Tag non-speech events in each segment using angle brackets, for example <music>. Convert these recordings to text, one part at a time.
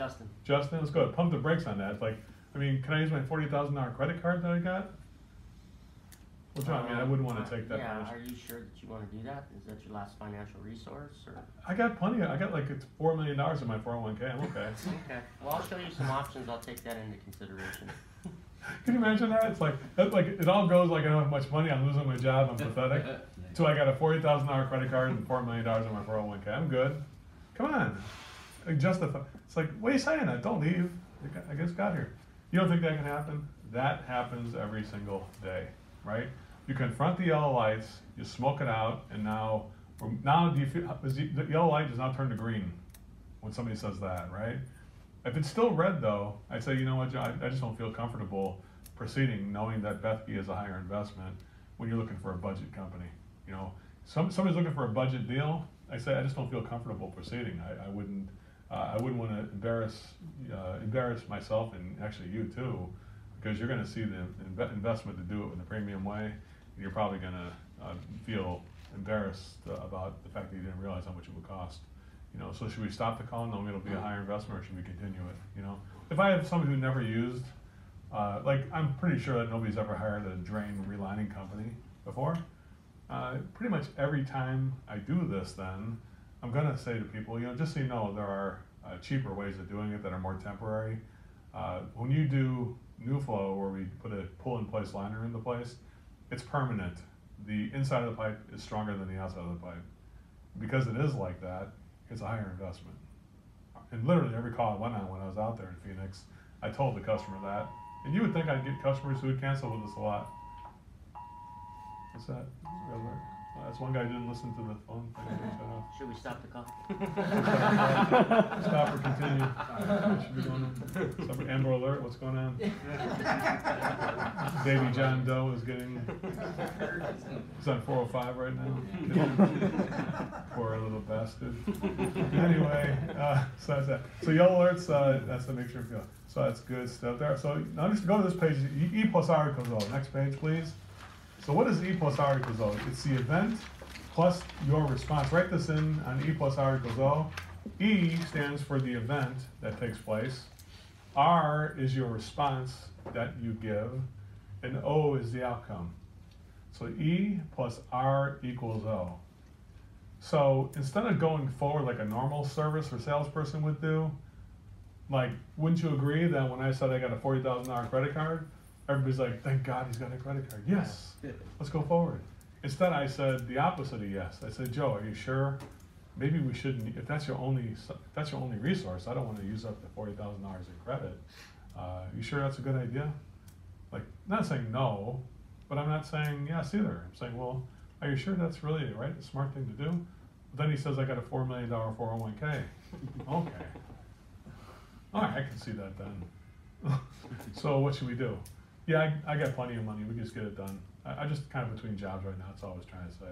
Justin. Justin, let's go, pump the brakes on that, like, I mean, can I use my forty thousand dollar credit card that I got? Well, John, I mean, I wouldn't wanna Um, take that Yeah, much. are you sure that you wanna do that? Is that your last financial resource, or? I got plenty, of- I got like it's four million dollars in my four oh one K, I'm okay. <laughs> Okay, well, I'll show you some options, I'll take that into consideration. <laughs> Can you imagine that? It's like, that, like, it all goes like I don't have much money, I'm losing my job, I'm pathetic. <laughs> So I got a forty thousand dollar credit card and four million dollars in my four oh one K, I'm good. Come on, like, justify, it's like, what are you saying that, don't leave, I just got here. You don't think that can happen? That happens every single day, right? You confront the yellow lights, you smoke it out, and now, now do you feel, the, yellow light does not turn to green when somebody says that, right? If it's still red though, I'd say, you know what, John, I, I just don't feel comfortable proceeding knowing that Bethke is a higher investment when you're looking for a budget company. You know, some, somebody's looking for a budget deal, I say, I just don't feel comfortable proceeding. I, I wouldn't, uh, I wouldn't wanna embarrass, uh, embarrass myself and actually you too, because you're gonna see the inve- investment to do it in the premium way, and you're probably gonna, uh, feel embarrassed uh, about the fact that you didn't realize how much it would cost. You know, so should we stop the call knowing it'll be a higher investment, or should we continue it, you know? If I have somebody who never used, uh, like, I'm pretty sure that nobody's ever hired a drain relining company before. Uh, pretty much every time I do this then, I'm gonna say to people, you know, just so you know, there are uh, cheaper ways of doing it that are more temporary. Uh, when you do NuFlow, where we put a pull-in-place liner into place, it's permanent. The inside of the pipe is stronger than the outside of the pipe. Because it is like that, it's a higher investment. And literally every call I went on when I was out there in Phoenix, I told the customer that. And you would think I'd get customers who would cancel with us a lot. What's that? Red alert. That's one guy who didn't listen to the phone thing. he. Should we stop the call? <laughs> Stop or continue. What should be going on? Some Amber Alert, what's going on? <laughs> Baby John Doe is getting, he's on four oh five right now. <laughs> Poor little bastard. Anyway, uh, so that's that. So yellow alerts, uh, that's the make sure feel. So that's good stuff there. So now just go to this page, E E plus R equals O. Next page, please. So what is E plus R equals O? It's the event plus your response. Write this in on E plus R equals O. E stands for the event that takes place. R is your response that you give, and O is the outcome. So E plus R equals O. So instead of going forward like a normal service or salesperson would do, like, wouldn't you agree that when I said I got a forty thousand dollar credit card, everybody's like, thank God he's got a credit card. Yes, let's go forward. Instead, I said the opposite of yes. I said, Joe, are you sure? Maybe we shouldn't. If that's your only, if that's your only resource, I don't want to use up the forty thousand dollars in credit. Uh, you sure that's a good idea? Like, not saying no, but I'm not saying yes either. I'm saying, well, are you sure that's really the right, the smart thing to do? But then he says I got a four million dollar four hundred one k. <laughs> Okay. All right, I can see that then. <laughs> so what should we do? Yeah, I, I got plenty of money. We can just get it done. I, I just kind of between jobs right now. That's all I was trying to say.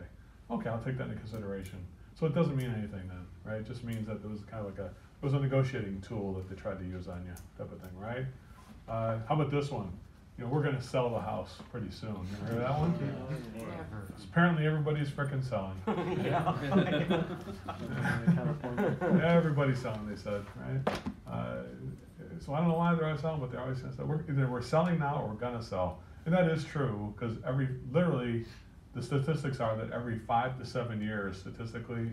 Okay, I'll take that into consideration. So it doesn't mean anything then, right? It just means that there was kind of like a it was a negotiating tool that they tried to use on you, type of thing, right? Uh, how about this one? You know, we're gonna sell the house pretty soon. You heard that one? Apparently, everybody's freaking selling. <laughs> <laughs> <laughs> Everybody's selling, they said, right? Uh, so I don't know why they're always selling, but they're always saying, we're, either we're selling now or we're gonna sell. And that is true, because every, literally, the statistics are that every five to seven years, statistically,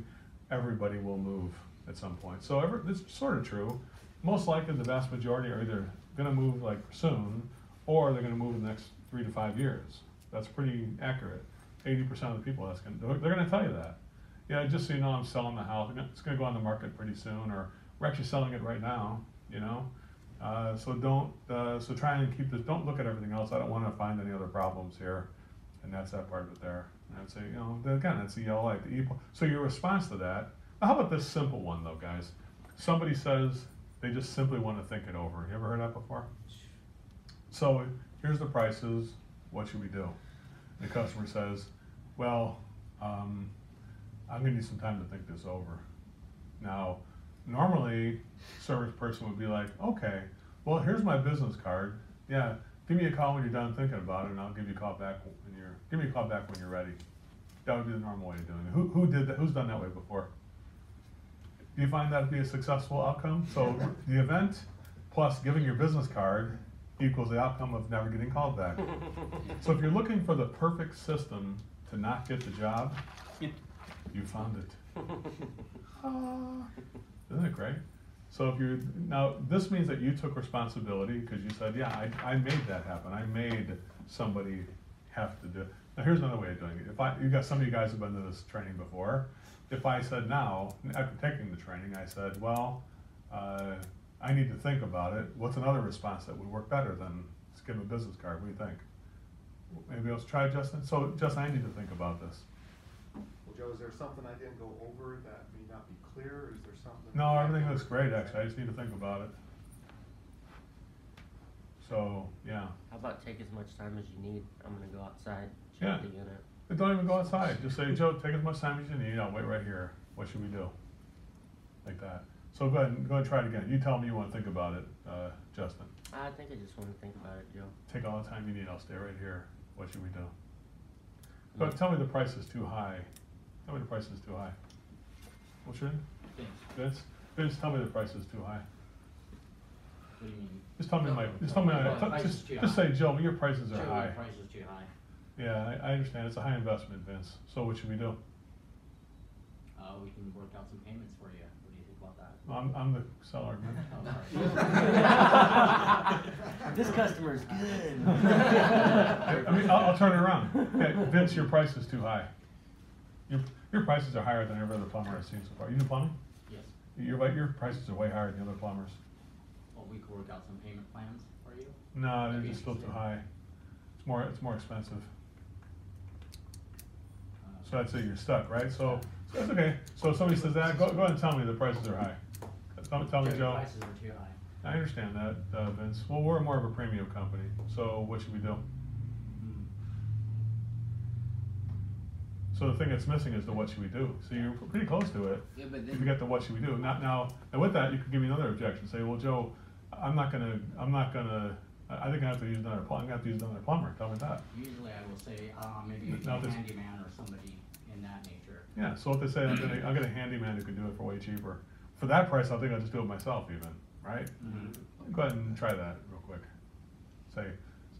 everybody will move at some point. So every, it's sort of true. Most likely, the vast majority are either gonna move like soon, or they're gonna move in the next three to five years. That's pretty accurate. Eighty percent of the people, that's gonna, they're, they're gonna tell you that. Yeah, just so you know, I'm selling the house, it's gonna go on the market pretty soon, or we're actually selling it right now, you know? Uh, so don't, uh, so try and keep this, don't look at everything else, I don't wanna find any other problems here, and that's that part of it there. And I'd say, you know, again, that's the yellow light, the E, so your response to that, how about this simple one though, guys? Somebody says they just simply wanna think it over, you ever heard that before? So, here's the prices, what should we do? The customer says, well, um, I'm gonna need some time to think this over. Now, normally, service person would be like, okay, well, here's my business card. Yeah, give me a call when you're done thinking about it, and I'll give you a call back when you're, give me a call back when you're ready. That would be the normal way of doing it. Who, who did that, who's done that way before? Do you find that to be a successful outcome? So the event plus giving your business card equals the outcome of never getting called back. So if you're looking for the perfect system to not get the job, you found it. Ah, <laughs> Isn't it great? So if you're, now, this means that you took responsibility, because you said, yeah, I, I made that happen, I made somebody have to do. it." Now, here's another way of doing it, if I, you got, some of you guys have been to this training before, if I said now, after taking the training, I said, well, uh, I need to think about it, what's another response that would work better than, just give a business card, what do you think? Maybe let's try Justin, so Justin, I need to think about this. Well, Joe, is there something I didn't go over that may not be clear? Is there something? No, everything looks great, actually, I just need to think about it. So, yeah, How about take as much time as you need? I'm gonna go outside, Yeah. the unit. But don't even go outside, just say, Joe, take as much time as you need, I'll wait right here, what should we do? Like that, so go ahead, and go ahead and try it again, you tell me you wanna think about it, uh, Justin. I think I just wanna think about it, Joe. Take all the time you need, I'll stay right here, what should we do? But tell me the price is too high, tell me the price is too high. What should, Vince, Vince, Vince, tell me the price is too high. What do you mean? Just tell me my, just tell me, my- the price just, is too just high. say, Joe, your prices are high. the price is too high. Yeah, I, I understand, it's a high investment, Vince, so what should we do? Uh, we can work out some payments for you. What do you think about that? I'm, I'm the seller, man. <laughs> Sorry. <laughs> This customer is good. I mean, I'll, I'll turn it around. Okay, Vince, your price is too high. Your, your prices are higher than every other plumber I've seen so far. You do plumbing? Yes, Your, your prices are way higher than the other plumbers. well, we could work out some payment plans for you. No, they're That'd be just still too interesting. high. It's more, it's more expensive. Uh, So I'd say you're stuck, right? So, so that's okay. So if somebody says that, go, go ahead and tell me the prices are high. Tell me, Joe. Prices are too high. I understand that, uh, Vince. Well, we're more of a premium company, so what should we do? Hmm. So the thing that's missing is the what should we do? So you're pretty close to it. Yeah, but then. you get the what should we do, not now, and with that, you could give me another objection, say, well, Joe, I'm not gonna, I'm not gonna, I I think I have to use another plumber, I'm gonna have to use another plumber, tell me that. Usually I will say, uh, maybe Now a this- handyman or somebody in that nature. Yeah, so if they say, I'm gonna, I'll get a handyman who can do it for way cheaper, for that price, I think I'll just do it myself even, right? Mhm. Go ahead and try that real quick. Say,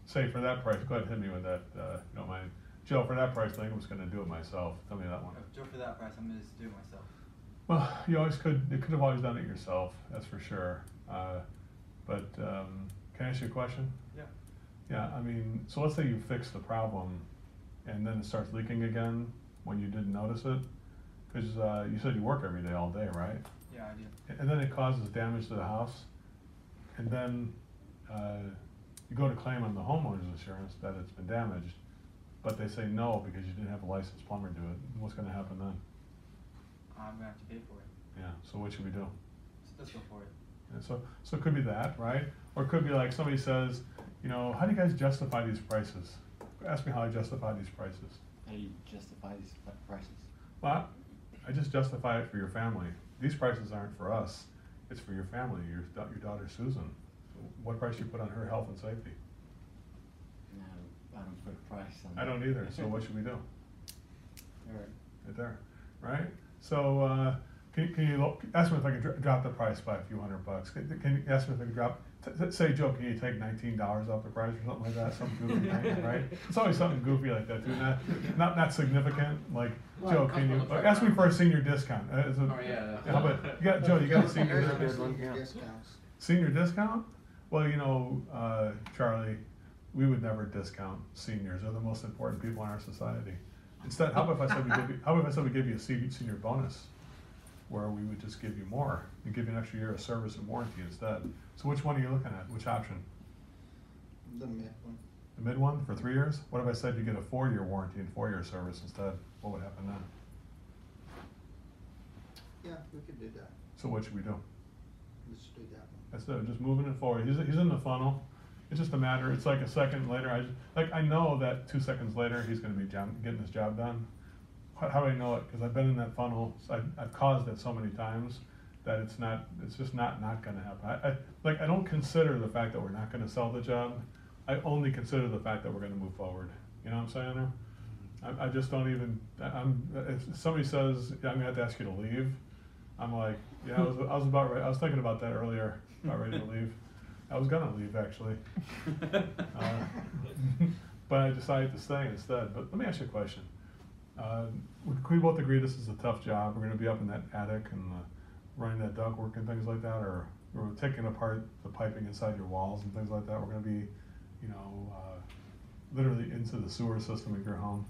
say for that price, go ahead and hit me with that, uh, you don't mind. Joe, for that price, I think I'm just gonna do it myself, tell me that one. Joe, for that price, I'm gonna just do it myself. Well, you always could, you could have always done it yourself, that's for sure. Uh, But, um, can I ask you a question? Yeah. Yeah, I mean, so let's say you fix the problem and then it starts leaking again when you didn't notice it? Cause, uh, you said you work every day, all day, right? Yeah, I do. And then it causes damage to the house. And then, uh, you go to claim on the homeowner's insurance that it's been damaged, but they say no because you didn't have a licensed plumber do it. What's gonna happen then? I'm gonna have to pay for it. Yeah, so what should we do? So let's go for it. And so, so it could be that, right? Or it could be like somebody says, you know, how do you guys justify these prices? Ask me how I justify these prices. How do you justify these prices? Well, I just justify it for your family. These prices aren't for us, it's for your family, your, da- your daughter Susan. So What price you put on her health and safety? No, I don't put a price on. I don't either, so what should we do? <laughs> Alright. Right there, right? So, uh, can, can you, look- ask me if I can dr- drop the price by a few hundred bucks. Can, can you ask me if I can drop, t- t- say, Joe, can you take nineteen dollars off the price or something like that, something goofy, thing, <laughs> right? It's always something goofy like that too, not, not, not significant, like, Joe, can you, like, ask me for a senior discount. Uh, is it- Oh, yeah. How about, you got, Joe, you got a senior There's a discount? one, yeah. Discounts. Senior discount? Well, you know, uh, Charlie, we would never discount seniors. They're the most important people in our society. Instead, how about if I said we give you, how about if I said we give you a se- senior bonus? Where we would just give you more and give you an extra year of service and warranty instead. So which one are you looking at? Which option? The mid one. The mid one for three years? What if I said you get a four-year warranty and four-year service instead? What would happen then? Yeah, we could do that. So what should we do? Let's do that one. That's it, just moving it forward. He's, he's in the funnel. It's just a matter, it's like a second later, I, like, I know that two seconds later, he's gonna be job, getting his job done. How, how do I know it? Cause I've been in that funnel, so I've, I've caused it so many times that it's not, it's just not, not gonna happen. I, I, like, I don't consider the fact that we're not gonna sell the job. I only consider the fact that we're gonna move forward. You know what I'm saying there? I, I just don't even, I'm, if somebody says, "Yeah, I'm gonna have to ask you to leave, I'm like, yeah, I was, I was about ready, I was thinking about that earlier, about ready to <laughs> leave. I was gonna leave, actually. <laughs> Uh, <laughs> But I decided to stay instead. But let me ask you a question. Uh, we- Can we both agree this is a tough job? We're gonna be up in that attic and uh, running that ductwork and things like that, or we're taking apart the piping inside your walls and things like that? We're gonna be, you know, uh, literally into the sewer system of your home.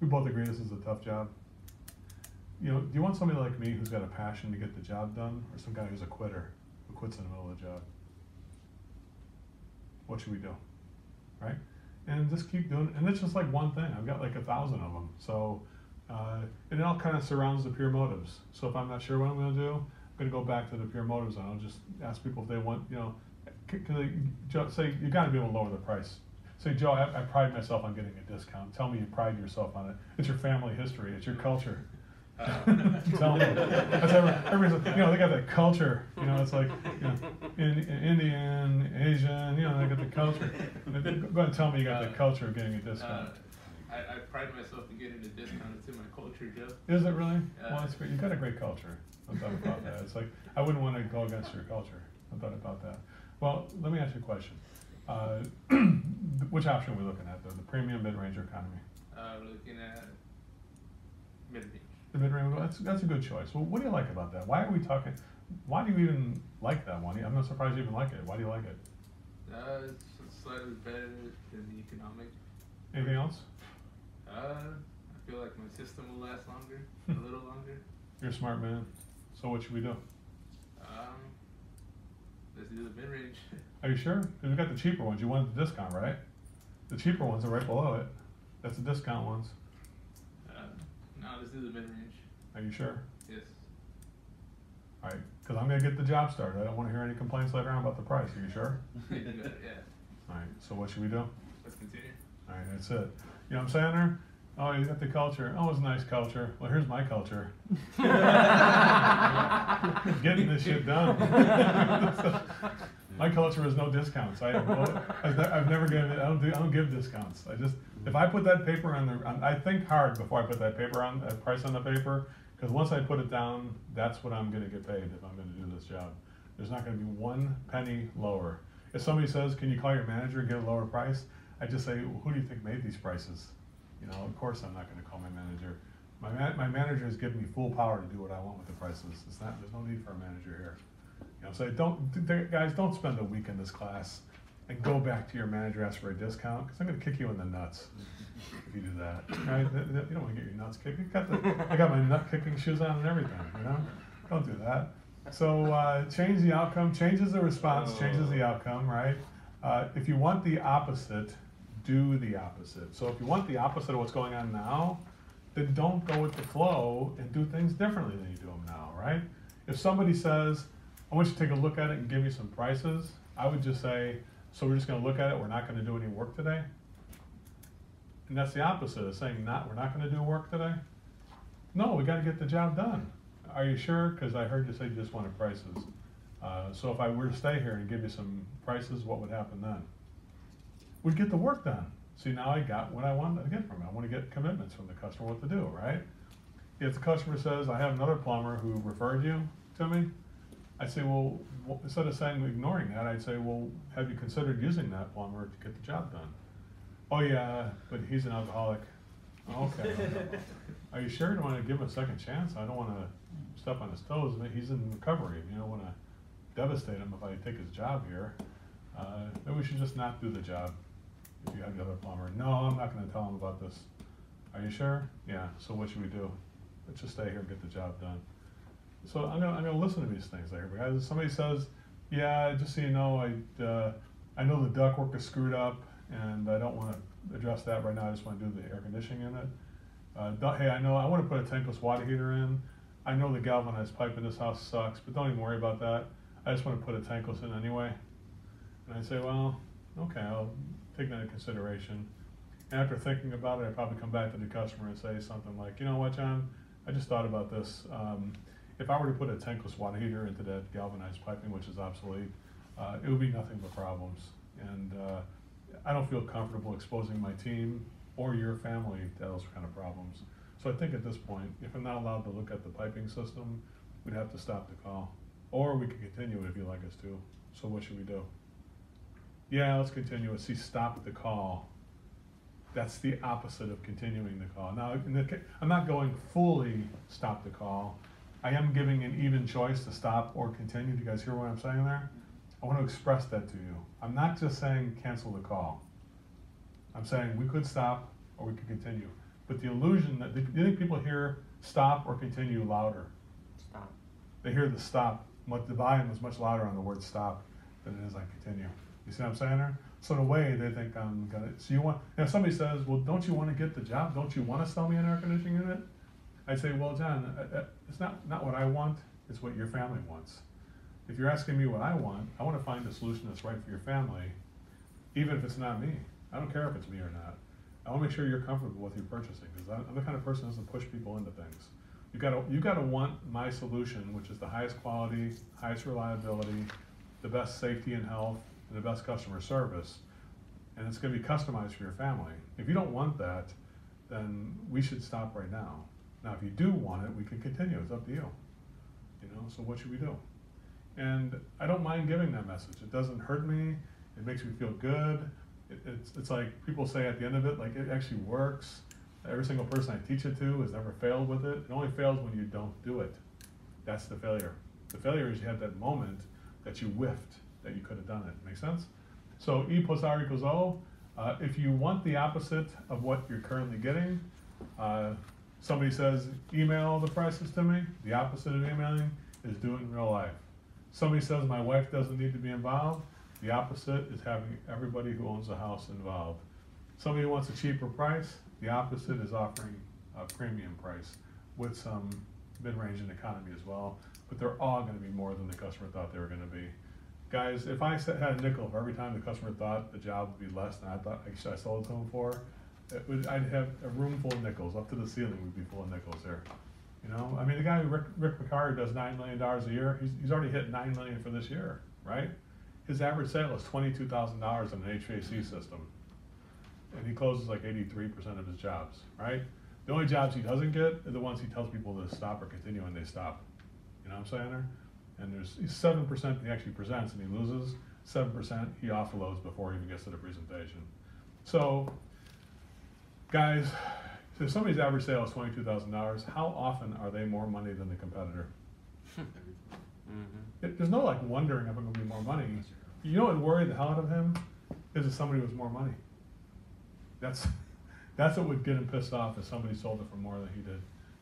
We both agree this is a tough job. You know, do you want somebody like me who's got a passion to get the job done, or some guy who's a quitter, who quits in the middle of the job? What should we do? Right? And just keep doing, and it's just like one thing. I've got like a thousand of them. So, uh, and it all kind of surrounds the pure motives. So if I'm not sure what I'm going to do, I'm going to go back to the pure motives, and I'll just ask people if they want, you know, can they, say you got to be able to lower the price. Say, Joe, I, I pride myself on getting a discount. Tell me you pride yourself on it. It's your family history. It's your culture. <laughs> Tell me. That's every, everybody's, you know, they got that culture. You know, it's like you know, in, in Indian, Asian. You know, they got the culture. Go ahead and tell me you got the culture of getting a Uh, discount. I, I pride myself in getting a discount. It's in my culture, Joe. Is it really? Yeah. Well, that's great. You've got a great culture. I thought about that. It's like I wouldn't want to go against your culture. I thought about that. Well, let me ask you a question. Uh, <clears throat> which option are we looking at? though? the premium, mid-range, or economy? Uh, we're looking at mid-range. The mid-range. Well, that's that's a good choice. Well, what do you like about that? Why are we talking? Why do you even like that one? I'm not surprised you even like it. Why do you like it? Uh, it's slightly better than the economic. Anything else? Uh, I feel like my system will last longer, a little longer. You're a smart man. So what should we do? Um, let's do the mid-range. <laughs> Are you sure? Because we got the cheaper ones. You wanted the discount, right? The cheaper ones are right below it. That's the discount ones. Uh, no, let's do the mid-range. Are you sure? Yes. All right, because I'm gonna get the job started. I don't want to hear any complaints later on about the price. Are you sure? <laughs> yeah. All right. So what should we do? Let's continue. All right, that's it. You know what I'm saying there? Oh, you got the culture. Oh, it's a nice culture. Well, here's my culture. <laughs> Getting this shit done. my culture is no discounts. I, I've, never given. I don't do. I don't give discounts. I just if I put that paper on the. On, I think hard before I put that paper on that price on the paper because once I put it down, that's what I'm going to get paid if I'm going to do this job. There's not going to be one penny lower. If somebody says, "Can you call your manager and get a lower price?" I just say, well, "Who do you think made these prices?" You know, of course I'm not going to call my manager. My man, my manager has given me full power to do what I want with the prices. It's not. There's no need for a manager here. You know, so don't, guys, don't spend a week in this class and go back to your manager ask for a discount because I'm going to kick you in the nuts if you do that. Right? You don't want to get your nuts kicked. You got the, I got my nut kicking shoes on and everything. You know, don't do that. So uh, change the outcome. Changes the response. Changes the outcome. Right? Uh, if you want the opposite, do the opposite. So if you want the opposite of what's going on now, then don't go with the flow and do things differently than you do them now, right? If somebody says, I want you to take a look at it and give me some prices, I would just say, so we're just gonna look at it, we're not gonna do any work today? And that's the opposite of saying not, we're not gonna do work today? No, we gotta get the job done. Are you sure? Cause I heard you say you just wanted prices. Uh, so if I were to stay here and give you some prices, what would happen then? We'd get the work done. See, now I got what I wanted to get from it. I want to get commitments from the customer what to do, right? If the customer says, I have another plumber who referred you to me, I'd say, well, instead of saying ignoring that, I'd say, well, have you considered using that plumber to get the job done? Oh, yeah, but he's an alcoholic. Okay. <laughs> Are you sure? You want to give him a second chance? I don't want to step on his toes. He's in recovery. You don't want to devastate him if I take his job here. Uh, then we should just not do the job if you have the other plumber. No, I'm not gonna tell him about this. Are you sure? Yeah, so what should we do? Let's just stay here and get the job done. So I'm gonna, I'm gonna listen to these things guys. If somebody says, yeah, just so you know, I, uh, I know the ductwork is screwed up and I don't wanna address that right now, I just wanna do the air conditioning in it. Uh, hey, I know, I wanna put a tankless water heater in. I know the galvanized pipe in this house sucks, but don't even worry about that. I just wanna put a tankless in anyway. And I'd say, well, okay, I'll take that into consideration. And after thinking about it, I'd probably come back to the customer and say something like, you know what, John, I just thought about this. Um, if I were to put a tankless water heater into that galvanized piping, which is obsolete, uh, it would be nothing but problems. And uh, I don't feel comfortable exposing my team or your family to those kind of problems. So I think at this point, if I'm not allowed to look at the piping system, we'd have to stop the call. Or we could continue it if you'd like us to. So what should we do? Yeah, let's continue it. See, stop the call. That's the opposite of continuing the call. Now, in the, I'm not going fully stop the call. I am giving an even choice to stop or continue. Do you guys hear what I'm saying there? I want to express that to you. I'm not just saying cancel the call. I'm saying we could stop or we could continue. But the illusion that, do you think people hear stop or continue louder? Stop. They hear the stop, the volume is much louder on the word stop than it is on continue. You see what I'm saying there? So a way, they think I'm gonna, so you want, if somebody says, well, don't you wanna get the job? Don't you wanna sell me an air conditioning unit? I say, well, John, uh, uh, it's not, not what I want, it's what your family wants. If you're asking me what I want, I wanna find a solution that's right for your family, even if it's not me. I don't care if it's me or not. I wanna make sure you're comfortable with your purchasing, because I'm the kind of person that doesn't push people into things. You gotta, you gotta want my solution, which is the highest quality, highest reliability, the best safety and health, and the best customer service. And it's gonna be customized for your family. If you don't want that, then we should stop right now. Now, if you do want it, we can continue, it's up to you. You know, so what should we do? And I don't mind giving that message. It doesn't hurt me. It makes me feel good. It, it's, it's like people say at the end of it, like it actually works. Every single person I teach it to has never failed with it. It only fails when you don't do it. That's the failure. The failure is you had that moment that you whiffed, that you could have done it. Make sense? So E plus R equals O. Uh, if you want the opposite of what you're currently getting, uh, somebody says, email the prices to me. The opposite of emailing is do it in real life. Somebody says my wife doesn't need to be involved. The opposite is having everybody who owns the house involved. Somebody wants a cheaper price. The opposite is offering a premium price with some mid-range and economy as well. But they're all going to be more than the customer thought they were going to be. Guys, if I had a nickel for every time the customer thought the job would be less than I thought I sold it to them for, would, I'd have a room full of nickels, up to the ceiling would be full of nickels there. You know, I mean, the guy, Rick, Rick McCarr, does nine million dollars a year, he's, he's already hit nine million for this year, right? His average sale is twenty-two thousand dollars on an HVAC system. And he closes like eighty-three percent of his jobs, right? The only jobs he doesn't get are the ones he tells people to stop or continue and they stop. You know what I'm saying there? And there's seven percent he actually presents and he loses, seven percent he offloads before he even gets to the presentation. So, guys, so if somebody's average sale is twenty-two thousand dollars, how often are they more money than the competitor? Mm-hmm. There's no like wondering if I'm gonna be more money. You know what would worry the hell out of him? Is if somebody was more money. That's, <laughs> that's what would get him pissed off if somebody sold it for more than he did.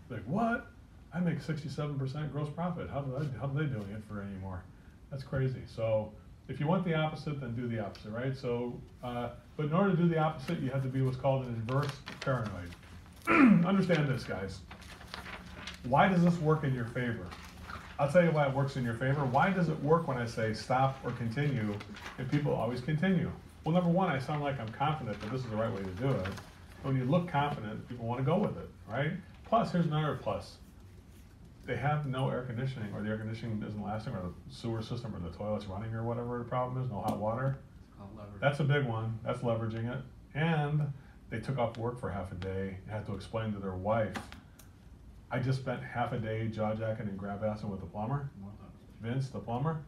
Like, what? I make sixty-seven percent gross profit. How do I, how are they doing it for any more? That's crazy. So if you want the opposite, then do the opposite, right? So, uh, but in order to do the opposite, you have to be what's called an inverse paranoid. <clears throat> Understand this, guys. Why does this work in your favor? I'll tell you why it works in your favor. Why does it work when I say stop or continue and people always continue? Well, number one, I sound like I'm confident that this is the right way to do it. When you look confident, people want to go with it, right? Plus, here's another plus. They have no air conditioning, or the air conditioning isn't lasting, or the sewer system, or the toilet's running, or whatever the problem is, no hot water. That's a big one. That's leveraging it. And they took off work for half a day and had to explain to their wife, I just spent half a day jaw jacking and grab assing with the plumber, Vince, the plumber.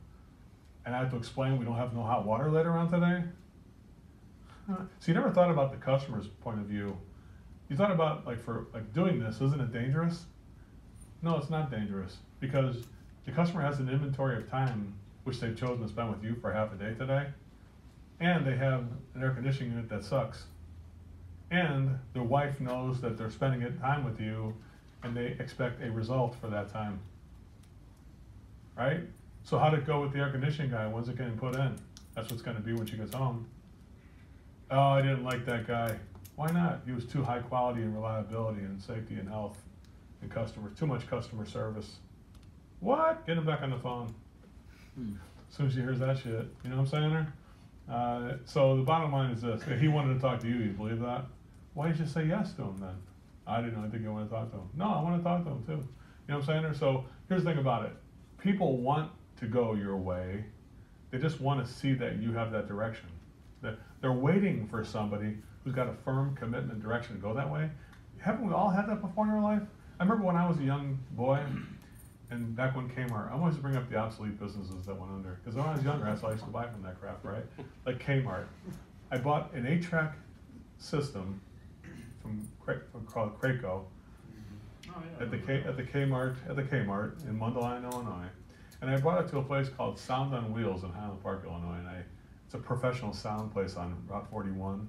And I had to explain we don't have no hot water later on today. Huh. So you never thought about the customer's point of view. You thought about like for like doing this, isn't it dangerous? No, it's not dangerous because the customer has an inventory of time which they've chosen to spend with you for half a day today, and they have an air conditioning unit that sucks. And their wife knows that they're spending time with you and they expect a result for that time. Right? So how'd it go with the air conditioning guy? When's it getting put in? That's what's gonna be when she gets home. Oh, I didn't like that guy. Why not? He was too high quality and reliability and safety and health and customer, too much customer service. What? Get him back on the phone. As soon as she hears that shit, you know what I'm saying there? Uh, so the bottom line is this: if he wanted to talk to you. You believe that? Why did you say yes to him then? I didn't. I think you want to talk to him. No, I want to talk to him too. You know what I'm saying there? So here's the thing about it: people want to go your way. They just want to see that you have that direction. They're, they're waiting for somebody who's got a firm commitment direction to go that way. Haven't we all had that before in our life? I remember when I was a young boy, and back when Kmart, I always bring up the obsolete businesses that went under, because when I was younger, that's all I used to buy from that crap, right? Like Kmart. I bought an eight-track system from, Cra- from called Craco Oh, yeah. at the K, at the Kmart, at the Kmart in Mundelein, Illinois. And I brought it to a place called Sound on Wheels in Highland Park, Illinois, and I, it's a professional sound place on Route forty-one.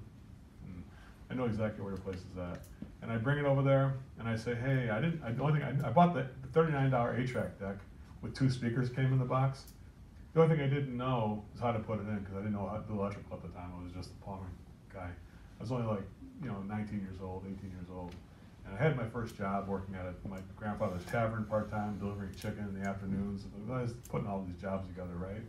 And I know exactly where the place is at. And I bring it over there, and I say, hey, I didn't, I, the only thing, I, I bought the thirty-nine dollar eight-track deck with two speakers came in the box. The only thing I didn't know is how to put it in, because I didn't know how to do electrical at the time, I was just a plumbing guy. I was only like, you know, nineteen years old, eighteen years old. And I had my first job working at a, my grandfather's tavern part-time, delivering chicken in the afternoons. I was putting all these jobs together, right?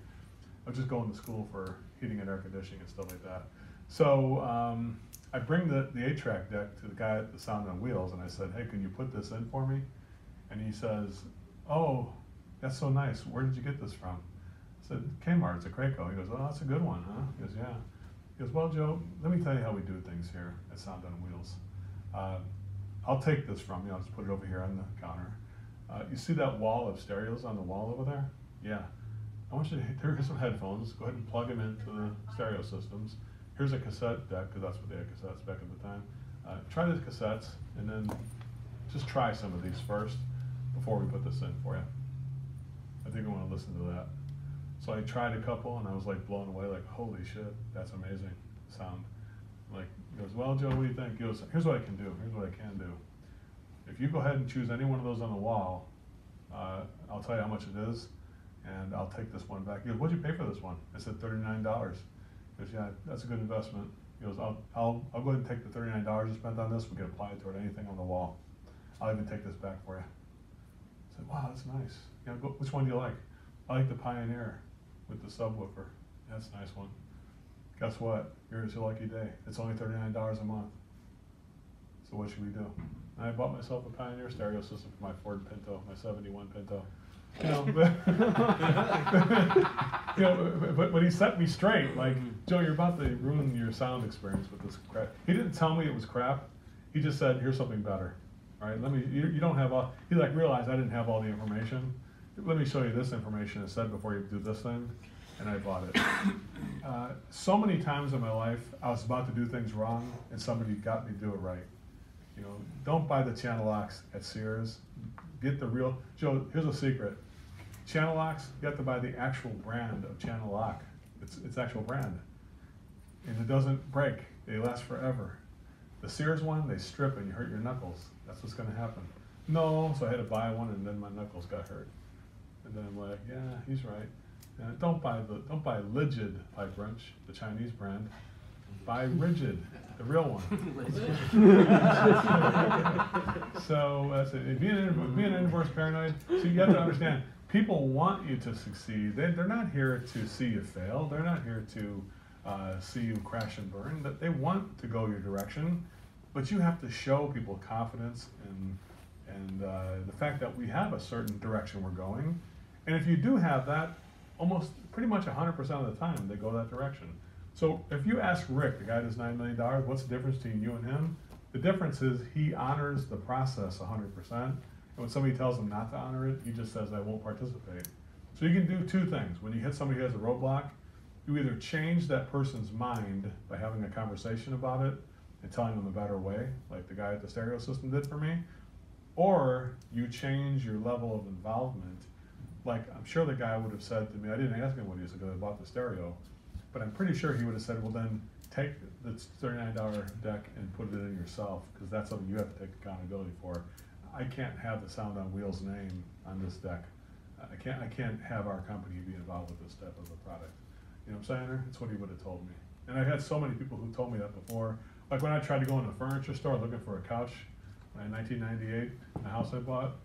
I was just going to school for heating and air conditioning and stuff like that. So um, I bring the, the eight-track deck to the guy at the Sound on Wheels, and I said, "Hey, can you put this in for me?" And he says, "Oh, that's so nice. Where did you get this from?" I said, "Kmart. It's a Craco." He goes, "Oh, that's a good one, huh?" He goes, "Yeah." He goes, "Well, Joe, let me tell you how we do things here at Sound on Wheels. Uh, I'll take this from you. I'll just put it over here on the counter. Uh, you see that wall of stereos on the wall over there? Yeah. I want you to, <laughs> here's some headphones. Go ahead and plug them into the stereo systems here's a cassette deck, because that's what they had cassettes back at the time. Uh, try the cassettes, and then just try some of these first before we put this in for you. I think I want to listen to that. So I tried a couple, and I was like blown away, like, holy shit, that's amazing sound. Like, he goes, well, Joe, what do you think? He goes, here's what I can do, here's what I can do. If you go ahead and choose any one of those on the wall, uh, I'll tell you how much it is, and I'll take this one back. He goes, what'd you pay for this one? I said, $39. Yeah, that's a good investment. He goes, I'll, I'll, I'll go ahead and take the thirty-nine dollars you spent on this. We can apply it toward anything on the wall. I'll even take this back for you. I said, wow, that's nice. Go, which one do you like? I like the Pioneer with the subwoofer. That's a nice one. Guess what? Here's your lucky day. It's only $39 a month. So what should we do? And I bought myself a Pioneer stereo system for my Ford Pinto, my 71 Pinto. You know, but, <laughs> you know, but, but he set me straight. Like, Joe, you're about to ruin your sound experience with this crap. He didn't tell me it was crap. He just said, "Here's something better." All right, let me. You, you don't have all. He like realized I didn't have all the information. Let me show you this information instead before you do this thing, and I bought it. <coughs> Uh, so many times in my life, I was about to do things wrong, and somebody got me to do it right. You know, don't buy the channel locks at Sears. Get the real. Joe, here's a secret. Channel locks, you have to buy the actual brand of channel lock. It's it's actual brand, and it doesn't break. They last forever. The Sears one, they strip and you hurt your knuckles. That's what's gonna happen. No, so I had to buy one, and then my knuckles got hurt. And then I'm like, yeah, he's right. Uh, don't buy the don't buy Ligid pipe wrench, the Chinese brand. Buy RIDGID, the real one. <laughs> so that's it. Being an, being an inverse paranoid, so you have to understand, people want you to succeed. They, they're not here to see you fail. They're not here to uh, see you crash and burn. That they want to go your direction, but you have to show people confidence and and uh, the fact that we have a certain direction we're going. And if you do have that, almost pretty much 100% of the time they go that direction. So if you ask Rick, the guy that does $9 million, what's the difference between you and him? The difference is he honors the process 100%. And when somebody tells him not to honor it, he just says, I won't participate. So you can do two things. When you hit somebody who has a roadblock, you either change that person's mind by having a conversation about it and telling them a better way, like the guy at the stereo system did for me, or you change your level of involvement. Like I'm sure the guy would have said to me, I didn't ask him what he said because I bought the stereo, but I'm pretty sure he would have said, well then take the thirty-nine dollar deck and put it in yourself because that's something you have to take accountability for. I can't have the Sound on Wheels name on this deck. I can't. I can't have our company be involved with this type of a product. You know what I'm saying? That's what he would have told me. And I've had so many people who told me that before. Like when I tried to go in a furniture store looking for a couch in 1998, in the house I bought,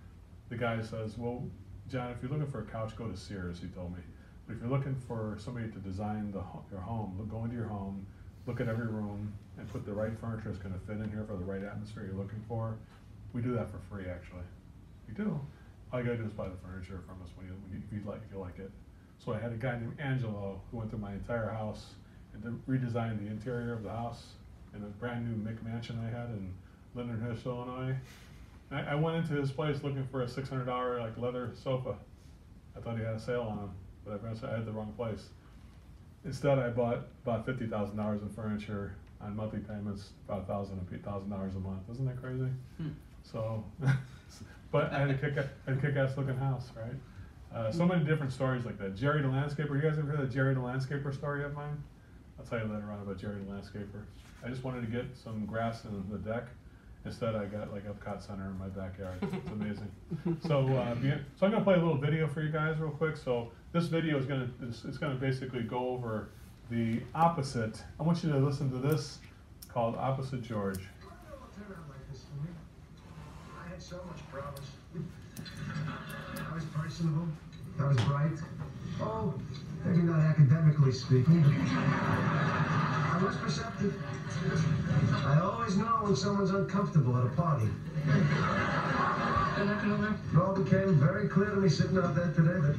the guy says, "Well, John, if you're looking for a couch, go to Sears." He told me. But if you're looking for somebody to design the, your home, look, go into your home, look at every room, and put the right furniture that's going to fit in here for the right atmosphere you're looking for. We do that for free, actually. We do. All you gotta do is buy the furniture from us when you, when you, if you like, if you like it. So I had a guy named Angelo who went through my entire house and redesigned the interior of the house in a brand new McMansion I had in Lindenhurst, Illinois. I, I went into his place looking for a six hundred dollar like leather sofa. I thought he had a sale on them, but I I had the wrong place. Instead, I bought about fifty thousand dollars in furniture on monthly payments, about a thousand, a thousand dollars a month. Isn't that crazy? Hmm. So, <laughs> but I had a kick a kick ass looking house, right? Uh, so many different stories like that. Jerry the landscaper. You guys ever heard the Jerry the landscaper story of mine? I'll tell you later on about Jerry the landscaper. I just wanted to get some grass in the deck. Instead, I got like Epcot Center in my backyard. It's <laughs> amazing. so, uh, so I'm gonna play a little video for you guys real quick. So this video is gonna it's, it's gonna basically go over the opposite. I want you to listen to this called Opposite George. Turn out like this for me. I had so much promise. I was personable. I was bright. Oh, maybe not academically speaking. I was perceptive. I always know when someone's uncomfortable at a party. It all became very clear to me sitting out there today that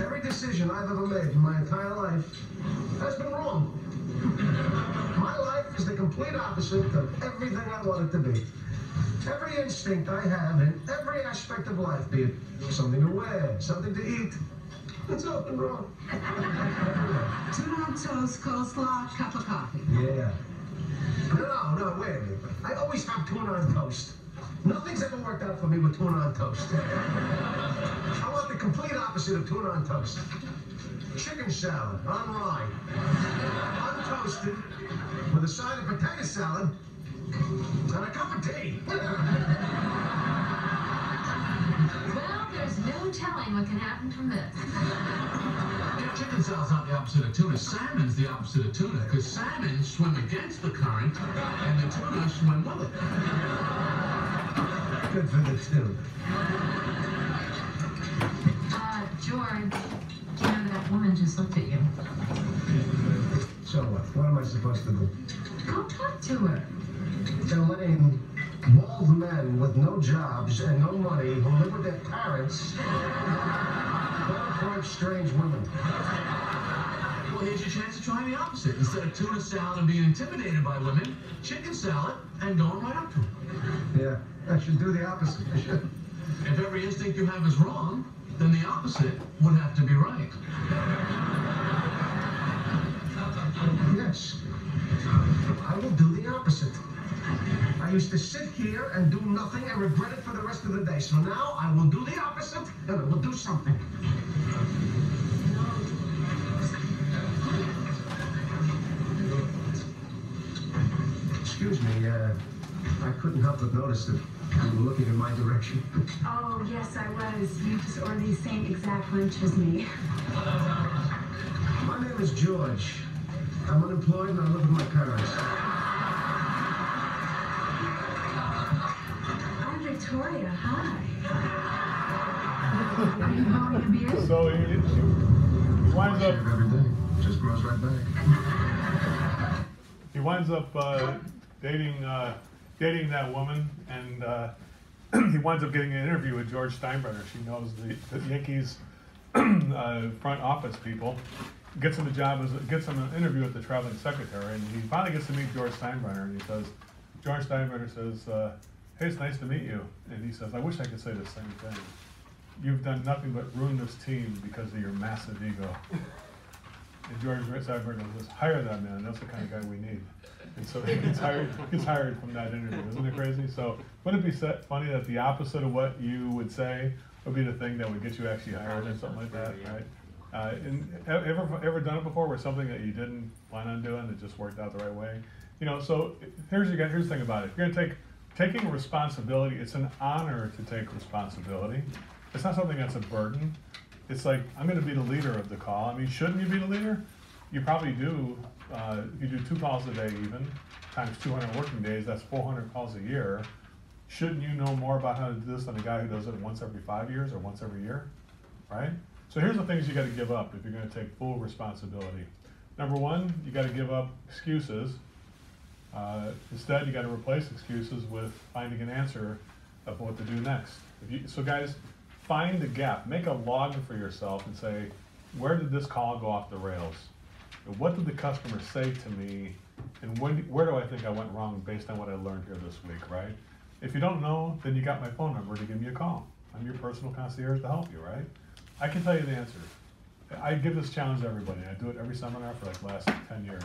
every decision I've ever made in my entire life has been wrong. My life is the complete opposite of everything I want it to be. Every instinct I have in every aspect of life, be it something to wear, something to eat, it's all been wrong. Tuna on toast, coleslaw, cup of coffee. Yeah. No, no, wait a minute. I always have tuna on toast. Nothing's ever worked out for me with tuna on toast. I want the complete opposite of tuna on toast. Chicken salad on rye, untoasted, with a side of potato salad and a cup of tea. Well, there's no telling what can happen from this. Chicken salad's not the opposite of tuna. Salmon's the opposite of tuna, because salmon swim against the current, and the tuna swim with it. Good for the two. Uh, George, you know that woman just looked at you. So what? What am I supposed to do? Go talk to her. They're letting bald men with no jobs and no money who live with their parents fall for strange women. Well, here's your chance to try the opposite. Instead of tuna salad and being intimidated by women, chicken salad and going right up to them. Yeah, I should do the opposite. I should. If every instinct you have is wrong, then the opposite would have to be right. Yes. I will do the opposite. I used to sit here and do nothing and regret it for the rest of the day. So now I will do the opposite and I will do something. Excuse me, uh, I couldn't help but notice that you were looking in my direction. Oh, yes, I was. You just ordered the same exact lunch as me. My name is George. I'm unemployed and I live with my parents. I'm Victoria. Hi. Are you home to beer? So he, he winds up every day. Just grows right back. he winds up uh, dating uh, dating that woman, and uh, <clears throat> he winds up getting an interview with George Steinbrenner. She knows the, the Yankees <clears throat> uh, front office people. Gets him a job as gets him an interview with the traveling secretary, and he finally gets to meet George Steinbrenner. And he says, George Steinbrenner says, uh, "Hey, it's nice to meet you." And he says, "I wish I could say the same thing. You've done nothing but ruin this team because of your massive ego." And George Steinbrenner says, "Hire that man. That's the kind of guy we need." And so <laughs> he gets hired, gets hired from that interview. Isn't it crazy? So wouldn't it be funny that the opposite of what you would say would be the thing that would get you actually hired or something like that, right? Uh, and ever ever done it before where something that you didn't plan on doing it just worked out the right way? You know, so here's here's the thing about it. If you're gonna take taking responsibility, it's an honor to take responsibility. It's not something that's a burden. It's like I'm gonna be the leader of the call. I mean, shouldn't you be the leader? You probably do. Uh, if you do two calls a day, even times 200 working days, that's 400 calls a year. Shouldn't you know more about how to do this than a guy who does it once every five years or once every year? Right? So here's the things you got to give up if you're going to take full responsibility. Number one, you got to give up excuses. Uh, instead, you got to replace excuses with finding an answer of what to do next. You, so, guys, find the gap. Make a log for yourself and say, where did this call go off the rails? And what did the customer say to me? And when, where do I think I went wrong based on what I learned here this week, right? If you don't know, then you got my phone number to give me a call. I'm your personal concierge to help you, right? I can tell you the answer. I give this challenge to everybody. I do it every seminar for like the last ten years.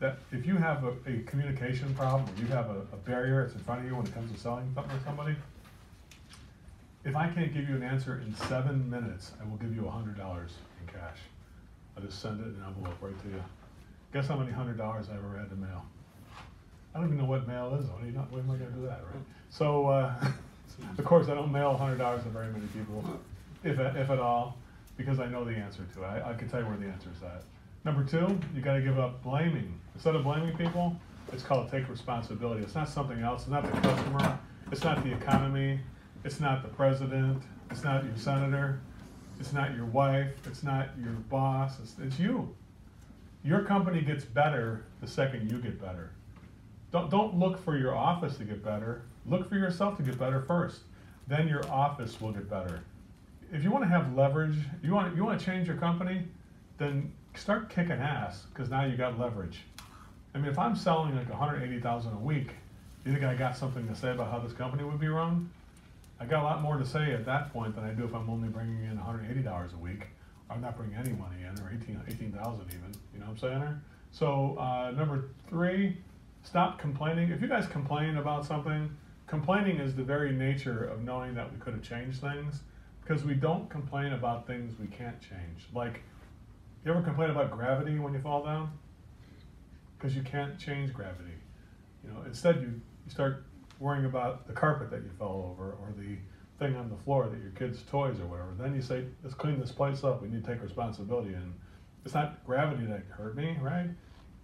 That if you have a, a communication problem, or you have a, a barrier that's in front of you when it comes to selling something to somebody, if I can't give you an answer in seven minutes, I will give you a hundred dollars in cash. I'll just send it in an envelope right to you. Guess how many hundred dollars I've ever had to mail? I don't even know what mail is. What, are you not, when am I gonna do that, right? So, uh, <laughs> of course, I don't mail hundred dollars to very many people, if, if at all, because I know the answer to it. I, I can tell you where the answer is at. Number two, you gotta give up blaming. Instead of blaming people, it's called take responsibility. It's not something else. It's not the customer. It's not the economy. It's not the president. It's not your senator. It's not your wife. It's not your boss. It's, it's you. Your company gets better the second you get better. Don't, don't look for your office to get better. Look for yourself to get better first. Then your office will get better. If you want to have leverage, you want you want to change your company, then start kicking ass because now you got leverage. I mean, if I'm selling like 180,000 a week, you think I got something to say about how this company would be run? I got a lot more to say at that point than I do if I'm only bringing in $180 a week. I'm not bringing any money in, or 18 18,000 even. You know what I'm saying? So uh, number three, stop complaining. If you guys complain about something, complaining is the very nature of knowing that we could have changed things, because we don't complain about things we can't change. Like, you ever complain about gravity when you fall down? Because you can't change gravity. You know, instead you, you start worrying about the carpet that you fell over or the thing on the floor that your kids' toys or whatever. Then you say, let's clean this place up. We need to take responsibility. And it's not gravity that hurt me, right?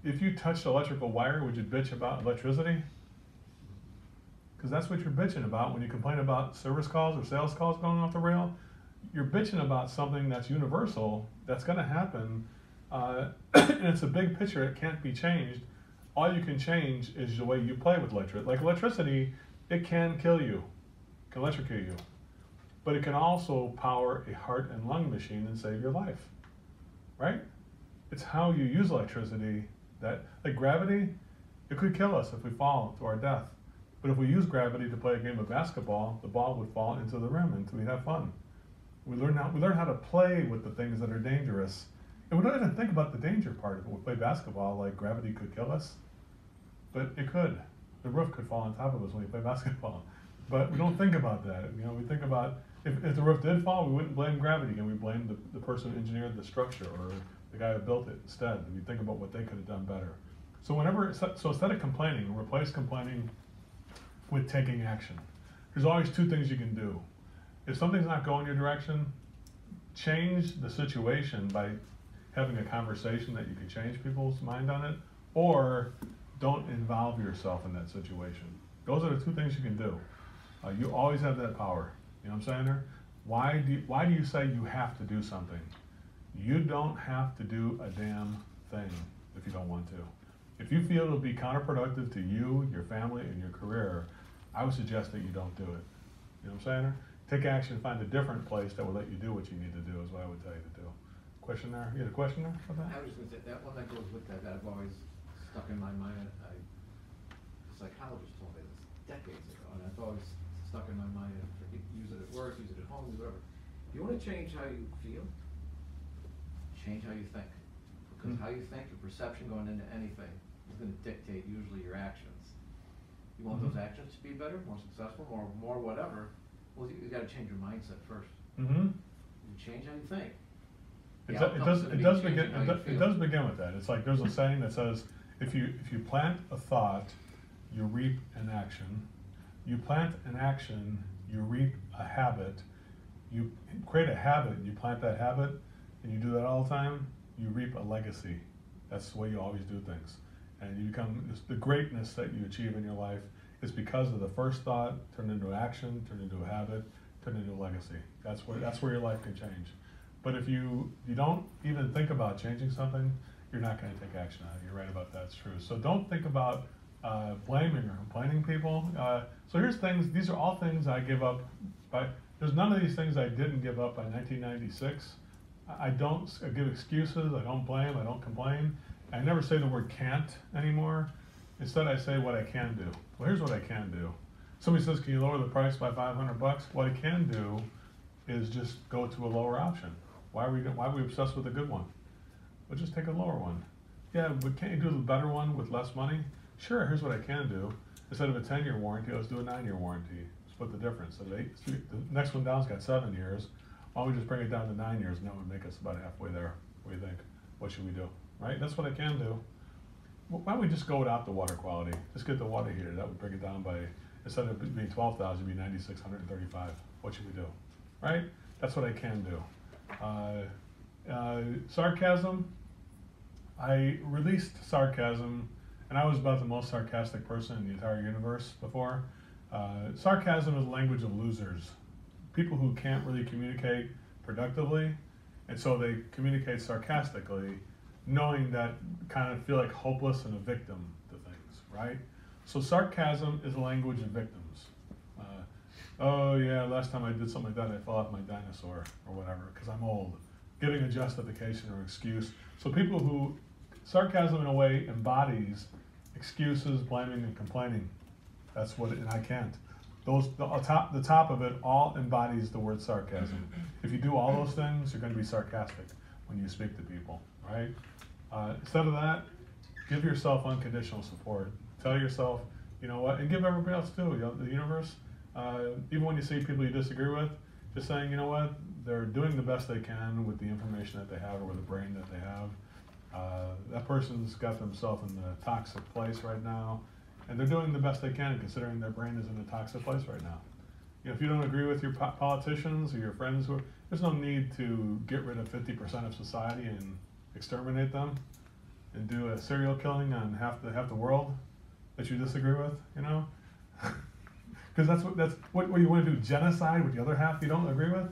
If you touched electrical wire, would you bitch about electricity? Because that's what you're bitching about when you complain about service calls or sales calls going off the rail. You're bitching about something that's universal, that's going to happen, uh, <coughs> and it's a big picture. It can't be changed. All you can change is the way you play with electricity. Like electricity, it can kill you, can electrocute you, but it can also power a heart and lung machine and save your life, right? It's how you use electricity that, like gravity, it could kill us if we fall to our death. But if we use gravity to play a game of basketball, the ball would fall into the rim and we'd have fun. We learn how we learn how to play with the things that are dangerous. And we don't even think about the danger part of it. We play basketball like gravity could kill us. But it could. The roof could fall on top of us when we play basketball. But we don't think about that. You know, we think about if, if the roof did fall, we wouldn't blame gravity and we blame the, the person who engineered the structure or the guy who built it instead. We think about what they could have done better. So whenever so instead of complaining, replace complaining with taking action. There's always two things you can do. If something's not going your direction, change the situation by having a conversation that you can change people's mind on it, or don't involve yourself in that situation. Those are the two things you can do. Uh, you always have that power. You know what I'm saying there? Why do you, why do you say you have to do something? You don't have to do a damn thing if you don't want to. If you feel it'll be counterproductive to you, your family, and your career, I would suggest that you don't do it. You know what I'm saying? there? Take action, find a different place that will let you do what you need to do, is what I would tell you to do. Question there? You had a question there? I was just gonna say, that one that goes with that, that I've always stuck in my mind, I, a psychologist told me this decades ago, and I've always stuck in my mind, forget, use it at work, use it at home, use whatever. If you wanna change how you feel, change how you think. Because Hmm. how you think, your perception going into anything is gonna dictate usually your actions. You want those Mhm. actions to be better, more successful, more, more whatever, well, you, you gotta change your mindset first. Mm-hmm. You change how you think. It, do- it does, it does begin, it does, it does begin with that. It's like, there's a saying that says, if you, if you plant a thought, you reap an action. You plant an action, you reap a habit. You create a habit, you plant that habit, and you do that all the time, you reap a legacy. That's the way you always do things. And you become, the greatness that you achieve in your life is because of the first thought turned into action, turned into a habit, turned into a legacy. That's where, that's where your life can change. But if you, you don't even think about changing something, you're not gonna take action on it. You're right about that, it's true. So don't think about, uh, blaming or complaining people. Uh, so here's things, these are all things I give up, there's none of these things I didn't give up by nineteen ninety-six. I I don't give excuses, I don't blame, I don't complain. I never say the word can't anymore. Instead, I say what I can do. Well, here's what I can do. Somebody says, can you lower the price by five hundred bucks? What I can do is just go to a lower option. Why are we, why are we obsessed with a good one? We'll just take a lower one. Yeah, but can't you do the better one with less money? Sure, here's what I can do. Instead of a ten-year warranty, let's do a nine-year warranty. Split the difference. So they, the next one down's got seven years. Why don't we just bring it down to nine years and that would make us about halfway there? What do you think? What should we do? Right? That's what I can do. Why don't we just go without the water quality? Just get the water heater. That would bring it down by, instead of being twelve thousand, it'd be ninety-six hundred and thirty-five. What should we do? Right? That's what I can do. Uh, uh, sarcasm, I released sarcasm, and I was about the most sarcastic person in the entire universe before. Uh, sarcasm is the language of losers, people who can't really communicate productively, and so they communicate sarcastically, knowing that kind of feel like hopeless and a victim to things, right? So sarcasm is a language of victims. Uh, oh yeah, last time I did something like that, I fell off my dinosaur or whatever because I'm old. Giving a justification or excuse. So people who sarcasm in a way embodies excuses, blaming, and complaining. That's what, it, and I can't. Those the top the top of it all embodies the word sarcasm. If you do all those things, you're going to be sarcastic when you speak to people, right? Uh, instead of that, give yourself unconditional support. Tell yourself, you know what, and give everybody else too. You know, the universe, uh, even when you see people you disagree with, just saying, you know what, they're doing the best they can with the information that they have or with the brain that they have. Uh, that person's got themselves in a toxic place right now, and they're doing the best they can considering their brain is in a toxic place right now. You know, if you don't agree with your po- politicians or your friends, are, there's no need to get rid of 50% of society and exterminate them and do a serial killing on half the half the world that you disagree with. You know, <laughs> because that's what that's what, what you want to do genocide with the other half you don't agree with.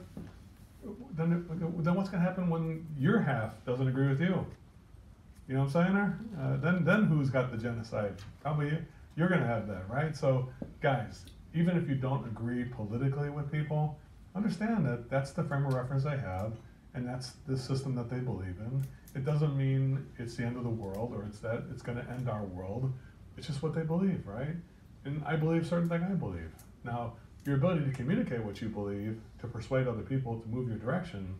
Then then what's going to happen when your half doesn't agree with you? You know what I'm saying there? Uh, then, then who's got the genocide? Probably you. You're going to have that, right? So, guys, even if you don't agree politically with people, understand that that's the frame of reference they have, and that's the system that they believe in. It doesn't mean it's the end of the world or it's that it's going to end our world. It's just what they believe, right? And I believe certain thing I believe. Now, your ability to communicate what you believe to persuade other people to move your direction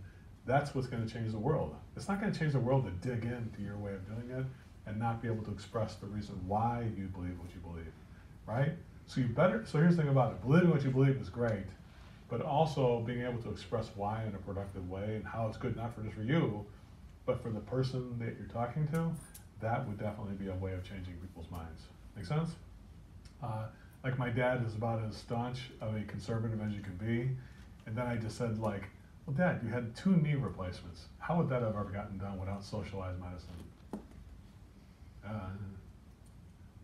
that's what's going to change the world. It's not going to change the world to dig into your way of doing it and not be able to express the reason why you believe what you believe, right? So you better. So here's the thing about it: believing what you believe is great, but also being able to express why in a productive way and how it's good not for just for you, but for the person that you're talking to. That would definitely be a way of changing people's minds. Make sense? Uh, like my dad is about as staunch of a conservative as you can be, and then I just said like well, Dad, you had two knee replacements. How would that have ever gotten done without socialized medicine? Uh,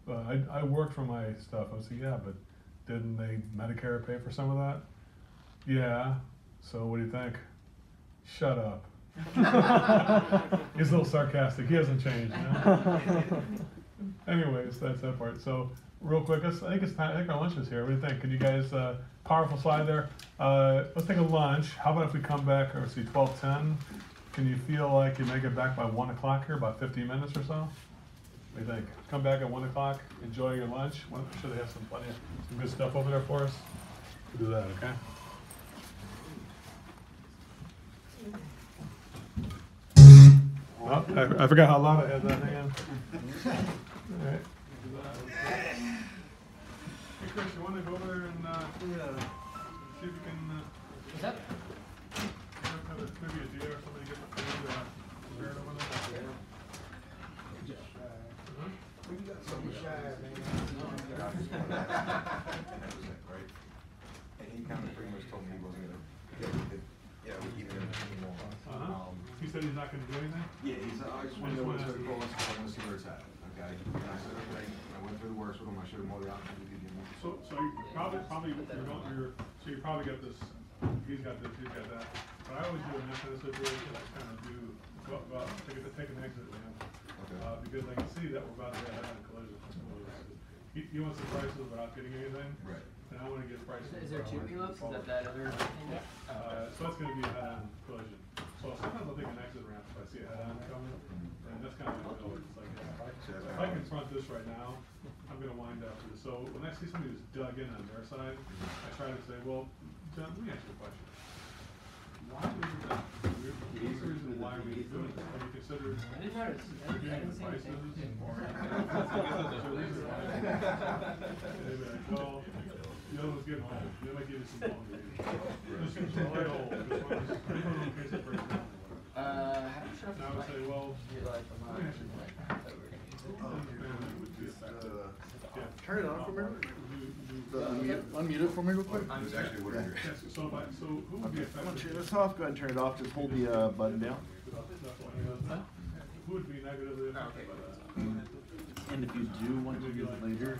but I, I worked for my stuff. I was like, yeah, but didn't they Medicare pay for some of that? Yeah. So what do you think? Shut up. <laughs> He's a little sarcastic. He hasn't changed. You know? <laughs> Anyways, that's that part. So real quick, I think it's time. I think our lunch is here. What do you think? Can you guys? Uh, powerful slide there. Uh, let's take a lunch. How about if we come back? Or see, twelve ten. Can you feel like you make it back by one o'clock here? About fifteen minutes or so. What do you think? Come back at one o'clock. Enjoy your lunch. One, sure they have some plenty of some good stuff over there for us? We'll do that, okay? Oh, I, I forgot how loud I had that. <laughs> All right. Hey Chris, you wanna go over there and, uh, see if you can, uh, What's up? have a- maybe a deer or somebody get the food, uh, prepared over there? <laughs> And he kind of pretty much told me he wasn't gonna, yeah, it- yeah, we keep it anymore. Uh-huh. Um, He said he's not gonna do anything? Yeah, he said, I just wanna know what's gonna call us, I wanna see where it's at, okay? And I said, okay, I went through the works with him, I showed him all the options we could give him. So, so you probably, probably, you're going, you're, so you probably got this, he's got this, he's got that. But I always do in this kind of situation, I kind of do, go, go, out, take a, take an exit ramp. Okay. Uh, because I can see that we're about to head on a collision. He, he wants the prices without getting anything. Right. And I wanna get prices. Is there two without Is that that other thing? Uh, so that's gonna be a head-on collision. So sometimes I'll take an exit ramp if I see a head-on coming, and that's kind of what I do. It's like, if I- if I confront this right now, I'm gonna wind up with, so when I see somebody who's dug in on their side, I try to say, well, John, let me ask you a question. Why is it that, what's the reason why are we doing this? Have you considered I didn't notice, I didn't, <laughs> I reviewing didn't the see prices? anything. or- Is a reason why? They'd be like, well, the other one's getting old, they might give you some longer. This one's really old, this one's, this one in case it breaks down. Uh, how do you shut And I would say, well, You like the let me ask you a question. Who in the family would be affected? Yeah. Turn it on for a minute. You- you- Unmute, unmute it for me real quick. It's actually what it Yes, so, but, so who would be I'm gonna affected? turn this off, go ahead and turn it off, just hold the, uh, button down. Who would be negatively affected by that? And if you do want to use it later,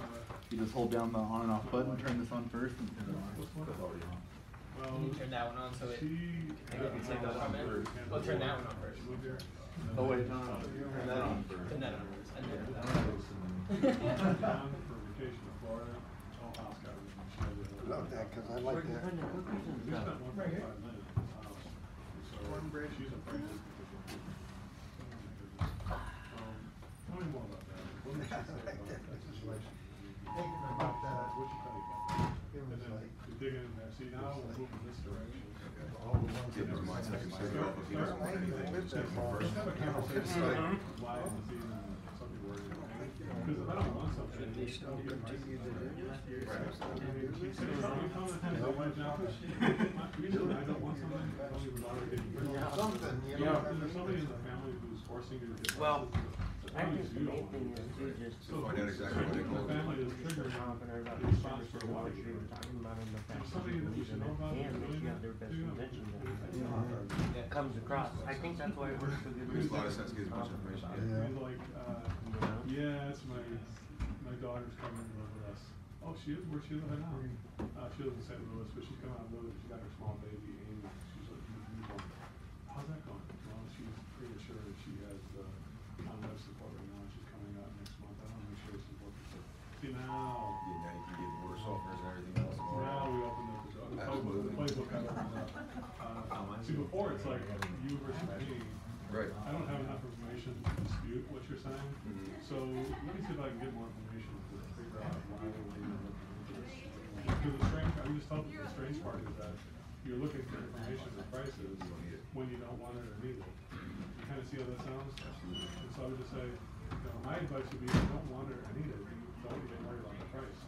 you just hold down the on and off button, turn this on first and turn it on. Well, you turn that one on so it? she. Maybe I can take that one in. Well, turn that one on first. She moved here. Oh, wait, no, no, turn that on first. Turn that on first, and then that Down <laughs> for vacation to Florida, all house got it. She had it. Love that, 'cause I like that. putting the cookies and We stuff? spent one point five million in this house. So Cornbread. she's afraid of. Um, Tell me more about that. Thinking about that, What'd she about it was like, you in there, see now we're moving this direction. all the ones that his mind second Start- if he doesn't want anything. Just ball. first. Have a conversation live in the season, something we're. Because if I don't want something. Should they still continue to do it? Keep sitting around, you tell them to do it now. Usually I don't want something, I don't even bother getting rid of it. Something, you Yeah, know. there's somebody in the family who's forcing you to get. Well, The I problem think is the you main thing is it. to just. So Find out exactly what they the call it. family is triggering Talking about the the service for water what were talking about in the There's somebody that we should know about. And that's they have their that. best Do you? invention that comes across. I think that's why it works so good. Makes a lot of sense, gives a bunch of information, yeah. He's like, uh, yeah, it's my, my daughter's coming to live with us. Oh, she is, where's she living now? Uh, she lives in St. Louis, but she's coming out with, she got her small baby, Amy, she's like, "You- you going, how's that going? Well, she's pretty sure that she has, uh, on life support right now, and she's coming out next month, I wanna make sure this is working. So, See, now, Yeah, now you can get water softeners and everything else. now we opened up the, the playbook, the playbook got opened up. Uh, see, before, it's like you versus me. Right. I don't have enough information to dispute what you're saying, Mhm. so let me see if I can get more information to figure out why we're even looking into this. Because the strange, I just told you, the strange part is that you're looking for information and prices when you don't want it or need it. You kinda see how that sounds? And so I would just say, you know, my advice would be, if you don't want it or need it, you don't get worried about the price.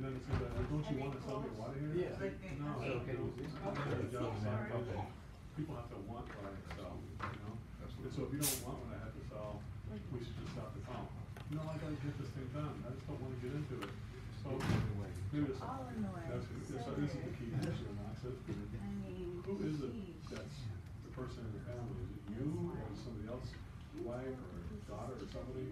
And then it's gonna, be like, don't you wanna sell me a water heater? Yeah. It's like, No, you know, it's not their job to sell it. People have to want what I sell, you know? And so if you don't want what I have to sell, we should just stop the phone. No, I gotta get this thing done, I just don't wanna get into it. So, maybe this, that's, this, this is the key issue, Max, is who is it that's the person in the family? Is it you, or is somebody else, wife, or daughter, or somebody?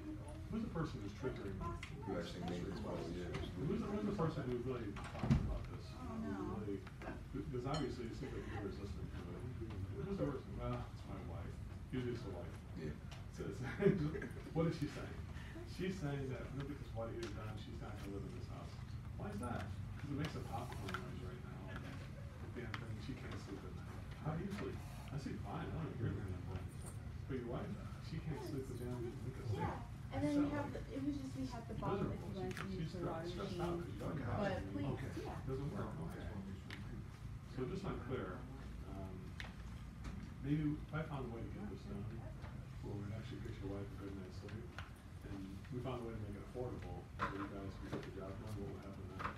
Who's the person who's triggering? Who actually made this policy, yeah. Who's, the- who's the person who's really talking about this? Who's really, because obviously it seems like you're listening to it. Who's the person? Well, it's my wife. Usually it's the wife. Yeah. So it's- <laughs> what is she saying? She's saying that when we get this water done, she's not gonna live in this house. Why is that? Because it makes a popcorn noise right now. The damn thing, she can't sleep at night. How do you sleep? I sleep fine, I don't agree with anything. But your wife, she can't sleep the damn, we can sleep. And then you have, the it was just, we had the bottom if you wanted to use She's the water stressed machine. out 'cause you don't have But it. please, Okay. yeah. Doesn't work, okay. So just unclear, um, maybe I found a way to get this done, where we'd actually get your wife a good night's sleep, and we found a way to make it affordable, for you guys to get the job done, what would happen then?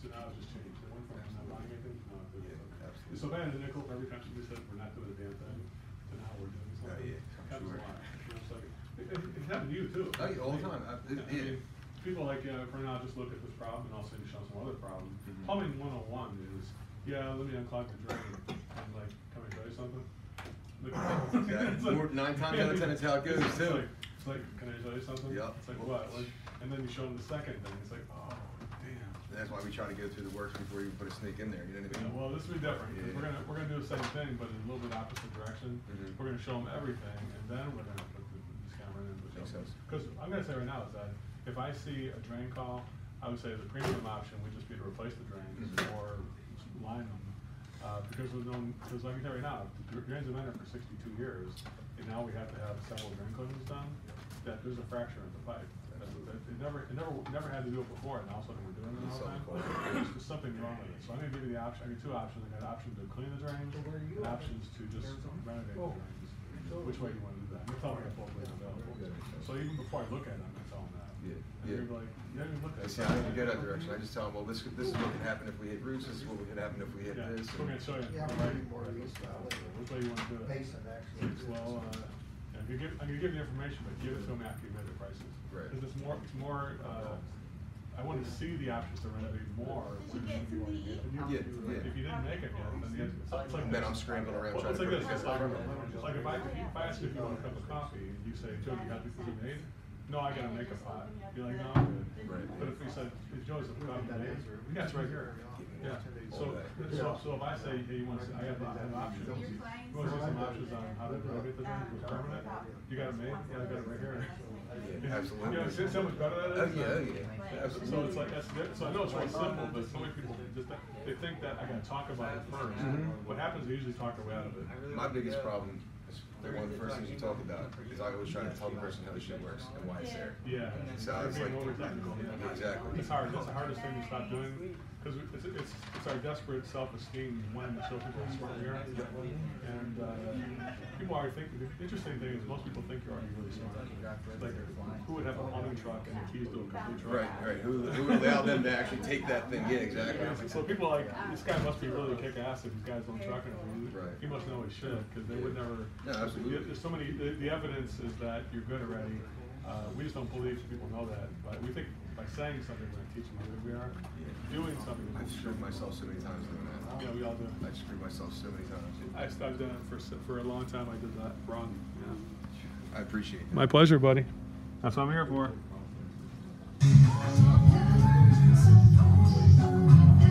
So now it's just changed, it went from not buying anything to not doing Yeah. So I had a nickel for every time she said we're not doing a damn thing, to now we're doing something. yeah, happens a lot, you know, it's like, it, it, it happened to you too. Oh, yeah, all the time. I- it- I yeah. mean, People like, yeah, for now, just look at this problem and I'll send you show some other problem. Mhm. Plumbing one oh one is, yeah, let me unclog the drain, and like, something? Yeah, <laughs> like- more- nine times out of ten, it's how it goes, It's too. like- It's like, can I tell you something? Yup. It's like, what, like, and then you show them the second thing, it's like, oh, damn. That's why we try to go through the works before you put a snake in there, you know what I Yeah, mean? well, this will be different. Yeah. we're gonna, we're gonna do the same thing, but in a little bit opposite direction. Mhm. We're gonna show them everything, and then we're gonna put the, this camera in. Makes sense. Cause I'm gonna say right now is that if I see a drain call, I would say the premium option would just be to replace the drains Mhm. or line them. Uh, because with no, because like I tell you right now, the drains have been there for sixty-two years, and now we have to have several drain cleanings done. that there's a fracture in the pipe. That's that- It never, it never, never had to do it before, and all of a sudden we're doing it all the time. There's just something wrong with it. So I'm gonna give you the option, I got two options. I got option to clean the drains, and options to just renovate the drains. Which way do you wanna do that? I'm telling you both ways available. So even before I look at it, I'm gonna tell them that. Yeah, And yeah. you're like, you haven't even looked I at it. see, I don't even go that direction, I just tell them, well, this, this is what can happen if we hit roots, this is what could happen if we hit Yeah, this. we're gonna show you. Yeah, the I'm right- ready for it. It's, uh, Which way you wanna do it? Basin, actually. It's well, uh, yeah, I'm gonna give, I'm gonna give you the information, but give it to them after you get the prices. Right. Cause it's more, it's more, uh, I wanna see the options to renovate more. Did you when get you some wanna to get- eat? Yeah, yeah. If you didn't make it yet, then you have, it's like. Then this. I'm scrambling around Well, trying it's to like put this, it it's like, together. it's like if I, if I ask you if you want a cup of coffee, and you say, Joe, you got these things made? No, I gotta make a pot. You're like, no, I'm good. Right. But if we said, is Joe's a coffee made? Yeah, it's right here. Yeah, so, All so, so if I say, hey, you want, to- I have, I have options. You want to see some options on how to renovate the thing with permanent? You got it made? Yeah, I got it right here. Yeah, absolutely. You know, see how much better that is? Oh, yeah, oh, yeah. So- So it's like, that's, the- so I know it's real simple, but so many people just, they think that I gotta talk about it first. Mhm. What happens, they usually talk their way out of it. My biggest problem, is they're one of the first things you talk about, is I always try to tell the person how the shit works and why it's there. Yeah. So it's like, exactly. It's hard, that's the hardest thing to stop doing, cause it's, it's, it's our desperate self-esteem when to show people how smart we are. And, uh, people are thinking, the interesting thing is most people think you're already really smart. Like, who would have a plumbing truck and the keys to a complete truck? Right, right, who, who would allow them to actually take that thing, yeah, exactly. So people are like, this guy must be really kick ass if these guys don't truck it. Right. He must know his shit, cause they would never. No, absolutely. There's so many, the, the evidence is that you're good already. Uh, we just don't believe people know that, but we think by saying something, we're gonna teach them how good we are. Doing something. I've screwed myself so many times doing that. Yeah, we all do. I've screwed myself so many times. I, I've done it for, for a long time, I did that wrong, yeah. I appreciate that. My pleasure, buddy. That's what I'm here for. <laughs>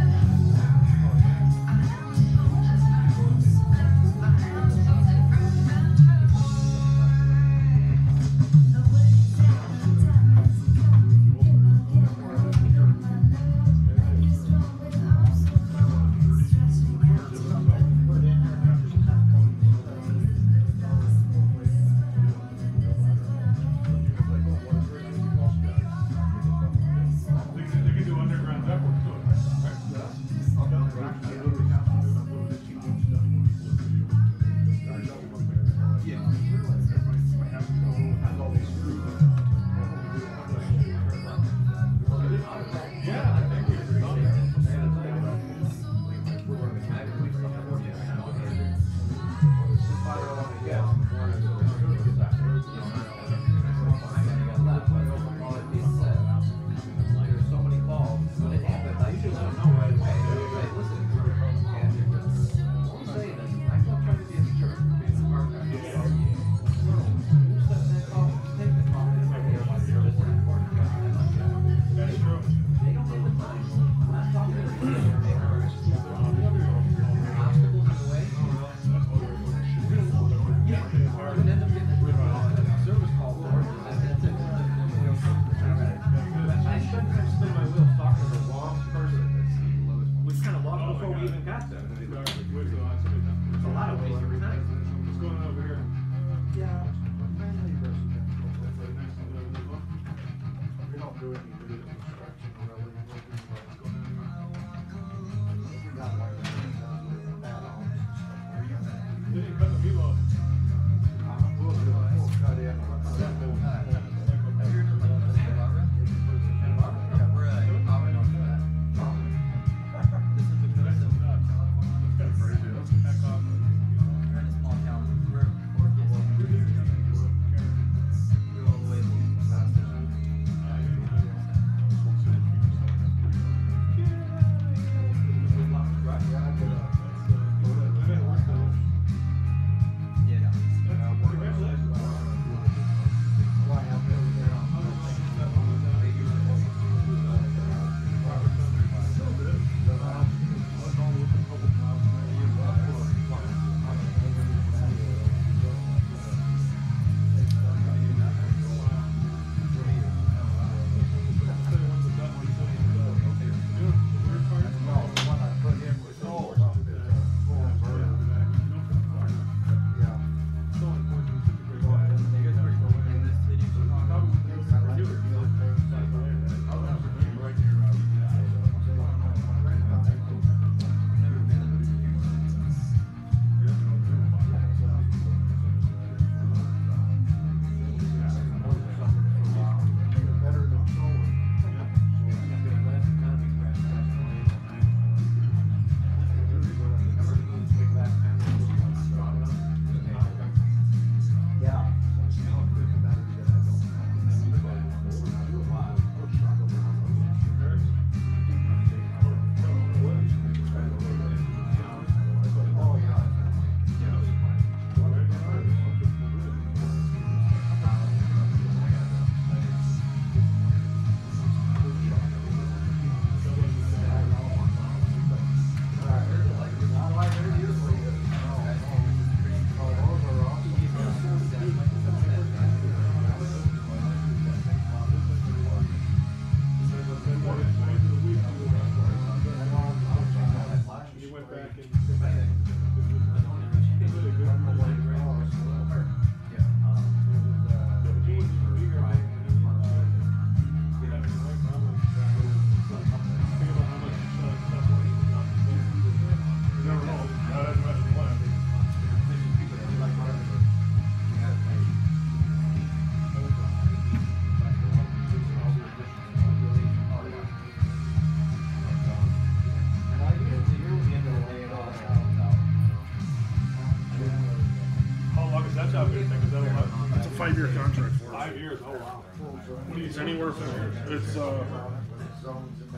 it's, uh,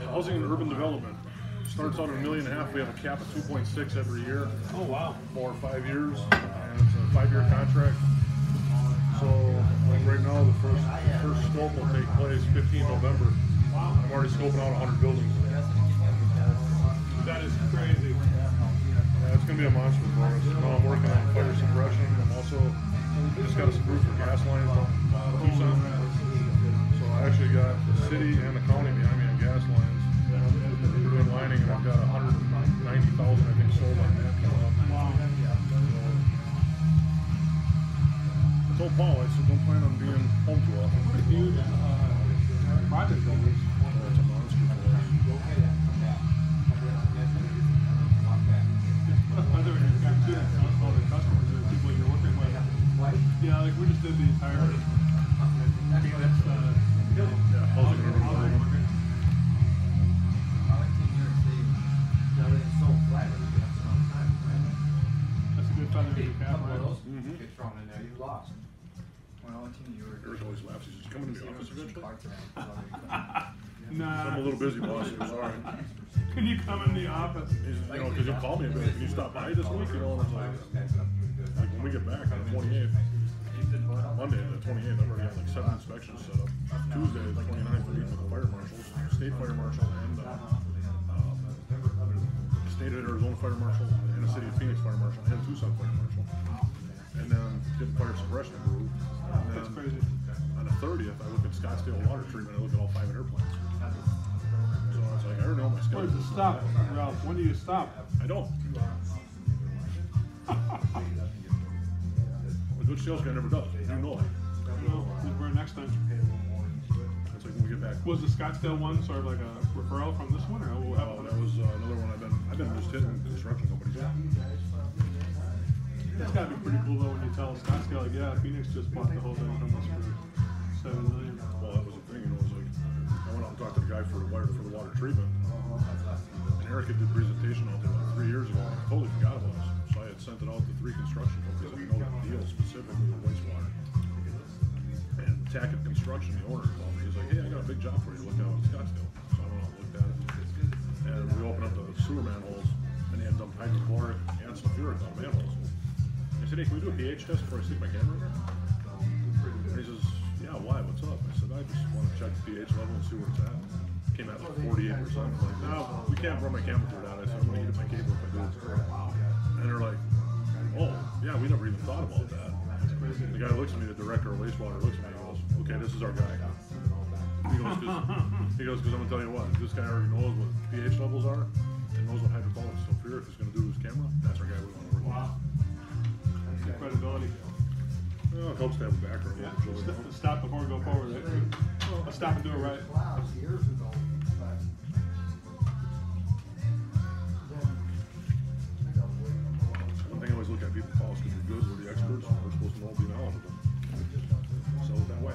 housing and urban development. Starts out at a million and a half, we have a cap of two point six every year. Oh wow. For five years, and it's a five-year contract. So, like right now, the first, first scope will take place fifteen November. I'm already scoping out hundred buildings. That is crazy. Yeah, it's gonna be a monster for us. Now I'm working on fire suppression, I'm also, just got us approved for gas lines on Tucson. So actually got the city and the county behind me on gas lines. We're doing lining and I've got hundred and ninety thousand, I think, sold on that. Wow. I told Paul, I said, don't plan on being home too often. Huge uh, project builders. Always laughs, he says, you coming to the office eventually? <laughs> Nah. I'm a little busy, boss, I'm sorry. Can you come in the office? He's, you know, cause he'll call me and be can you stop by this week, you know, and it's like, like when we get back on the twenty-eighth, Monday, the twenty-eighth, I've already got like seven inspections set up. Tuesday, the twenty-ninth, we're meeting with the fire marshals, state fire marshal and, uh, uh, state of Arizona fire marshal and the city of Phoenix fire marshal and Tucson fire marshal. And then get the fire suppression approved. That's crazy. On the thirtieth, I look at Scottsdale water treatment, I look at all five airplanes. So I was like, I already know my schedule. Where's the stop, Ralph? When do you stop? I don't. A good sales guy never does. You know it. No, we're next time. It's like when we get back. Was the Scottsdale one sort of like a referral from this one, or what Oh, happened? that was uh, another one I've been, I've been just hitting construction companies. It's gotta be pretty cool though when you tell Scottsdale, like, yeah, Phoenix just bought the whole thing from us for seven million. Well, that was the thing, you know, it was like, I went out and talked to the guy for the water, for the water treatment. And Erica did a presentation out there like three years ago, and I totally forgot about us. So I had sent it out to three construction companies that know the deal specifically with wastewater. And Tackett Construction, the owner, called me, he's like, hey, I got a big job for you, to look out in Scottsdale. So I went out and looked at it. And we opened up the sewer manholes, and they had dumped hydrochloric and sulfuric on manholes. I said, hey, can we do a pH test before I stick my camera in? And he says, yeah, why, what's up? I said, I just wanna check the pH level and see where it's at. Came out like forty-eight percent, like, no, we can't run my camera through that. I said, I'm gonna eat at my cable if I do it. And they're like, oh, yeah, we never even thought about that. The guy looks at me, the director of wastewater looks at me and goes, okay, this is our guy. He goes, cause, <laughs> he goes, cause I'm gonna tell you what, this guy already knows what pH levels are and knows what hydrochloric sulfuric is gonna do to his camera. That's our guy we wanna work with. Wow. Credibility. Well, it helps to have a background. Yeah, Really st- helps. stop before we go forward, right? Let's stop and do it right. One thing I always look at people calls because we're good, we're the experts, we're supposed to know, be knowledgeable. So that way.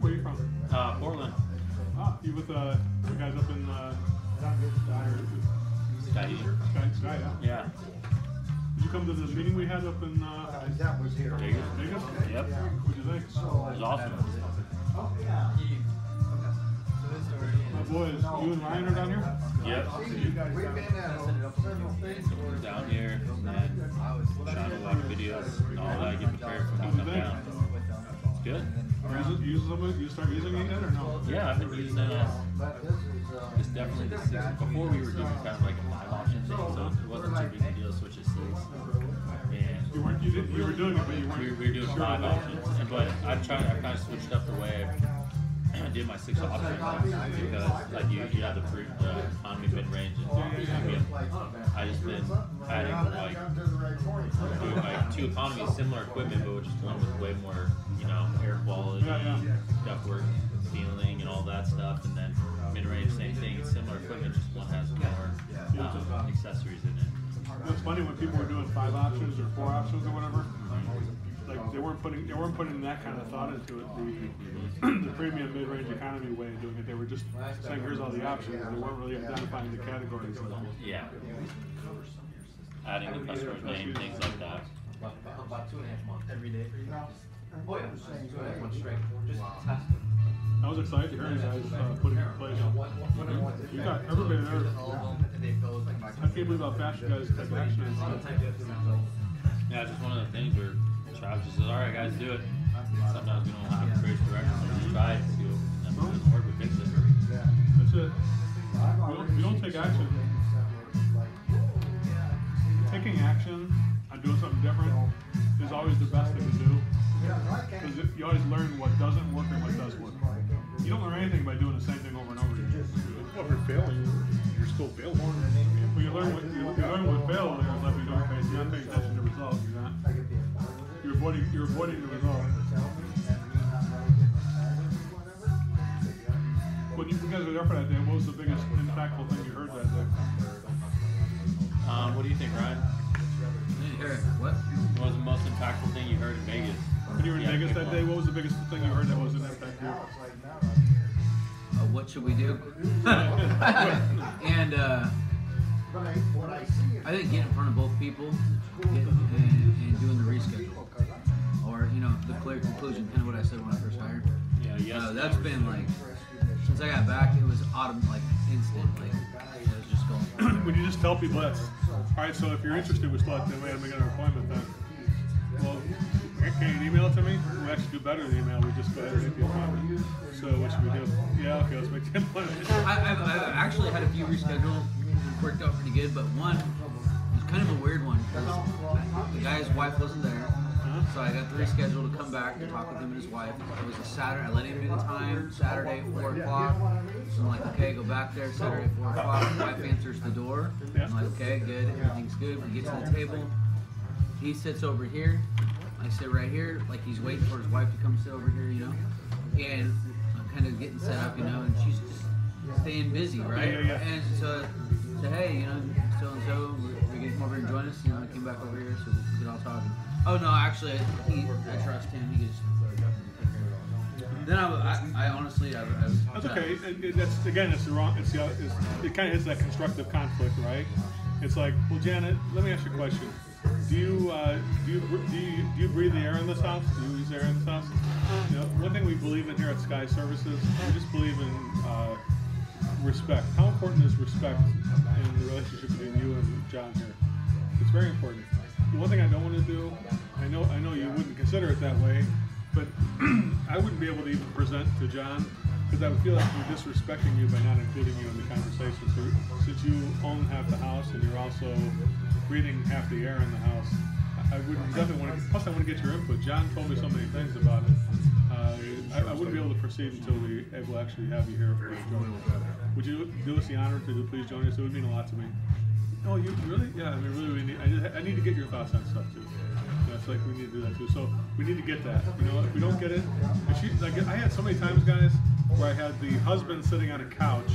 Where are you from? Uh, Portland. Ah, you with, uh, the guys up in, uh, Sky Sky, Sky, yeah? Yeah. Did you come to the meeting we had up in, uh? That was here. Vegas. Vegas? Yep. What'd you think? It was awesome. oh, yeah. My boys, you and Ryan are down here? Yep. We've been at several things. Down here and shot a lot of videos and all that, get prepared for when I'm down. It's good. Use it, use some of it, you start using it yet or no? Yeah, I've been using it. uh, But this is, uh. It's definitely the six. Before we were doing kind of like a live option thing, so it wasn't too big a deal to to. And You weren't, you didn't, you were doing it, but you weren't. we, we were doing sure five options, and but I'm trying. I kind of switched up the way I <clears throat> did my six options because like you, you have the pre, the economy mid range and premium. I just been adding like doing like two economies, similar equipment, but just one with way more, you know, air quality, ductwork, ceiling, and all that stuff, and then mid range, same thing, similar equipment, just one has more um, accessories in. It's funny when people were doing five options or four options or whatever, like they weren't putting, they weren't putting that kind of thought into it. The, the premium mid-range economy way of doing it, they were just saying, here's all the options, they weren't really identifying the categories. Yeah. Adding the customer's name, things like that. about, about- about two and a half months. Every day for you? Oh, yeah, two and a half months straight, just testing. I was excited to hear you guys uh, putting in place. You got everybody there. I can't believe how fast you guys take action. Yeah, it's just one of the things where Travis just says, all right, guys, do it. Sometimes we don't have great direction, so we try it, see what, and if it doesn't work, we fix it. That's it. You don't, you don't take action. Taking action on doing something different is always the best thing to do. Because you always learn what doesn't work and what does work. You don't learn anything by doing the same thing over and over again. Well, if you're failing, you're still failing. When you learn what you, you learn what failed, there's nothing you're doing crazy. You're not paying attention to the result. You're not. You're avoiding. You're avoiding the result. When you, you guys were there for that day, what was the biggest impactful thing you heard that day? Um, what do you think, Ryan? What? What was the most impactful thing you heard in Vegas? When you were in Yeah, Vegas that day, what was the biggest thing you heard that was an impact you? Uh, what should we do? <laughs> and uh, I think getting in front of both people and, and doing the reschedule. Or, you know, the clear conclusion, kind of what I said when I first hired. Yeah, yes. Uh, that's been like, since I got back, it was autumn, like instant. Like, it was just going. <clears throat> when you just tell people that's all right. So if you're interested, we still have to wait and make an appointment then. Well, can you email it to me? We actually do better than email. We just go ahead and make the appointment. So what should we do? Yeah, okay, let's make the appointment. I, I've, I've actually had a few rescheduled, worked out pretty good, but one was kind of a weird one. 'cause The guy's wife wasn't there, uh-huh. so I got the reschedule to come back to talk with him and his wife. It was a Saturday. I let him do the time. Saturday, four o'clock. So I'm like, okay, go back there. Saturday, four o'clock. Wife answers the door. I'm like, okay, good. Everything's good. We get to the table. He sits over here. I sit right here, like he's waiting for his wife to come sit over here, you know. And I'm kind of getting set up, you know, and she's just staying busy, right? Yeah, yeah. And so, so hey, you know, so and so, we get come over and join us. You know, I came back over here, so we could all talk. Oh no, actually, I, he, I trust him. He just. Then I, I, I honestly, I, I was. That's okay. It, it, that's again, it's the wrong. It's the. It's, it kind of hits that constructive conflict, right? It's like, well, Janet, let me ask you a question. Do you uh, do you do you do you breathe the air in this house? Do you use air in this house? You know, one thing we believe in here at Sky Services, we just believe in uh, respect. How important is respect in the relationship between you and John here? It's very important. The one thing I don't want to do, I know I know you wouldn't consider it that way, but <clears throat> I wouldn't be able to even present to John because I would feel like we're disrespecting you by not including you in the conversation. So since you own half the house and you're also breathing half the air in the house, I would definitely want to. Plus, I want to get your input. John told me so many things about it. Uh, I, I wouldn't be able to proceed until we able actually have you here. Would you do us the honor to please join us? It would mean a lot to me. Oh, you really? Yeah, I mean, really, we need, I, just, I need to get your thoughts on stuff too. It's like we need to do that too. So we need to get that. You know, if we don't get it, she, like I had so many times, guys, where I had the husband sitting on a couch,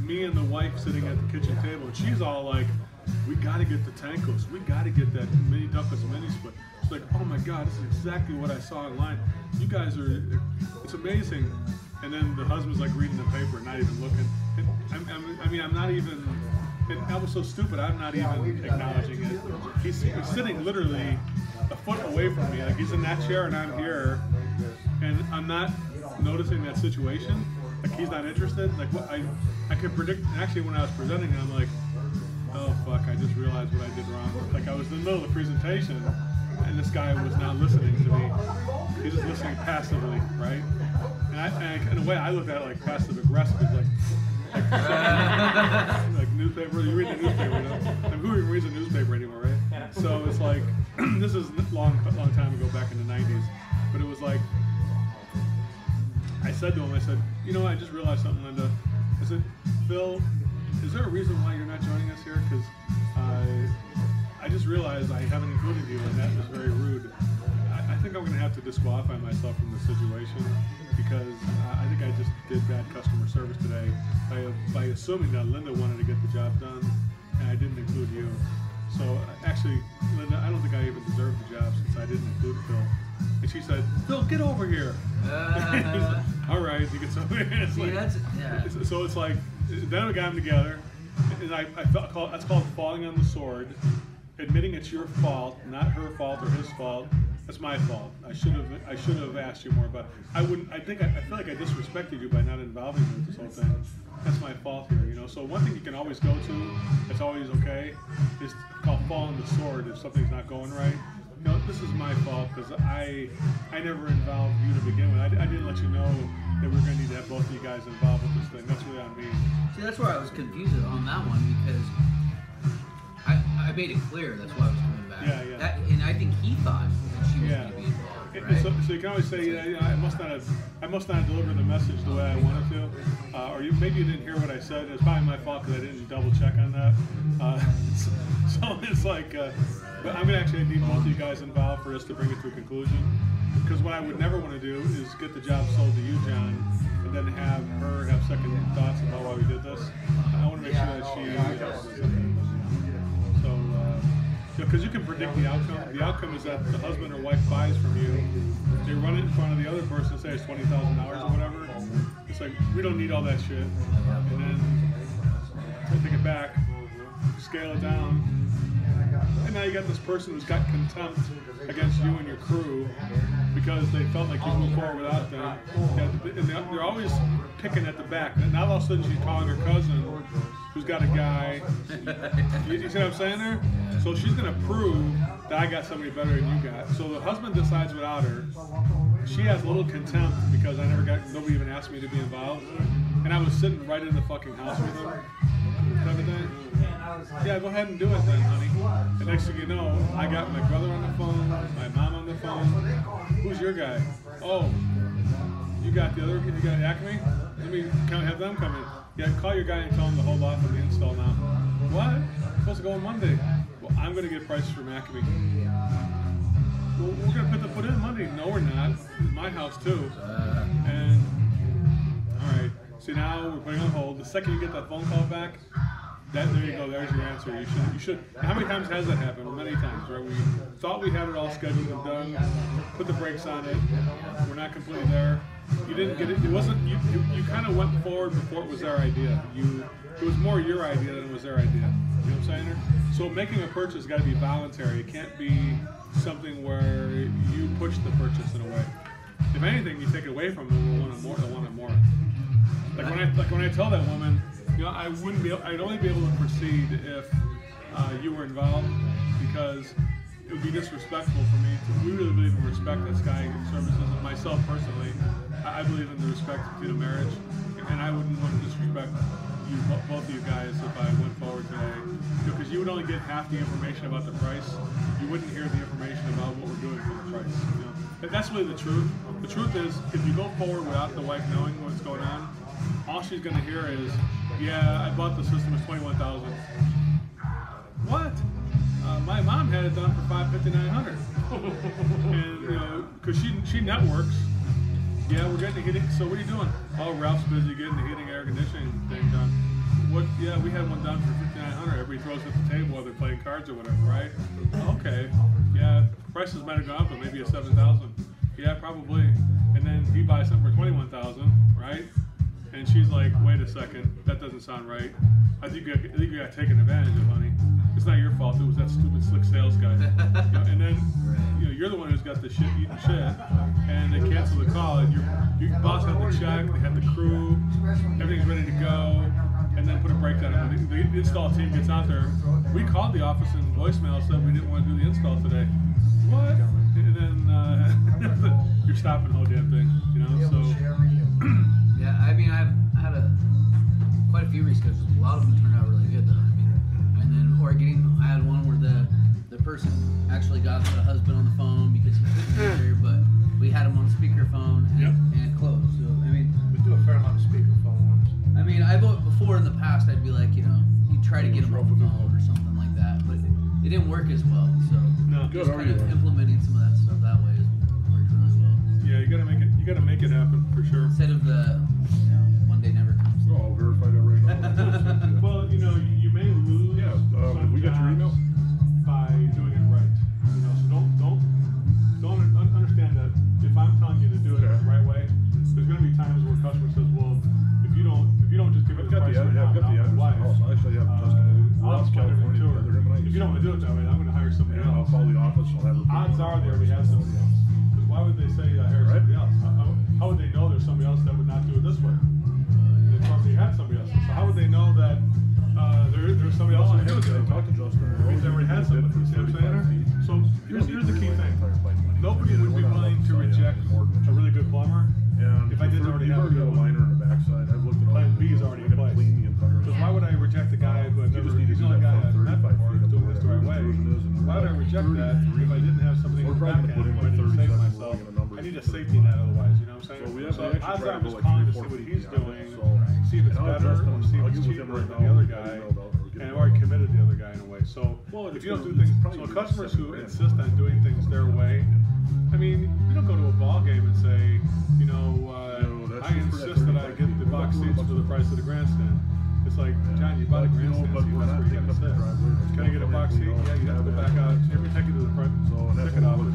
me and the wife sitting at the kitchen table, and she's all like, "We got to get the tankless. We got to get that mini ductless mini split." It's like, "Oh my God, this is exactly what I saw online. You guys are, it's amazing." And then the husband's like reading the paper, not even looking. I'm, I mean, I'm not even. And I was so stupid. I'm not even acknowledging it. He's, he's sitting literally a foot away from me. Like he's in that chair and I'm here, and I'm not noticing that situation. Like he's not interested. Like what I, I could predict. Actually, when I was presenting, I'm like, oh fuck! I just realized what I did wrong. Like I was in the middle of the presentation, and this guy was not listening to me. He's just listening passively, right? And, I, and in a way, I looked at it like passive aggressive. Like, <laughs> like, newspaper. You read the newspaper, you know? Like, who even reads a newspaper anymore, right? So it's like <clears throat> this is long, long time ago, back in the '90s. But it was like I said to him, I said, you know, I just realized something, Linda. I said, Phil, is there a reason why you're not joining us here? Because uh, I just realized I haven't included you, and that was very rude. I, I think I'm going to have to disqualify myself from the situation because uh, I think I just did bad customer service today by, by assuming that Linda wanted to get the job done, and I didn't include you. So actually, Linda, I don't think I even deserve the job since I didn't include Phil. And she said, Phil, get over here. Uh, <laughs> All right, gets over here. See, like, that's- yeah. it's- So it's like, then we got them together, and I, I felt called, that's called falling on the sword. admitting it's your fault, not her fault or his fault. That's my fault. I should have I should have asked you more about. I wouldn't. I think I, I feel like I disrespected you by not involving you with this whole thing. That's my fault here, you know. So one thing you can always go to, that's always okay, is called falling the sword if something's not going right. You know, this is my fault because I I never involved you to begin with. I, I didn't let you know that we are going to need to have both of you guys involved with this thing. That's really on me. See, that's where I was confused on that one because I, I made it clear that's why I was back. Yeah, yeah. That, and I think he thought that she was Yeah. going to be involved, right? So, so you can always say, yeah, yeah, I must not have, I must not have delivered the message the way I wanted to, uh, or you maybe you didn't hear what I said. It's probably my fault because I didn't double check on that. Uh, <laughs> so it's like, uh, but I'm gonna actually need both of you guys involved for us to bring it to a conclusion. Because what I would never want to do is get the job sold to you, John, and then have her have second thoughts about why we did this. I want to make sure that she. Because you can predict the outcome. The outcome is that the husband or wife buys from you. They run it in front of the other person, say it's twenty thousand dollars or whatever. It's like we don't need all that shit, and then they take it back, scale it down, and now you got this person who's got contempt against you and your crew because they felt like you moved forward without them. And they're always picking at the back. And now all of a sudden she's calling her cousin, who's got a guy. You, see what I'm saying there? So she's gonna prove that I got somebody better than you got. So the husband decides without her. She has little contempt because I never got nobody even asked me to be involved, and I was sitting right in the fucking house with her. Type of thing. Yeah, go ahead and do it then, honey. And next thing you know, I got my brother on the phone, my mom on the phone. Who's your guy? Oh, you got the other, you got Acme? Let me kind of have them come in. Yeah, call your guy and tell him to hold off on the install now. What? It's supposed to go on Monday. Well, I'm going to get prices from Acme. Well, we're going to put the foot in Monday. No, we're not. My house too. And all right. See now we're putting on hold. The second you get that phone call back, that there you go. There's your answer. You should. You should. How many times has that happened? Many times, right? We thought we had it all scheduled and done. Put the brakes on it. We're not completely there. You didn't get it. It wasn't. You. You, you kind of went forward before it was their idea. You. It was more your idea than it was their idea. You know what I'm saying? So making a purchase has got to be voluntary. It can't be something where you push the purchase in a way. If anything, you take it away from them. They'll want it more. They'll want it more. Like when I like when I tell that woman, you know, I wouldn't be. I'd only be able to proceed if uh, you were involved because it would be disrespectful for me to. We really believe in respect at Sky Services, and myself personally, I, believe in the respect between a marriage, and I wouldn't want to disrespect you, both of you guys, if I went forward today, because you would only get half the information about the price. You wouldn't hear the information about what we're doing for the price. You know? That's really the truth. The truth is, if you go forward without the wife knowing what's going on, all she's gonna hear is, "Yeah, I bought the system. Twenty-one thousand. What? Uh, my mom had it done for five fifty-nine hundred. <laughs> and you know, cause she she networks. Yeah, we're getting the heating. So what are you doing? Oh, Ralph's busy getting the heating air conditioning thing done. What? Yeah, we had one done for fifty-nine hundred. Everybody throws it at the table while they're playing cards or whatever, right? Okay. Yeah, prices might have gone up, but maybe a seven thousand. Yeah, probably. And then he buys something for twenty-one thousand, right? And she's like, wait a second, that doesn't sound right. I think you got, I think you got taken advantage of, honey. It's not your fault. It was that stupid slick sales guy. You know, and then you know, you're the one who's got the shit eating shit. And they cancel the call, and your your boss had the check, they had the crew, everything's ready to go, and then put a breakdown. And the, the install team gets out there. We called the office and voicemail said we didn't want to do the install today. What? And then uh, <laughs> you're stopping the whole damn thing. You know, so. Yeah, I mean, I've had a quite a few reschedules. A lot of them turned out really good, though. I mean, and then or getting, I had one where the the person actually got the husband on the phone because he couldn't hmm. hear, but we had him on speakerphone and, and it closed. So I mean, We do a fair amount of speakerphone ones. I mean, I vote before in the past. I'd be like, you know, you try to get him on the phone or something like that, but it, it didn't work as well. So No. just kind of how are you? implementing some of that yeah, you gotta make it. You gotta make it happen for sure. Instead of the you know, one day never comes. Oh, I'll verify that right <laughs> now. well, you know, you, you may lose. Yeah, uh, we got your email. By doing it right, you know, so don't don't don't un- understand that if I'm telling you to do it okay. the right way, there's gonna be times where a customer says, well, if you don't if you don't just give it I've the price right now, I've got the address. Why? Actually, I have uh, I'll California. If you don't want to do it that way, I'm gonna hire somebody yeah, else. I'll call the office. I'll have. Odds are there, we have somebody else why would they say I hired somebody else? How, how, would they know there's somebody else that would not do it this way? They probably had somebody else. So how would they know that uh, there, there's somebody else who do it? They talked to Justin. It they already had somebody. You see what I'm saying? So here's, here's the key thing. Nobody would be willing to reject a really good plumber and if I didn't already have a liner on the backside. I've looked at plan B is already in place. Because why would I reject the guy who I've never, he's only got a 30? doing this the right way? Why would I reject that if I didn't have something in the back end? need a safety net otherwise, you know what I'm saying? So we have so an extra odds I'm just calling to see what he's doing, see if it's better, or see if it's cheaper than the other guy, and I've already committed the other guy in a way. So if you don't do things, so customers who insist on doing things their way, I mean, you don't go to a ball game and say, you know, uh, I insist that I get the box seats for the price of the grandstand. It's like, John, you bought a grandstand, so you must be Can I get a box seat? Yeah, you have to go back out. Every ticket to the front, ticket office,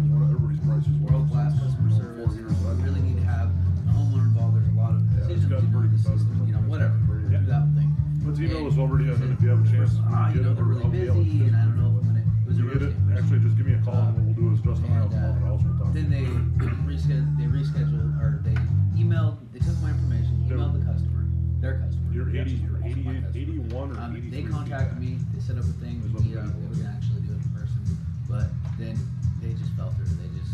email us already, and if you have a chance, ah, I get know it they're or really I'll be busy, able to. and I don't know it, You it, actually, just give me a call, and what we'll do is just. and I and I'll also talk. Then they rescheduled, they rescheduled, or they emailed, they took my information, They're- emailed the customer, their customer. You're eighty, you're eighty, eighty-one or Um, eighty-three. they contacted me, they set up a thing, uh, we meet they were gonna actually do it in person, but then they just fell through, they just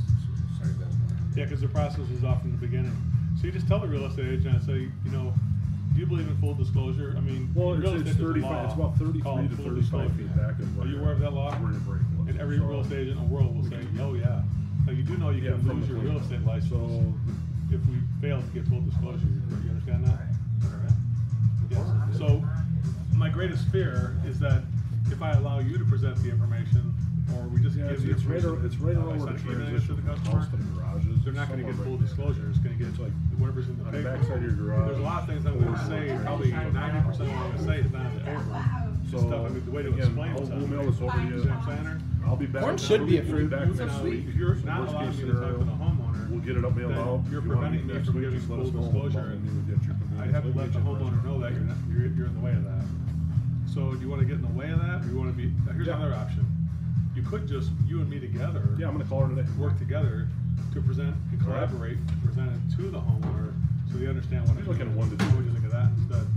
started going. Yeah, because the process is off from the beginning. So you just tell the real estate agent, I say, you know, do you believe in full disclosure? I mean, well, it's, it's, 35, it's about 33 to 35 feet back. And Are you aware of that law? We're in a break. And every so real estate agent in the world will say, can, oh, yeah. Now, you do know you yeah, can lose your real estate license so if we fail to get full disclosure. You understand that? All right. Yes. So, my greatest fear is that if I allow you to present the information, or we just yeah, give it's, the it's right, it's right around the transition to the customer they're not going to get full disclosure. It's going to get like whatever's in the paper. backside of your garage. There's a lot of things I'm going to say. Probably 90 percent of what I'm going to say is not in the paper. So stuff. I mean, the way to again, explain it happening. We'll mail this over to you. I'll be back. Corn should be a fruit. Back next so week. If you're so not allowing me to talk to the homeowner, we'll get it up mailed out. You're preventing me from getting full disclosure. I have to let the homeowner know that you're you're, you're in the way of that. So do you want to get in the way of that? Or you want to be? Here's another option. You could just you and me together. Yeah, I'm going to call her today. Work together to present and collaborate, present it to the homeowner so they understand what. You're looking at one to do. What do you think of that instead?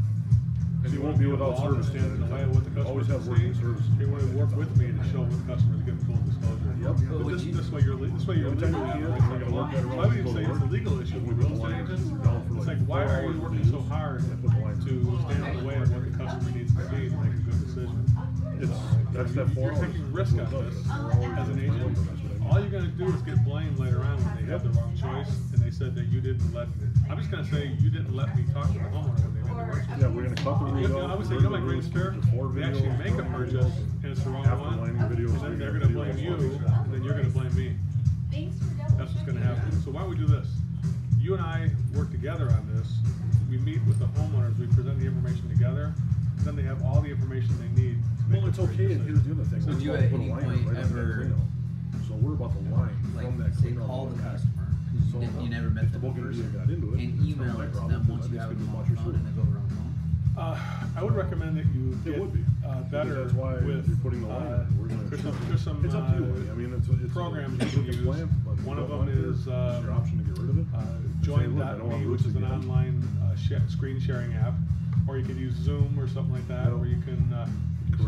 And you won't be without service standards in the way of what the customer Always have working service. You want to work with me to show what the customer to getting full disclosure. Yep. But this, this way you're, le- this way you're Every it, are gonna work better Why would you say it's a legal issue with real estate agents? It's like, why are you working so hard to stand in the way of what the customer needs to be to make a good decision? It's, that's that You're taking risk on this as an agent all you're gonna do is get blamed later on when they had the wrong choice and they said that you didn't let. I'm just gonna say you didn't let me talk to the homeowner when they had the wrong choice. Yeah, we're gonna cut the video. I would say you know my greatest fear. They actually make a purchase and it's the wrong one. And then they're gonna blame you, and then you're gonna blame me. That's what's gonna happen. So why don't we do this? You and I work together on this. We meet with the homeowners. We present the information together then they have all the information they need. Well, it's okay to do the thing. So do you at any point ever so about the line like, from that call the customer. So you uh, never met them the person, got into it, and email it to them once you have them phone and they go around home. Uh, I would recommend that you it would be. Uh, better that's why with you're putting the line. Uh, we're there's some, there's some it's up to you. Uh, I mean, it's, it's programs you can use. Plan, One of them is um, your option to get rid of it. Uh, Join.me, which is an online uh, sh screen sharing app, or you could use Zoom or something like that, yep. where you can. Uh,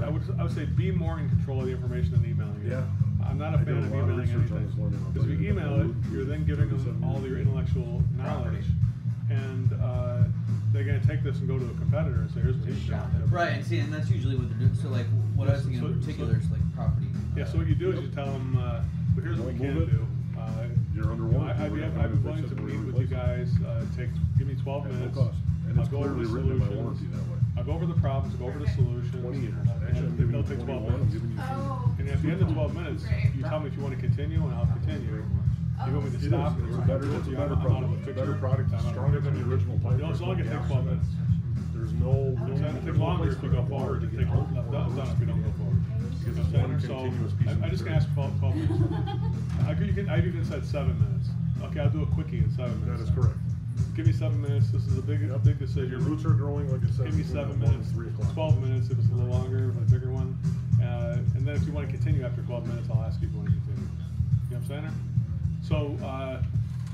I would I would say be more in control of the information than emailing. Yeah. It. Yeah. I'm not a I fan a of lot of emailing research on anything this learning because if you it. email it, you're then giving them all your intellectual knowledge, and uh, they're going to take this and go to a competitor and say, "Here's what he's doing." Right, and see, and that's usually what they're doing. So, like, what I was thinking So- in particular is like property. Yeah, so what you do is you tell them, uh, well, here's what we can move it. do. Uh, You're under you know, warranty. I- I'd be, We're gonna I'd be fix willing it. to We're meet gonna with you replace guys, uh, take, give me twelve At no minutes. cost. And I'll it's go over clearly the written in my solutions. warranty that way. I'll I'll go over the problems, go over the solutions. Twenty years. and Actually, I'm giving It'll you take twelve twenty-one, I'm minutes. Oh. And at the end of twelve minutes, you tell me if you wanna continue and I'll continue. You want me to It is. stop? It's a better, it's a better I'm product, the it's a better product, it's I'm out of the stronger than the original pipe. You know, as There's long as it takes twelve minutes. There's no, You know what I'm? It takes longer place if we for go forward, water it to takes get out. left down if we don't go forward. Because You it's what one I'm saying? continuous So, piece of I, I just gonna material. ask twelve, twelve minutes. <laughs> I could, you can, I've even said seven minutes. Okay, I'll do a quickie in seven That minutes. is correct. Give me seven minutes, this is a big, a big decision. Your roots are growing, like I said. Give me seven minutes, Three o'clock. twelve minutes if it's a little longer, a bigger one. Uh, and then if you wanna continue after twelve minutes, I'll ask you if you wanna continue. You know what I'm saying? So, uh.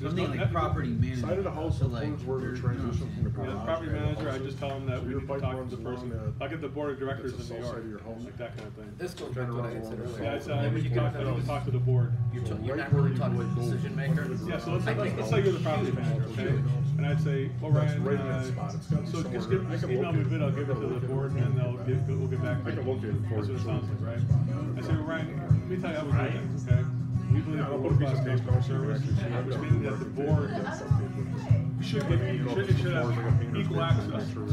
There's Something no- like property management. Side of the house so like, includes where the there- transition from the Yeah, garage. the property manager, I just tell them that So we your need to pipe talk to the person. along that- I'll get the board of directors that's in the New south York, of your house. like that kind of thing. This goes back to what I had said earlier. Yeah, it's, uh, I need you to can talk, I need to talk to the board. You're, So t- you're right not really talking would to the go decision maker. Yeah, so garage. let's, I let's, think let's say you're the property manager, okay? And I'd say, well, That's Ryan, right in that uh, spot. It's gotta be so just somewhere- give, I just can email me locate a bit, I'll give it to the board it. and they'll give, we'll get back to I you. can locate it for That's you. what it sounds like, right? I say, well, Ryan, let me tell you how we do things, okay? We believe Yeah, in I'll put world-class of tape customer down so you can service, actually see it. which means that the board should give, should, should have equal access to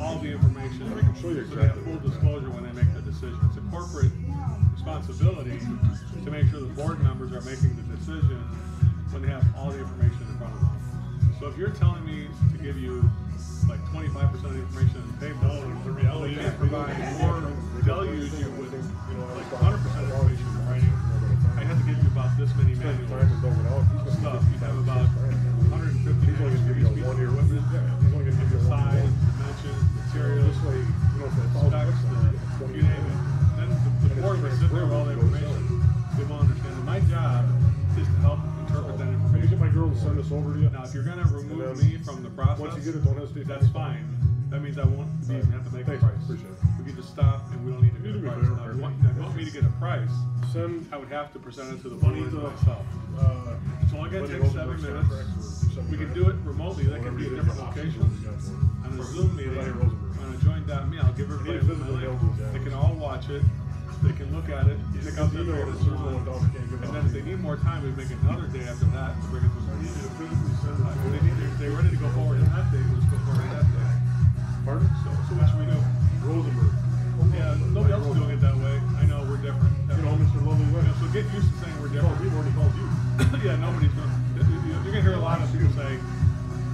all the information. I can show you So they have full disclosure when they make the decision. It's a corporate responsibility to make sure the board members are making the decision when they have all the information in front of them. So if you're telling me to give you like twenty-five percent of the information on the table, the reality is provide or deluge you with like hundred percent of the information about this many Spend manuals time and out. He's stuff. You have about hundred and fifty He's only manuals gonna for give you each a piece of one-year equipment. Yeah, he's only gonna give you a Size, dimensions, materials, This way, you know, for a thousand specs, the- you name it. Then the, the board will sit there with all the information. They will understand. And my job is to help interpret that information. get my girl to send this over to you. Now, if you're gonna remove me from the process, Once you get it, don't hesitate. that's fine. That means I won't even have to make a Thanks, price. appreciate it. We can just stop and we don't need to get a Need to be price. clear. Now, if you want, now, if you want me to get a price, Send, I would have to present it to the we board need to, myself. uh. It's only gonna take seven minutes. contracts We can do it remotely. That can be at different locations. On a Zoom meeting, Buddy Rosenberg. on a join.me, I'll give everybody a Need link. I'll do that. They can all watch it. They can look at it, pick out their Email favorite it, there's no song. doubt we can't give And then if they need more time, we make another day after that to bring it to some. If they need, if they're ready to go forward on that day, we'll Pardon? So, so we do? Rosenberg. Yeah, nobody else is doing it that way. I know, we're different. You know, Mr. Lovely Yeah, So get used to saying we're different. we've already called you. <coughs> yeah, nobody's gonna. You're gonna hear a lot of people say,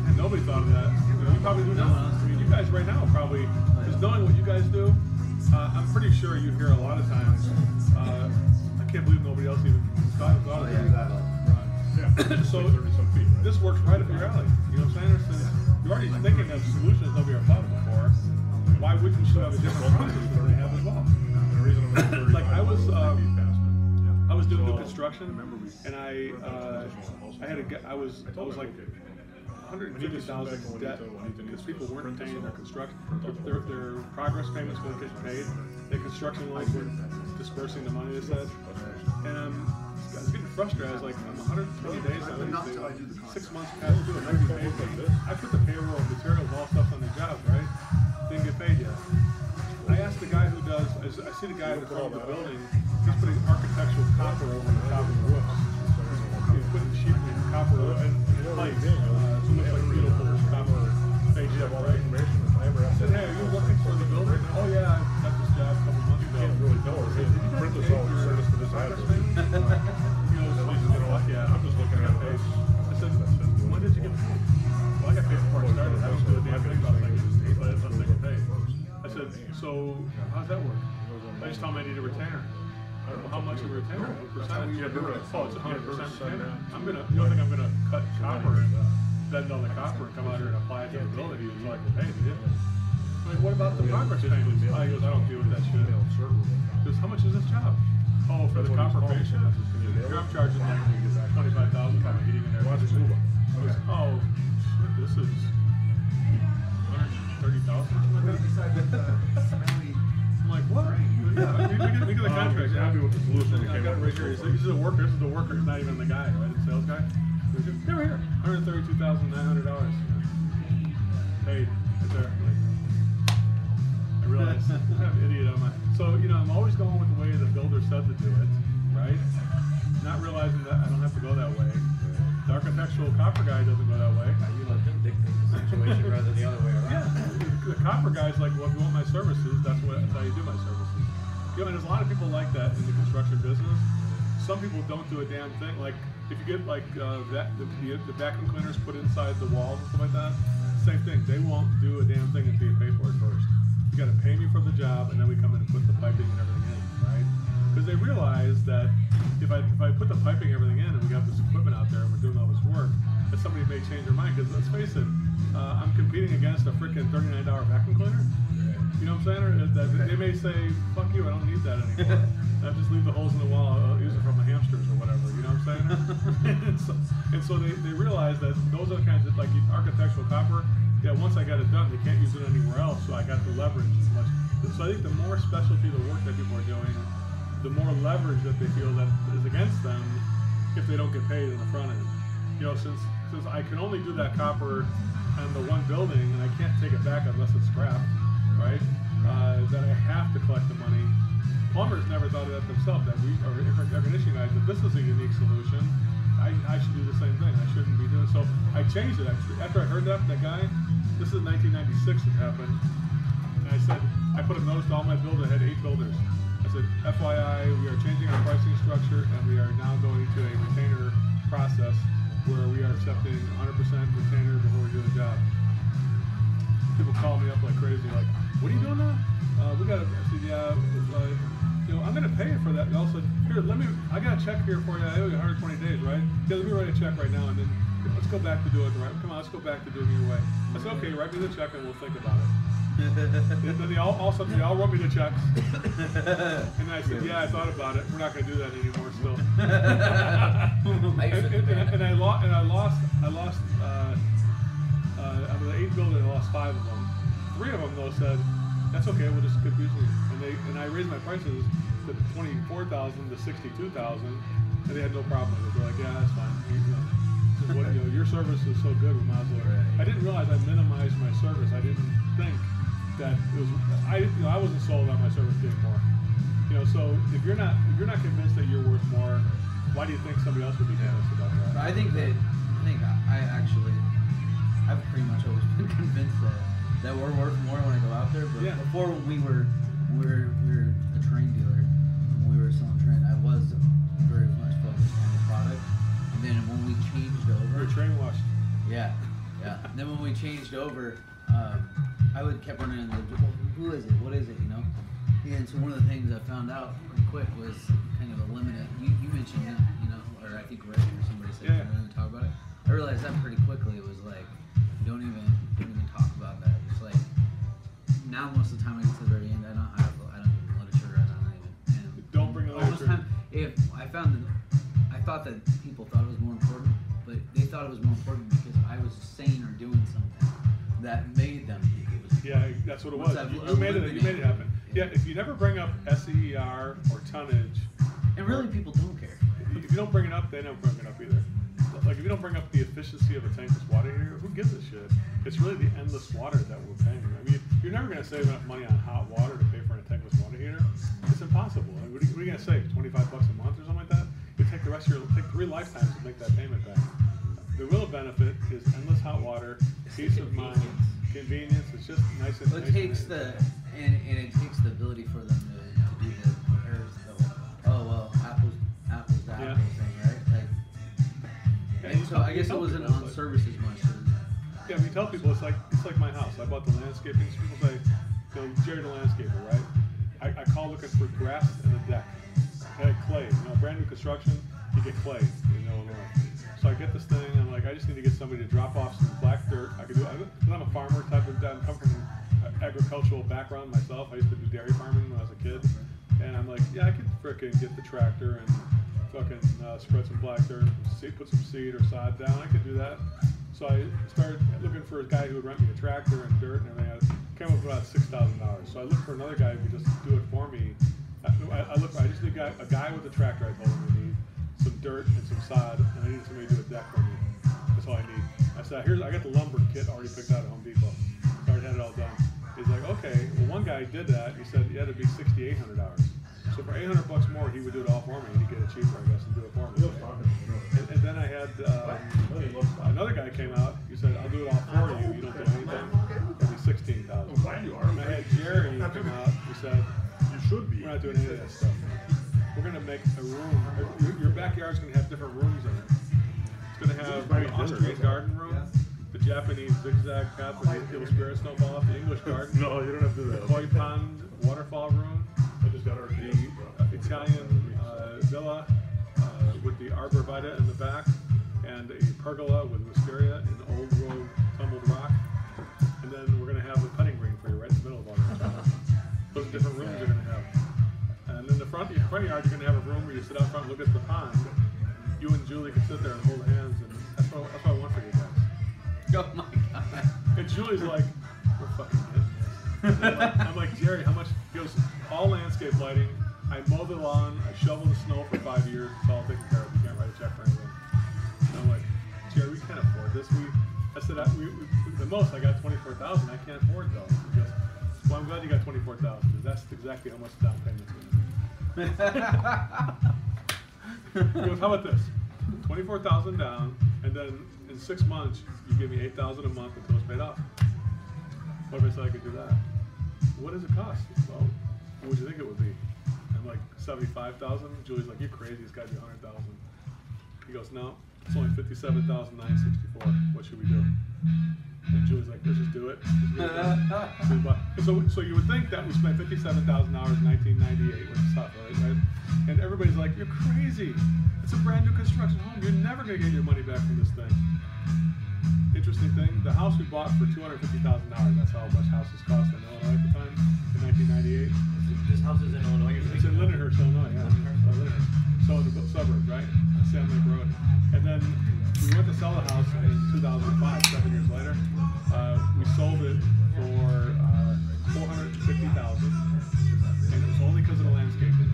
"And nobody thought of that." You, know, you probably do now. I mean, you guys right now probably just knowing what you guys do. Uh, I'm pretty sure you hear a lot of times. Uh, I can't believe nobody else even thought, thought of that. Yeah. <coughs> So- Thirty some feet, right? This works right up your alley. You know what I'm saying? You're already thinking of solutions nobody ever thought of before. Why wouldn't you have a different process than they have as well? The. Like I was, um, I was doing new construction, and I, uh, I had a, I was, I was like, hundred and fifty thousand debt because people weren't paying their construction, their, their progress payments weren't getting paid. Their construction loans weren't dispersing the money they said, and was getting frustrated. I was like, I'm 120 days out of these, six months past due, and I paid me. I put the payroll, materials, all stuff on the job, right? Didn't get paid yet. I asked the guy who does, I see the guy front of the building, he's putting architectural copper over the top of the roofs. He's putting sheet and copper and and plates, uh, so it looks like beautiful copper You stuff, have all the information, I I said, hey, are you working for the building? Oh yeah, I got this job a couple months You ago. can't really tell her, hey, print this and send this to this Progress so how's that work? I just told him I need a retainer. I don't know how much of a retainer, what percentage? Yeah, you're right. Oh, it's a hundred percent retainer. I'm gonna, you don't think I'm gonna cut copper and bend all the copper and come out here and apply it to the building until I can pay yeah? I'm like, what about the progress payments? He goes, I don't deal with that shit. He how much is this job? Oh, for the copper patient. calling. You mail Here? I'm charging like twenty-five thousand for my heating and air Watch this conditioning. move. He oh, this is thirty thousand, that. I'm like, what? We, we the Um, contract. he's happy with the solution we came right here. Far. he's a worker. This is the worker. He's not even the guy, right? The sales guy. He goes, They were here. Hundred thirty-two thousand nine hundred dollars. Paid. Right there. I realize I'm an idiot on my. So you know, I'm always going with the way the builder said to do it, right? Not realizing that I don't have to go that way. The architectural copper guy doesn't go that way. The situation rather than the other way Yeah, around. the copper guy's like, well, if you want my services, that's what that's how you do my services. You know, and there's a lot of people like that in the construction business. Some people don't do a damn thing. Like if you get like uh, that, the, the, the vacuum cleaners put inside the walls and stuff like that, same thing. They won't do a damn thing until you pay for it first. You got to pay me for the job, and then we come in and put the piping and everything in, right? Because they realize that if I if I put the piping and everything in, and we got this equipment out there, and we're doing all this work, that somebody may change their mind. Because let's face it, uh, I'm competing against a freaking $39 vacuum cleaner. You know what I'm saying? Or that, that they may say, "Fuck you, I don't need that anymore." <laughs> I just leave the holes in the wall. I'll use it for my hamsters or whatever. You know what I'm saying? <laughs> and so, and so they, they realize that those are the kinds of like architectural copper. Yeah, once I got it done, they can't use it anywhere else. So I got the leverage as much. So I think the more specialty the work that people are doing, the more leverage that they feel that is against them if they don't get paid in the front end. You know, since I can only do that copper on the one building and I can't take it back unless it's scrapped, right? Uh, that I have to collect the money. Plumbers never thought of that themselves. That we air conditioning guys that this is a unique solution. I, I should do the same thing. I shouldn't be doing so. I changed it actually after I heard that that guy. This is 1996 it happened, and I said I put a notice to all my builders. I had eight builders. I said, FYI, we are changing our pricing structure and we are now going to a retainer process where we are accepting 100% retainer before we do the job. People call me up like crazy, like, what are you doing now? Uh, we got to, yeah, like, you know, I'm going to pay you for that. And also, here, let me, I got a check here for you. I owe you 120 days, right? Yeah, let me write a check right now and then let's go back to do it right Come on, let's go back to doing it your way. I said, okay, write me the check and we'll think about it. Then they all, all of a sudden, they all wrote me the checks. <laughs> And I said, yeah, I thought about it. We're not going to do that anymore still. <laughs> And, and, and, and I lost, and I lost, I lost, uh, uh, out of the eight buildings, I lost five of them. Three of them though said, that's okay, we'll just confuse you. And they, and I raised my prices to twenty-four thousand to sixty-two thousand, and they had no problem with it. They're like, yeah, that's fine. You know, what, you know, your service is so good, we might as well. I didn't realize I minimized my service. I didn't think that it was, I, you know, I wasn't sold on my service being more. You know, so if you're not, if you're not convinced that you're worth more, why do you think somebody else would be convinced about that? I think that I think I actually I've pretty much always <laughs> been convinced that that we're worth more when I go out there. But Yeah. before we were we were we were a Trane dealer, when we were selling Trane, I was very much focused on the product. And then when we changed over, You're train washed. yeah, yeah. And then when we changed over, um, I would kept running into well, who is it? What is it? You know. And so one of the things I found out pretty quick was kind of eliminate. You, you mentioned it, you know, or I think Rick or somebody said Yeah. yeah. talk about it. I realized that pretty quickly. It was like, don't even don't even talk about that. It's like now most of the time I get to the very end, I don't have I don't even literature. I don't even. And Don't bring literature. time if I found that I thought that people thought it was more important, but they thought it was more important because I was saying or doing something that made them. Yeah, that's what it was. Once You, you made it. You made it happen. Yeah, if you never bring up SEER or tonnage, And really, people don't care. if you don't bring it up, they don't bring it up either. Like if you don't bring up the efficiency of a tankless water heater, who gives a shit? It's really the endless water that we're paying. I mean, you're never going to save enough money on hot water to pay for a tankless water heater. It's impossible. I mean, what are you, you going to save? 25 bucks a month or something like that? You take the rest of your take three lifetimes to make that payment back. The real benefit is endless hot water, peace of mind, convenience. It's just nice and Well, it takes the and, and it takes the ability for them to, to do the comparison. Oh well, apples apples to Yeah. apples thing, right? Like, Yeah, and so I guess it wasn't on it's like- service as much. Yeah, we tell people it's like it's like my house. I bought the landscaping. So people say, you know, Jerry the landscaper, right? I, I call looking for grass and a deck. I had clay. You know, brand new construction, you get clay in Illinois. So I get this thing. I'm like, I just need to get somebody to drop off some black dirt. I could do. I, I'm a farmer type of. I'm come from agricultural background myself. I used to do dairy farming when I was a kid, and I'm like, yeah, I could frickin' get the tractor and fucking uh, spread some black dirt, seed, put some seed or sod down. I could do that. So I started looking for a guy who would rent me a tractor and dirt and everything. I came up with about six thousand dollars. So I looked for another guy who could just do it for me. I, I, I looked. I just need a guy, a guy with a tractor. I told him I need some dirt and some sod, and I needed somebody to do a deck for me. That's all I need. I said, here's. I got the lumber kit already picked out at Home Depot. So I already had it all done. He's like, okay. Well, one guy did that. He said had to be sixty eight hundred dollars. So for eight hundred bucks more, he would do it all for me. He'd get it cheaper, I guess, and do it for me. And, and then I had uh, another guy came out. He said, "I'll do it all for you. You don't do anything. It'll be sixteen thousand. Fine, you are. And I had Jerry come out. He said, You should be. "We're not doing any of that stuff. We're gonna make a room. Your, your backyard's gonna have different rooms in it. It's gonna have the Austrian garden room, the Japanese zigzag path where the spirits don't off, the English garden, No, you don't have to do the that. koi pond waterfall room, I just got our the uh, Italian uh, villa uh, with the arborvitae in the back, and a pergola with wisteria and old growth And in the front, your front yard, you're gonna have a room where you sit out front and look at the pond. You and Julie can sit there and hold hands, and that's what, that's what I want for you guys. Oh my god. And Julie's like, we're fucking this. I'm like, I'm like, Jerry, how much? He goes, all landscape lighting. I mow the lawn. I shovel the snow for five years. It's all taken care of. You can't write a check for anything. And I'm like, Jerry, we can't afford this. We, I said, I, we, we, the most I got twenty four thousand. I can't afford those. He goes, well, I'm glad you got twenty four thousand. That's exactly how much down be. He goes, how about this? Twenty-four thousand down, and then in six months, you give me eight thousand a month until it's paid off. What if I said I could do that? What does it cost? Well, what would you think it would be? I'm like seventy-five thousand. Julie's like, you're crazy. It's got to be a hundred thousand. He goes, no, it's only fifty-seven thousand nine sixty-four. What should we do? And Julie's like, let's just do it. Let's do it. so, so, you would think that we spent fifty-seven thousand dollars in nineteen ninety-eight, which is tough, right? right? And everybody's like, you're crazy. It's a brand new construction home. You're never gonna get your money back from this thing. Interesting thing, the house we bought for two hundred fifty thousand dollars. That's how much houses cost in Illinois at the time, in nineteen ninety-eight. This house is in Illinois. It's in Lindenhurst, Illinois, yeah. Lindenhurst. So in the suburb, right? On Sand Lake Road. And then we went to sell the house in 2005, seven years later. Uh, we sold it for uh, 460000 and it was only because of the landscaping.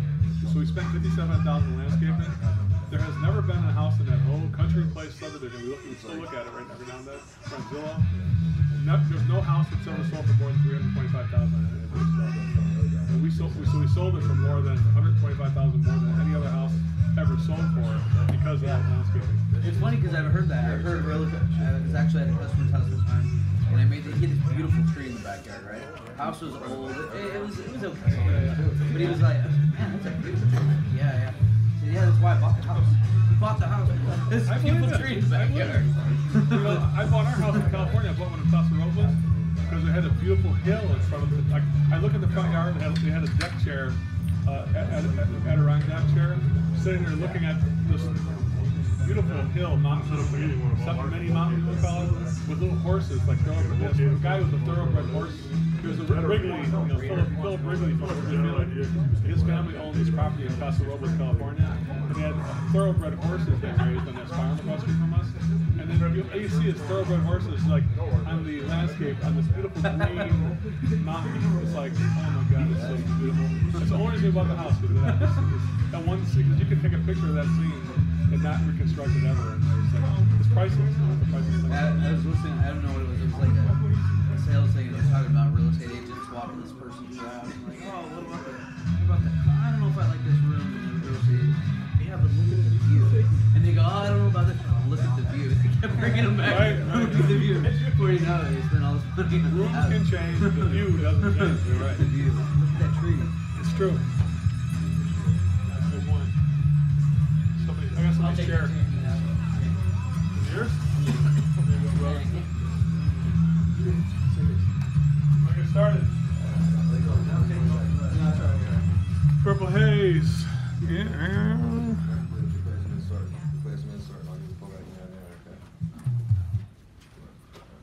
So we spent 57000 on landscaping. There has never been a house in that whole country place subdivision. We, look, we still look at it right every now and then. On Zillow. No, there's no house that's ever sold for more than 325000 and we sold, we, so we sold it for more than 125,000 more than any other house ever sold for because of that landscaping. It's funny because I've heard that. I've heard really. I was actually at a customer's house one time, and I made. He had this beautiful tree in the backyard, right? House was old. It, it was. It was okay. But he was like, "Man, that's a beautiful tree." Yeah, yeah. So, yeah, that's why I bought the house. He bought the house. This I beautiful tree in the backyard. You I bought our house in California. I bought one in Paso Robles because it had a beautiful hill in front of it. Like I look at the front yard, and they had a deck chair, uh, at, at, at, Adirondack chair, sitting there looking at this beautiful hill, mountain, something many mountains we call it, with little horses like thoroughbred. There's a guy with a thoroughbred horse. He was a Wrigley, you know, Philip, Philip Wrigley from Virginia. His family owned this property in Paso Robles, California, and they had thoroughbred horses they raised on this farm across the from us. And then you, all you see is thoroughbred horses like on the landscape on this beautiful green mountain. It's like, oh my god, it's so beautiful. It's the only thing about the house because of that. That one scene, because you can take a picture of that scene and not reconstruct it ever. And it's like, it's priceless. It's priceless. I, I was listening. I don't know what it was. It was like a, a sales thing. It was talking about real estate agents swapping this person the house. Like, oh, what about the, what about the? I don't know if I like this room. And the real estate yeah, but look at the view. And they go, oh, I don't know about this. Oh, look at the view. <laughs> They kept bringing them back. Right, right. Look at the view. Before you know it, they spent all this money the Rooms can change, the view doesn't <laughs> change. You're right. The view. Look at that tree. It's true. Somebody, I got somebody's chair. Yours? There you go, bro. I'll get started. Purple haze. Yeah.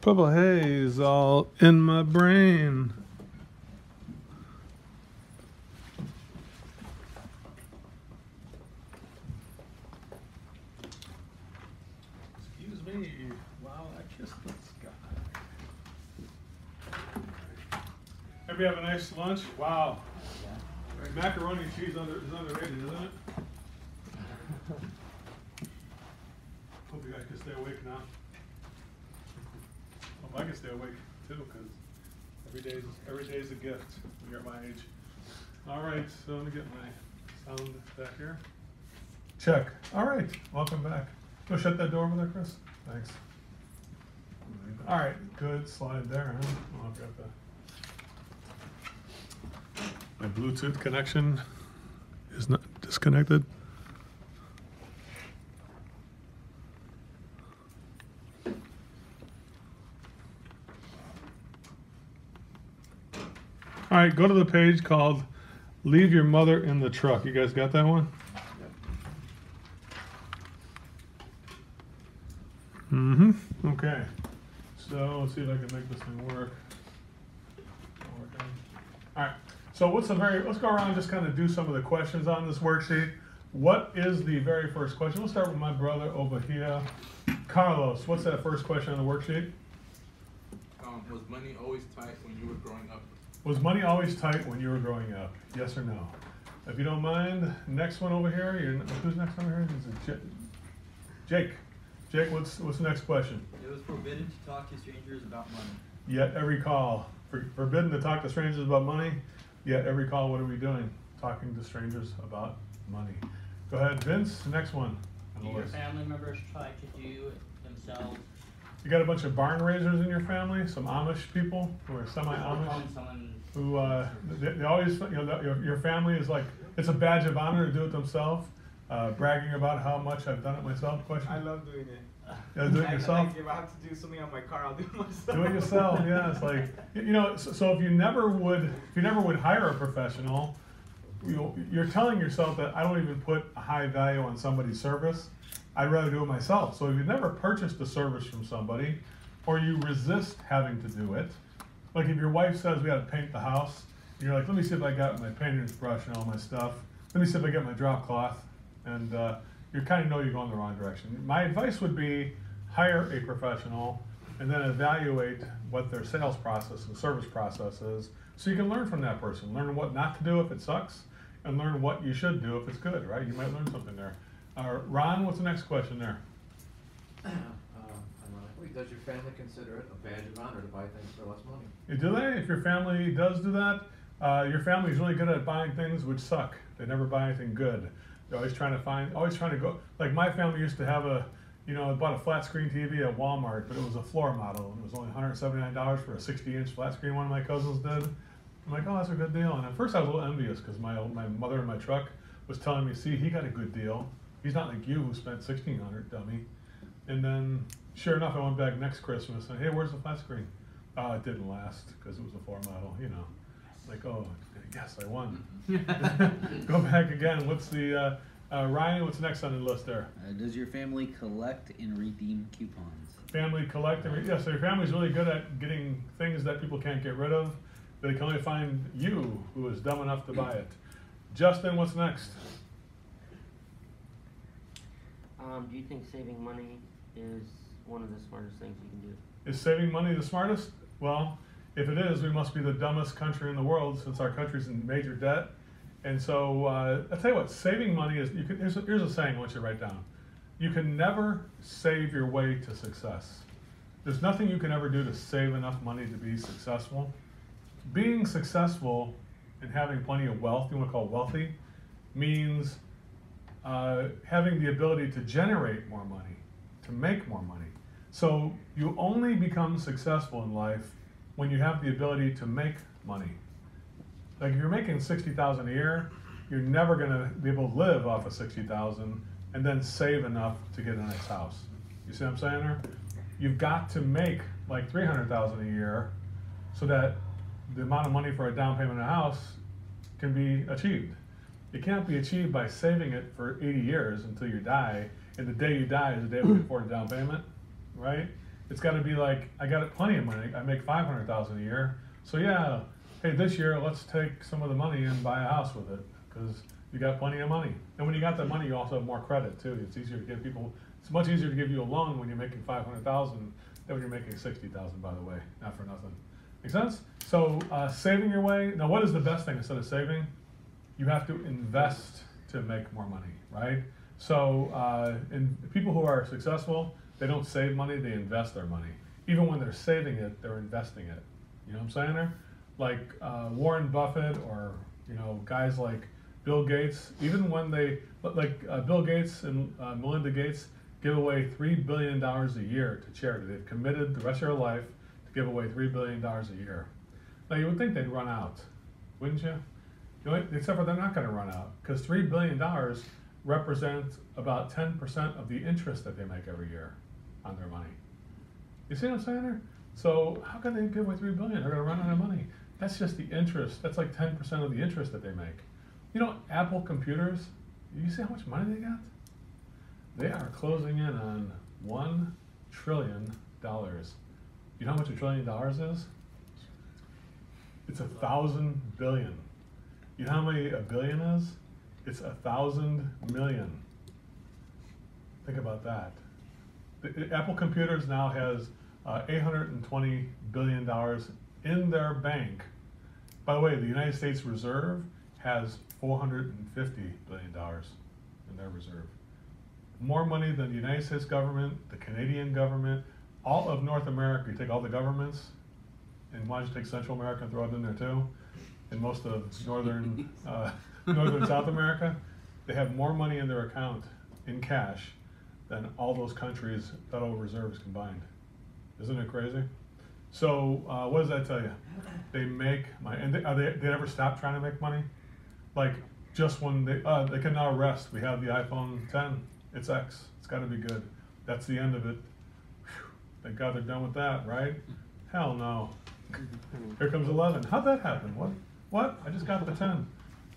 Purple haze all in my brain. Excuse me while I kiss the sky. Everybody have a nice lunch? Wow. Macaroni and cheese under, is underrated, isn't it? Hope you guys can stay awake now. Hope I can stay awake too, because every day is every day is a gift when you're at my age. All right, so let me get my sound back here. Check. All right, welcome back. Go shut that door over there, Chris. Thanks. All right, good slide there, huh? I've got the. My Bluetooth connection is not disconnected. All right, go to the page called Leave Your Mother in the Truck. You guys got that one? Mm-hmm. Okay. So let's see if I can make this thing work. All right. So what's the very? Let's go around and just kind of do some of the questions on this worksheet. What is the very first question? We'll start with my brother over here, Carlos. What's that first question on the worksheet? Um, was money always tight when you were growing up? Was money always tight when you were growing up? Yes or no? If you don't mind, next one over here. You're, who's next over here? Is it Ja- Jake. Jake, what's what's the next question? It was forbidden to talk to strangers about money. Yet every call, for, forbidden to talk to strangers about money. Yet every call, what are we doing? Talking to strangers about money. Go ahead, Vince. Next one on Do your list. family members try to do it themselves? You got a bunch of barn raisers in your family, some Amish people who are semi-Amish, who uh, they, they always, you know, your, your family is like it's a badge of honor to do it themselves, uh, bragging about how much I've done it myself. Question. I love doing it. Yeah, do it yourself? If I have to do something on my car, I'll do it myself. Do it yourself. Yeah, it's like you you know. So, so if you never would, if you never would hire a professional, you you're telling yourself that I don't even put a high value on somebody's service. I'd rather do it myself. So if you've never purchased a service from somebody, or you resist having to do it, like if your wife says we got to paint the house, and you're like, let me see if I got my painter's brush and all my stuff. Let me see if I get my drop cloth, and uh, you kind of know you're going the wrong direction. My advice would be hire a professional and then evaluate what their sales process and service process is so you can learn from that person. Learn what not to do if it sucks, and learn what you should do if it's good, right? You might learn something there. Uh, Ron, what's the next question there? <clears throat> Uh, ironically, does your family consider it a badge of honor to buy things for less money? You do they? If your family does do that, uh, your family is really good at buying things which suck. They never buy anything good. They're always trying to find, always trying to go. Like my family used to have a, you know, I bought a flat screen TV at Walmart, but it was a floor model, it was only $179 for a 60-inch flat screen. One of my cousins did. I'm like, oh, that's a good deal. And at first, I was a little envious because my my mother in my truck was telling me, see, he got a good deal. He's not like you who spent 1600 dummy. And then, sure enough, I went back next Christmas and hey, where's the flat screen? Uh, it didn't last because it was a floor model, you know. Like, oh, yes, I won. Go back again. What's the uh, uh, Ryan? What's next on the list there? Uh, does your family collect and redeem coupons? Family collect and re- yeah. So your family's really good at getting things that people can't get rid of. They can only find you who is dumb enough to buy it. Justin, what's next? Um, do you think saving money is one of the smartest things you can do? Is saving money the smartest? Well, if it is, we must be the dumbest country in the world since our country's in major debt. And so uh, I'll tell you what, saving money is. You can, here's, a, here's a saying I want you to write down. You can never save your way to success. There's nothing you can ever do to save enough money to be successful. Being successful and having plenty of wealth, you want to call wealthy, means uh, having the ability to generate more money, to make more money. So you only become successful in life when you have the ability to make money. Like if you're making sixty thousand a year, you're never gonna be able to live off of sixty thousand and then save enough to get a nice house. You see what I'm saying there? You've got to make like three hundred thousand a year so that the amount of money for a down payment on a house can be achieved. It can't be achieved by saving it for 80 years until you die, and the day you die is the day we <clears throat> can afford a down payment, right? It's got to be like I got plenty of money. I make 500,000 a year, so yeah. Hey, this year let's take some of the money and buy a house with it because you got plenty of money. And when you got that money, you also have more credit too. It's easier to give people. It's much easier to give you a loan when you're making 500,000 than when you're making 60,000. By the way, not for nothing. Make sense? So uh, saving your way. Now, what is the best thing instead of saving? You have to invest to make more money, right? So, uh, in people who are successful, they don't save money; they invest their money. Even when they're saving it, they're investing it. You know what I'm saying? There, like uh, Warren Buffett or you know guys like Bill Gates. Even when they like uh, Bill Gates and uh, Melinda Gates, give away three billion dollars a year to charity. They've committed the rest of their life to give away three billion dollars a year. Now you would think they'd run out, wouldn't you? You know, except for they're not going to run out because three billion dollars represents about ten percent of the interest that they make every year on their money. You see what I'm saying there? So how can they give away three billion? They're to run out of money. That's just the interest. That's like ten percent of the interest that they make. You know, Apple computers. You see how much money they got? They are closing in on one trillion dollars. You know how much a trillion dollars is? It's a thousand billion. You know how many a billion is? It's a thousand million. Think about that. The- Apple Computers now has uh, 820 billion dollars in their bank. By the way, the United States Reserve has 450 billion dollars in their reserve. More money than the United States government, the Canadian government, all of North America. You take all the governments, and why don't you take Central America and throw it in there too? And most of northern, uh, <laughs> northern South America, they have more money in their account in cash than all those countries' Federal Reserves combined. Isn't it crazy? So uh, what does that tell you? They make money, and they, are they, they ever stop trying to make money? Like just when they uh, they can now rest. We have the iPhone 10. It's X. It's got to be good. That's the end of it. Whew. Thank God they're done with that, right? Hell no. <laughs> Here comes 11. How'd that happen? What? What? I just got the 10,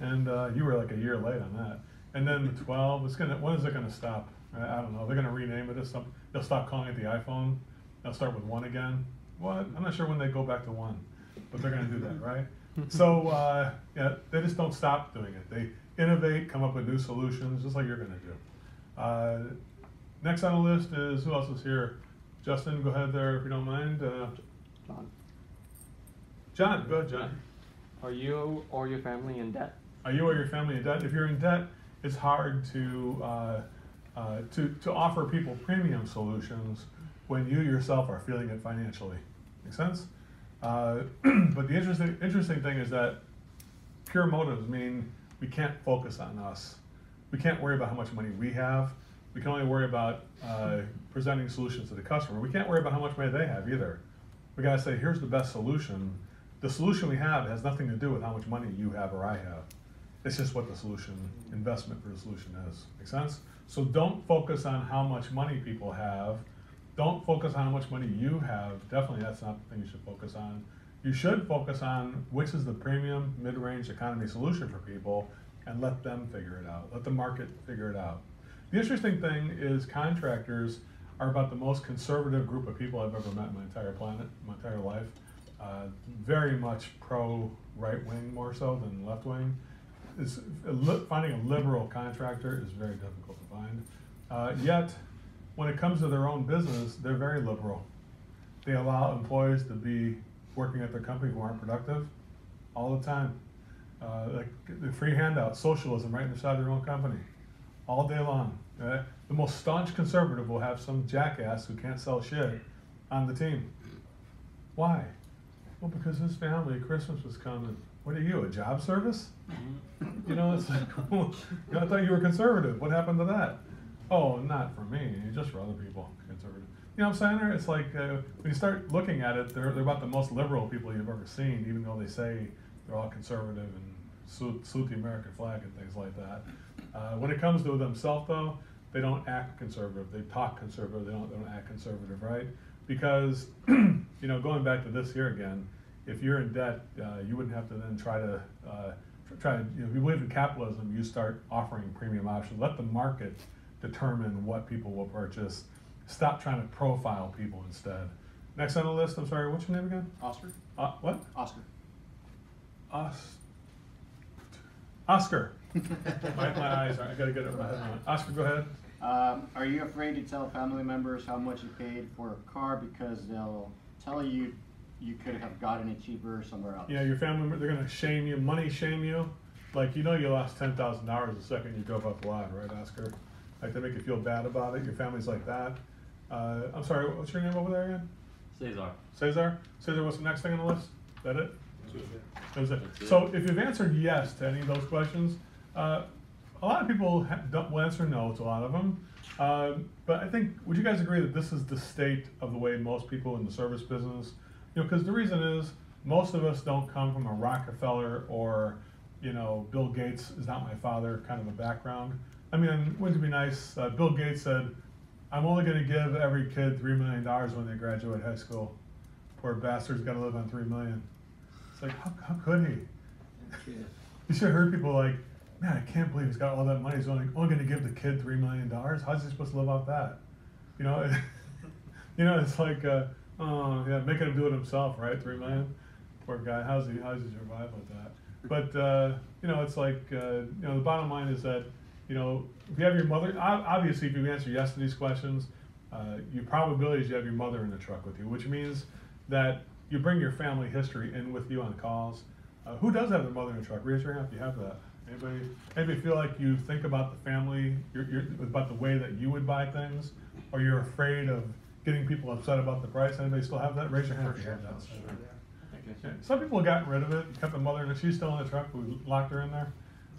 and uh, you were like a year late on that. And then the 12. It's gonna. When is it gonna stop? I, I don't know. They're gonna rename it as some. They'll stop calling it the iPhone. They'll start with one again. What? I'm not sure when they go back to one, but they're gonna do that, <laughs> right? so uh, yeah, they just don't stop doing it. They innovate, come up with new solutions, just like you're gonna do. Uh, next on the list is who else is here? Justin, go ahead there if you don't mind. Uh, John. John, go ahead, John. Are you or your family in debt? Are you or your family in debt? If you're in debt, it's hard to uh, uh, to to offer people premium solutions when you yourself are feeling it financially. Make sense? Uh, <clears throat> but the interesting interesting thing is that pure motives mean we can't focus on us. We can't worry about how much money we have. We can only worry about uh, presenting solutions to the customer. We can't worry about how much money they have either. We gotta say, here's the best solution. The solution we have has nothing to do with how much money you have or I have. It's just what the solution, investment for the solution is. Make sense? So don't focus on how much money people have. Don't focus on how much money you have. Definitely that's not the thing you should focus on. You should focus on which is the premium mid-range economy solution for people and let them figure it out. Let the market figure it out. The interesting thing is contractors are about the most conservative group of people I've ever met in my entire planet, my entire life. Uh, very much pro right wing more so than left wing. Finding a liberal contractor is very difficult find. Uh, yet, when it comes to their own business, they're very liberal. They allow employees to be working at their company who aren't productive all the time. Uh, like the free handout, socialism right inside their own company, all day long. Uh, the most staunch conservative will have some jackass who can't sell shit on the team. Why? Well, because his family, Christmas was coming. What are you, a job service? You know, it's like, <laughs> I thought you were conservative. What happened to that? Oh, not for me, just for other people, conservative. You know what I'm saying? It's like uh, when you start looking at it, they're, they're about the most liberal people you've ever seen, even though they say they're all conservative and salute, salute the American flag and things like that. Uh, when it comes to themselves, though, they don't act conservative. They talk conservative. They don't, they don't act conservative, right? Because, <clears throat> you know, going back to this here again, if you're in debt, uh, you wouldn't have to then try to uh, try to. You know, if you believe in capitalism, you start offering premium options. Let the market determine what people will purchase. Stop trying to profile people instead. Next on the list, I'm sorry, what's your name again? Oscar? Uh, what? Oscar. Os- Oscar. <laughs> my, my eyes are, I gotta get it my head now. Oscar, go ahead. Um, are you afraid to tell family members how much you paid for a car because they'll tell you you could have gotten it cheaper somewhere else? Yeah, your family member, they're gonna shame you, money shame you. Like, you know you lost ten thousand dollars the second you drove up line, right, Oscar? Like, they make you feel bad about it, your family's like that. Uh, I'm sorry, what's your name over there again? Cesar. Cesar? Cesar, what's the next thing on the list? Is that it? That was it. That's it. So if you've answered yes to any of those questions, uh, a lot of people don't, will answer no to a lot of them. Um, but I think, would you guys agree that this is the state of the way most people in the service business, you know, because the reason is most of us don't come from a Rockefeller or, you know, Bill Gates is not my father kind of a background. I mean, wouldn't it be nice? Uh, Bill Gates said, I'm only going to give every kid $3 million when they graduate high school. Poor bastard's got to live on $3 million. It's like, how, how could he? <laughs> You should have heard people like, man, I can't believe he's got all that money. He's only, only going to give the kid $3 million. How's he supposed to live off that? You know, <laughs> you know, it's like, uh, oh, yeah, making him do it himself, right? 3 million? Poor guy. How's he, how's he survive with that? But, uh, you know, it's like, uh, you know, the bottom line is that, you know, if you have your mother, obviously, if you answer yes to these questions, uh, your probability is you have your mother in the truck with you, which means that you bring your family history in with you on calls. Uh, who does have their mother in the truck? Raise your hand if you have that. Anybody? Anybody feel like you think about the family, you're, you're, about the way that you would buy things, or you're afraid of getting people upset about the price? Anybody still have that? Raise your hand if you have that. Yeah. Some people have gotten rid of it, kept the mother, and she's still in the truck. We locked her in there.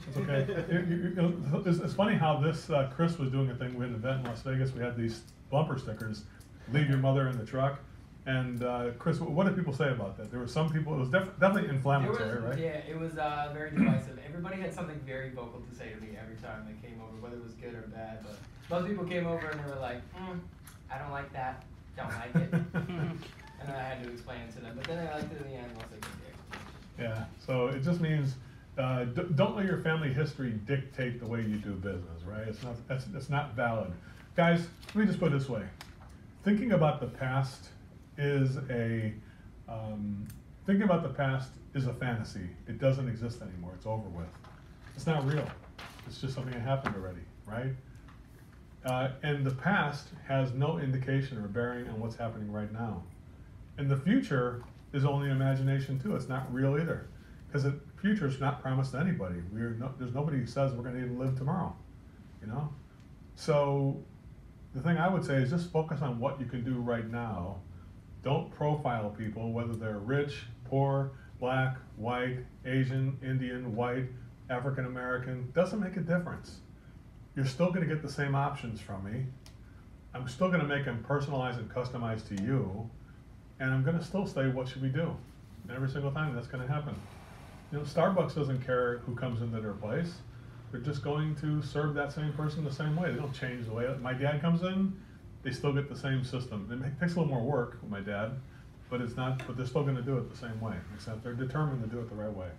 It's okay. It- <laughs> you- you- it's, it's funny how this uh, Chris was doing a thing. We had an event in Las Vegas. We had these bumper stickers, "Leave your mother in the truck." And uh, Chris, what what did people say about that? There were some people. It was def- definitely inflammatory, It was, right? Yeah, it was uh, very divisive. Everybody had something very vocal to say to me every time they came over, whether it was good or bad. But most people came over and they were like, mm, "I don't like that. Don't like it," <laughs> <laughs> and then I had to explain it to them. But then they liked it in the end once could hear. Yeah, so it just means uh, d- don't let your family history dictate the way you do business, right? It's not that's, that's not valid. Guys, let me just put it this way: thinking about the past is a um, thinking about the past is a fantasy. It doesn't exist anymore. It's over with. It's not real. It's just something that happened already, right? Uh, and the past has no indication or bearing on what's happening right now. And the future is only imagination too. It's not real either, because the future is not promised to anybody. We're no, there's nobody who says we're going to even live tomorrow. You know, so the thing I would say is just focus on what you can do right now. Don't profile people, whether they're rich, poor, black, white, Asian, Indian, white, African American. Doesn't make a difference. You're still going to get the same options from me. I'm still going to make them personalized and customized to you and I'm going to still say, what should we do? And every single time that's going to happen. You know, Starbucks doesn't care who comes into their place. They're just going to serve that same person the same way. They don't change the way. My dad comes in, they still get the same system. It takes a little more work with my dad, but it's not. But they're still going to do it the same way, except they're determined to do it the right way.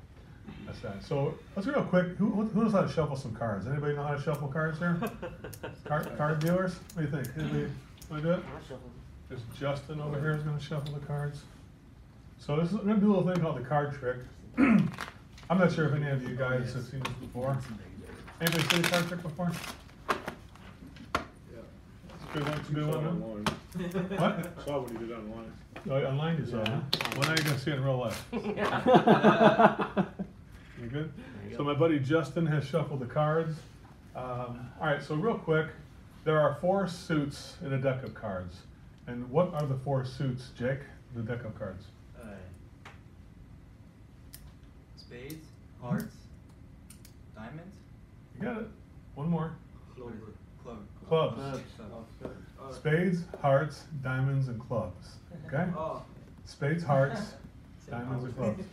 That's that. So let's go real quick. Who, who knows how to shuffle some cards? Anybody know how to shuffle cards here? <laughs> card, card dealers? What do you think? Anybody want to do it? There's Justin over here is going to shuffle the cards. So this is, we're going to do a little thing called the card trick. <clears throat> I'm not sure if any of you guys have seen this before. Anybody seen the card trick before? It's a good one. It's a good one. Online. What? Saw what he did online. Oh, online you saw, huh? Well, now you're going to see it in real life. <laughs> <laughs> You good? So my buddy Justin has shuffled the cards. Um, all right, so real quick, there are four suits in a deck of cards. And what are the four suits, Jake? The deck of cards. Uh, spades, hearts, diamonds. You got it. One more. Club. Club. Clubs. Oh. Spades, hearts, diamonds, and clubs. <laughs> Okay? Oh. Spades, hearts, diamonds, and clubs.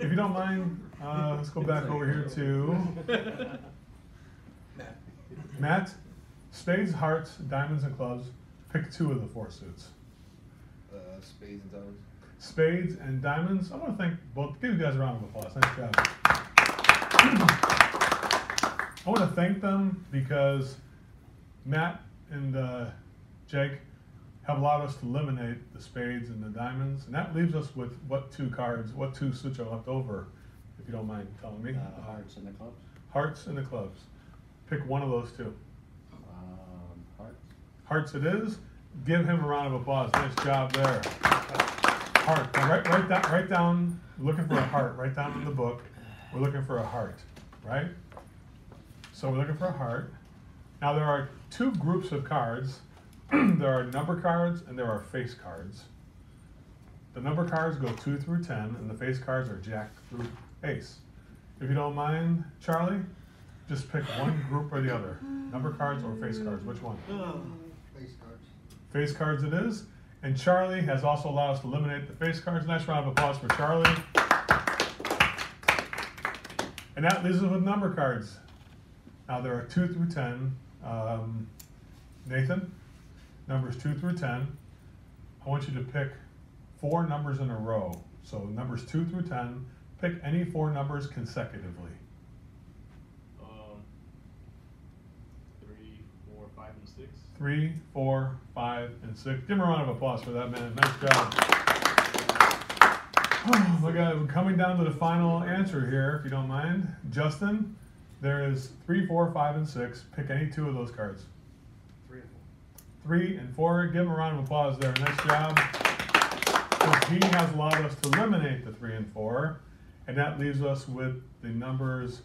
If you don't mind, uh, let's go back over here to Matt. Spades, hearts, diamonds, and clubs. Pick two of the four suits. Uh, spades and diamonds. Spades and diamonds. I want to thank both. Give you guys a round of applause. Nice job. I want to thank them because Matt and uh, Jake have allowed us to eliminate the spades and the diamonds, and that leaves us with what two cards, what two suits are left over, if you don't mind telling me. Uh, hearts and the clubs. Hearts and the clubs. Pick one of those two. Um, hearts. Hearts it is. Give him a round of applause. Nice job there. Heart. Now write, write, down, write down, looking for a heart. Write down in the book, we're looking for a heart, right? So we're looking for a heart. Now there are two groups of cards. <clears throat> there are number cards and there are face cards. The number cards go two through ten, and the face cards are jack through ace. If you don't mind, Charlie, just pick one group or the other. Number cards or face cards, which one? Face cards. Face cards it is. And Charlie has also allowed us to eliminate the face cards. Nice round of applause for Charlie. And that leaves us with number cards. Now there are two through ten. Um, Nathan, numbers two through ten. I want you to pick four numbers in a row. So numbers two through ten. Pick any four numbers consecutively. Um, three, four, five, and six. Three, four, five, and six. Give him a round of applause for that, man. Nice job. Oh <sighs> my God, we're coming down to the final answer here, if you don't mind. Justin, there is three, four, five, and six. Pick any two of those cards. Three and four. Three and four. Give him a round of applause there. Nice job. So he has allowed us to eliminate the three and four, and that leaves us with the numbers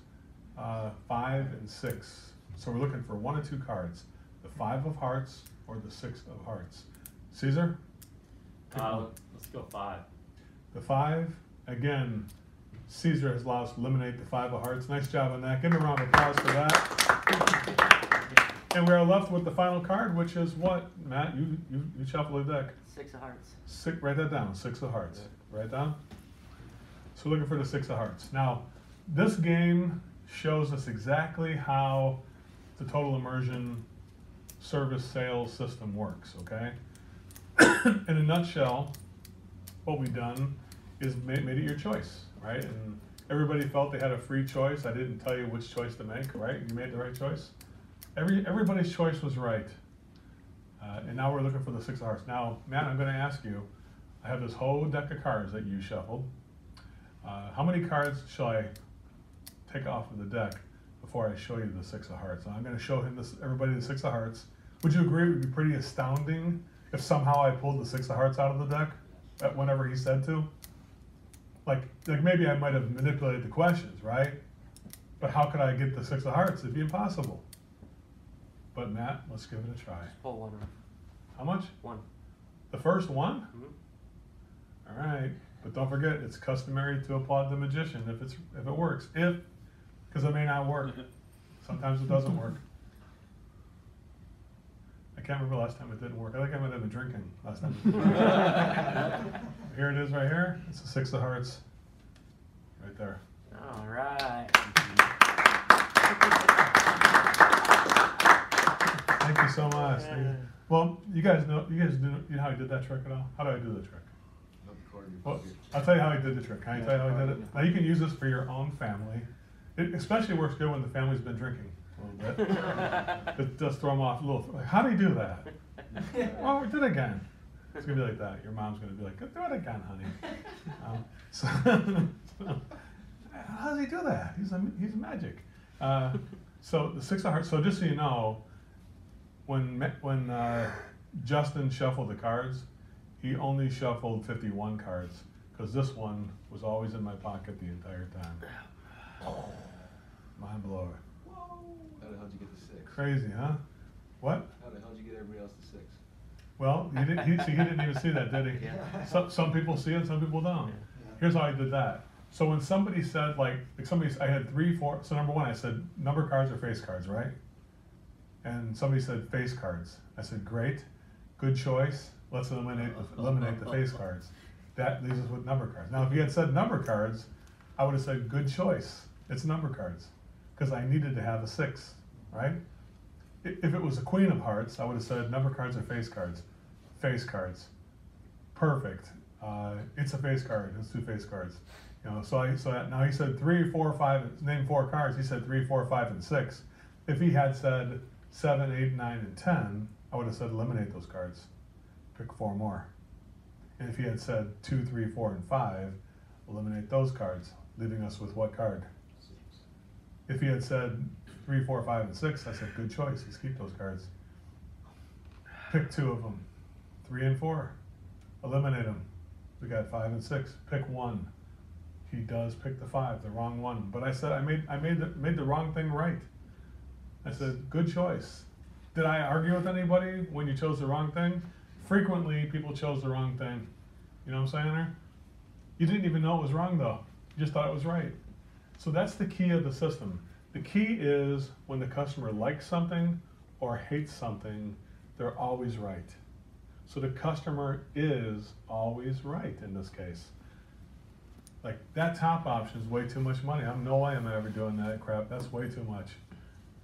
uh, five and six. So we're looking for one or two cards: the five of hearts or the six of hearts. Caesar, Uh, let's go five. the five again. Caesar has allowed us to eliminate the five of hearts. Nice job on that. Give him a round of applause for that. And we are left with the final card, which is what, Matt? You you, you shuffle the deck. Six of hearts. Six, write that down. Six of hearts. Write down. So looking for the six of hearts. Now, this game shows us exactly how the total immersion service sales system works. Okay. <coughs> In a nutshell, what we've done is made, made it your choice, right? And everybody felt they had a free choice. I didn't tell you which choice to make, right? You made the right choice. Every everybody's choice was right. Uh, and now we're looking for the six of hearts. Now, Matt, I'm going to ask you. I have this whole deck of cards that you shuffled. Uh, how many cards shall I take off of the deck before I show you the six of hearts? I'm going to show him this, everybody the six of hearts. Would you agree it would be pretty astounding if somehow I pulled the six of hearts out of the deck at whenever he said to? Like, like maybe I might have manipulated the questions, right? But how could I get the six of hearts? It'd be impossible. But Matt, let's give it a try. Pull one off. How much? One. The first one? Mhm. All right, but don't forget it's customary to applaud the magician if it's if it works. If because it may not work. <laughs> Sometimes it doesn't work. I can't remember last time it didn't work. I think I might have been drinking last time. <laughs> here it is right here. It's a six of hearts. Right there. All right. Thank you so much. You. Well, you guys know you guys do you know how I did that trick at all? How do I do the trick? Not the card you Well, I'll tell you how I did the trick. Can I tell you how I did it? Now you can use this for your own family. It especially works good when the family's been drinking a little bit. <laughs> it does throw them off a little. Like, how do you do that? <laughs> well, we did it again. It's gonna be like that. Your mom's gonna be like, "Do it again, honey." <laughs> Um, so, how does he do that? He's a, he's magic. Uh, so the six of hearts. So just so you know, when when uh, Justin shuffled the cards, he only shuffled 51 cards because this one was always in my pocket the entire time. Mind blower. How the hell did you get the six? Crazy, huh? What? How the hell did you get everybody else the six? Well, he didn't, he, see, he didn't even see that, did he? Yeah. Some, some people see it, some people don't. Here's how I did that. So when somebody said, like, like somebody, I had three, four, so number one, I said, number cards or face cards, right? And somebody said face cards. I said, great, good choice. Let's eliminate the, eliminate the face cards. That leaves us with number cards. Now, if you had said number cards, I would have said, good choice. It's number cards. Because I needed to have a six, right? If it was a queen of hearts, I would have said number cards or face cards. Face cards. Perfect. Uh, it's a face card. It's two face cards. You know, so I so now he said three, four, five. Name four cards. He said three, four, five, and six. If he had said seven, eight, nine, and ten, I would have said eliminate those cards. Pick four more. And if he had said two, three, four, and five, eliminate those cards, leaving us with what card? If he had said three, four, five, and six, I said good choice. Let's keep those cards. Pick two of them, three and four. Eliminate them. We got five and six. Pick one. He does pick the five, the wrong one. But I said I made I made the made the wrong thing right. I said good choice. Did I argue with anybody when you chose the wrong thing? Frequently, people chose the wrong thing. You know what I'm saying there? You didn't even know it was wrong though. You just thought it was right. So that's the key of the system. The key is when the customer likes something or hates something, they're always right. So the customer is always right in this case. Like that top option is way too much money. I'm no way am I ever doing that crap. That's way too much.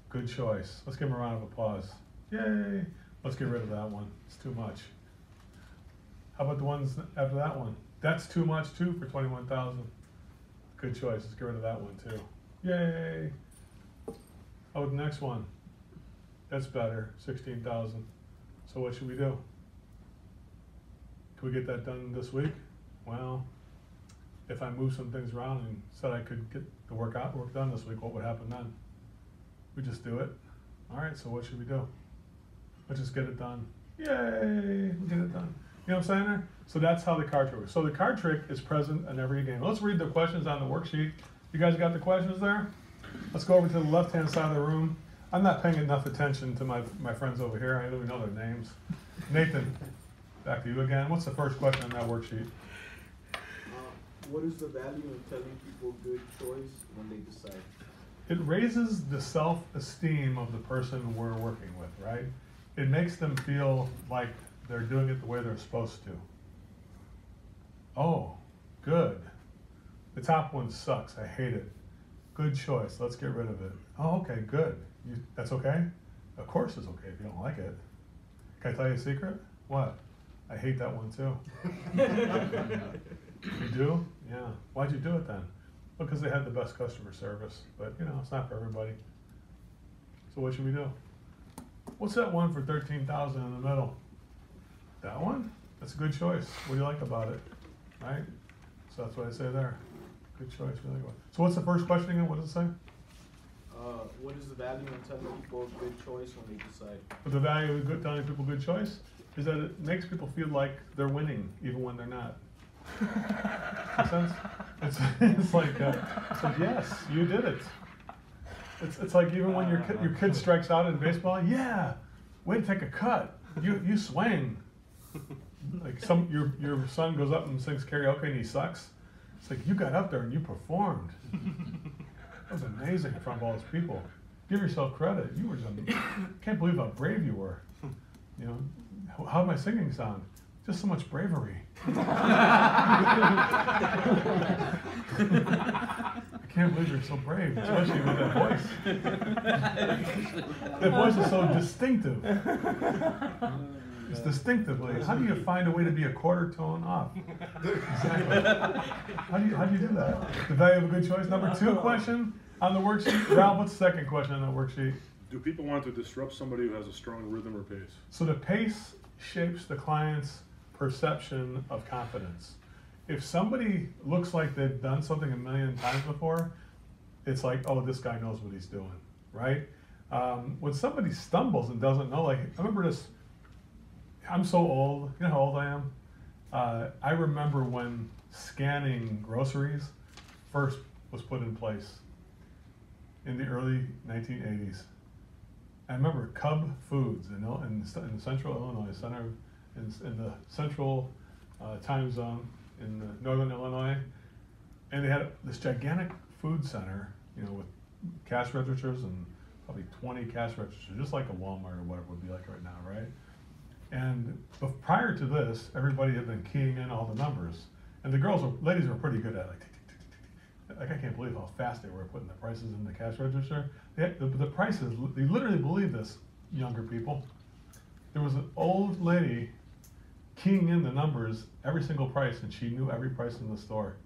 Good choice. Let's give him a round of applause. Yay! Let's get rid of that one. It's too much. How about the ones after that one? That's too much too for twenty-one thousand. Good choice. Let's get rid of that one too. Yay! About the next one? That's better. Sixteen thousand. So what should we do? Can we get that done this week? Well, if I move some things around and said I could get the work out, work done this week, what would happen then? We just do it. All right, so what should we do? Let's just get it done. Yay, we get it done. You know what I'm saying there? So that's how the card trick works. So the card trick is present in every game. Let's read the questions on the worksheet. You guys got the questions there? Let's go over to the left-hand side of the room. I'm not paying enough attention to my, my friends over here. I don't even know their names. Nathan, back to you again. What's the first question on that worksheet? Uh, what is the value in telling people good choice when they decide? It raises the self-esteem of the person we're working with, right? It makes them feel like they're doing it the way they're supposed to. Oh, good. The top one sucks. I hate it. Good choice. Let's get rid of it. Oh, okay, good. You, that's okay? Of course it's okay if you don't like it. Can I tell you a secret? What? I hate that one too. <laughs> you do? Yeah. Why'd you do it then? Because they had the best customer service, but you know, it's not for everybody. So what should we do? What's that one for thirteen thousand in the middle? That one? That's a good choice. What do you like about it? Right? So that's what I say there. Good choice, really good. So what's the first question again? What does it say? Uh, what is the value in telling people a good choice when they decide? But the value of good, telling people good choice is that it makes people feel like they're winning even when they're not. Sense? It's, <laughs> it's like, uh, it's like, yes, you did it. It's, it's like even when your kid, your kid strikes out in baseball, yeah, way to take a cut. You you swing. <laughs> Like some your your son goes up and sings karaoke and he sucks. It's like you got up there and you performed. That was amazing in front of all those people. Give yourself credit. You were just can't believe how brave you were. You know, how, how my singing sound? Just so much bravery. I can't believe you're so brave, especially with that voice. that voice is so distinctive. It's distinctively. How do you find a way to be a quarter tone off? Exactly. How do you how do you do that? The value of a good choice. Number two question on the worksheet. Ralph, what's the second question on the worksheet? Do people want to disrupt somebody who has a strong rhythm or pace? So the pace shapes the client's perception of confidence. If somebody looks like they've done something a million times before, it's like, oh, this guy knows what he's doing, right? Um, when somebody stumbles and doesn't know, like, I remember this, I'm so old, you know how old I am? Uh, I remember when scanning groceries first was put in place in the early 1980s. I remember Cub Foods in, in, in central Illinois, center, in, the central uh, time zone in northern Illinois, and they had this gigantic food center, you know, with cash registers and probably 20 cash registers, just like a Walmart or whatever would be like right now, right? And bef- prior to this, everybody had been keying in all the numbers, and the girls, were, ladies, were pretty good at it, like. I can't believe how fast they were putting the prices in the cash register. They the, the prices, they literally believe this, younger people. There was an old lady keying in the numbers, every single price, and she knew every price in the store.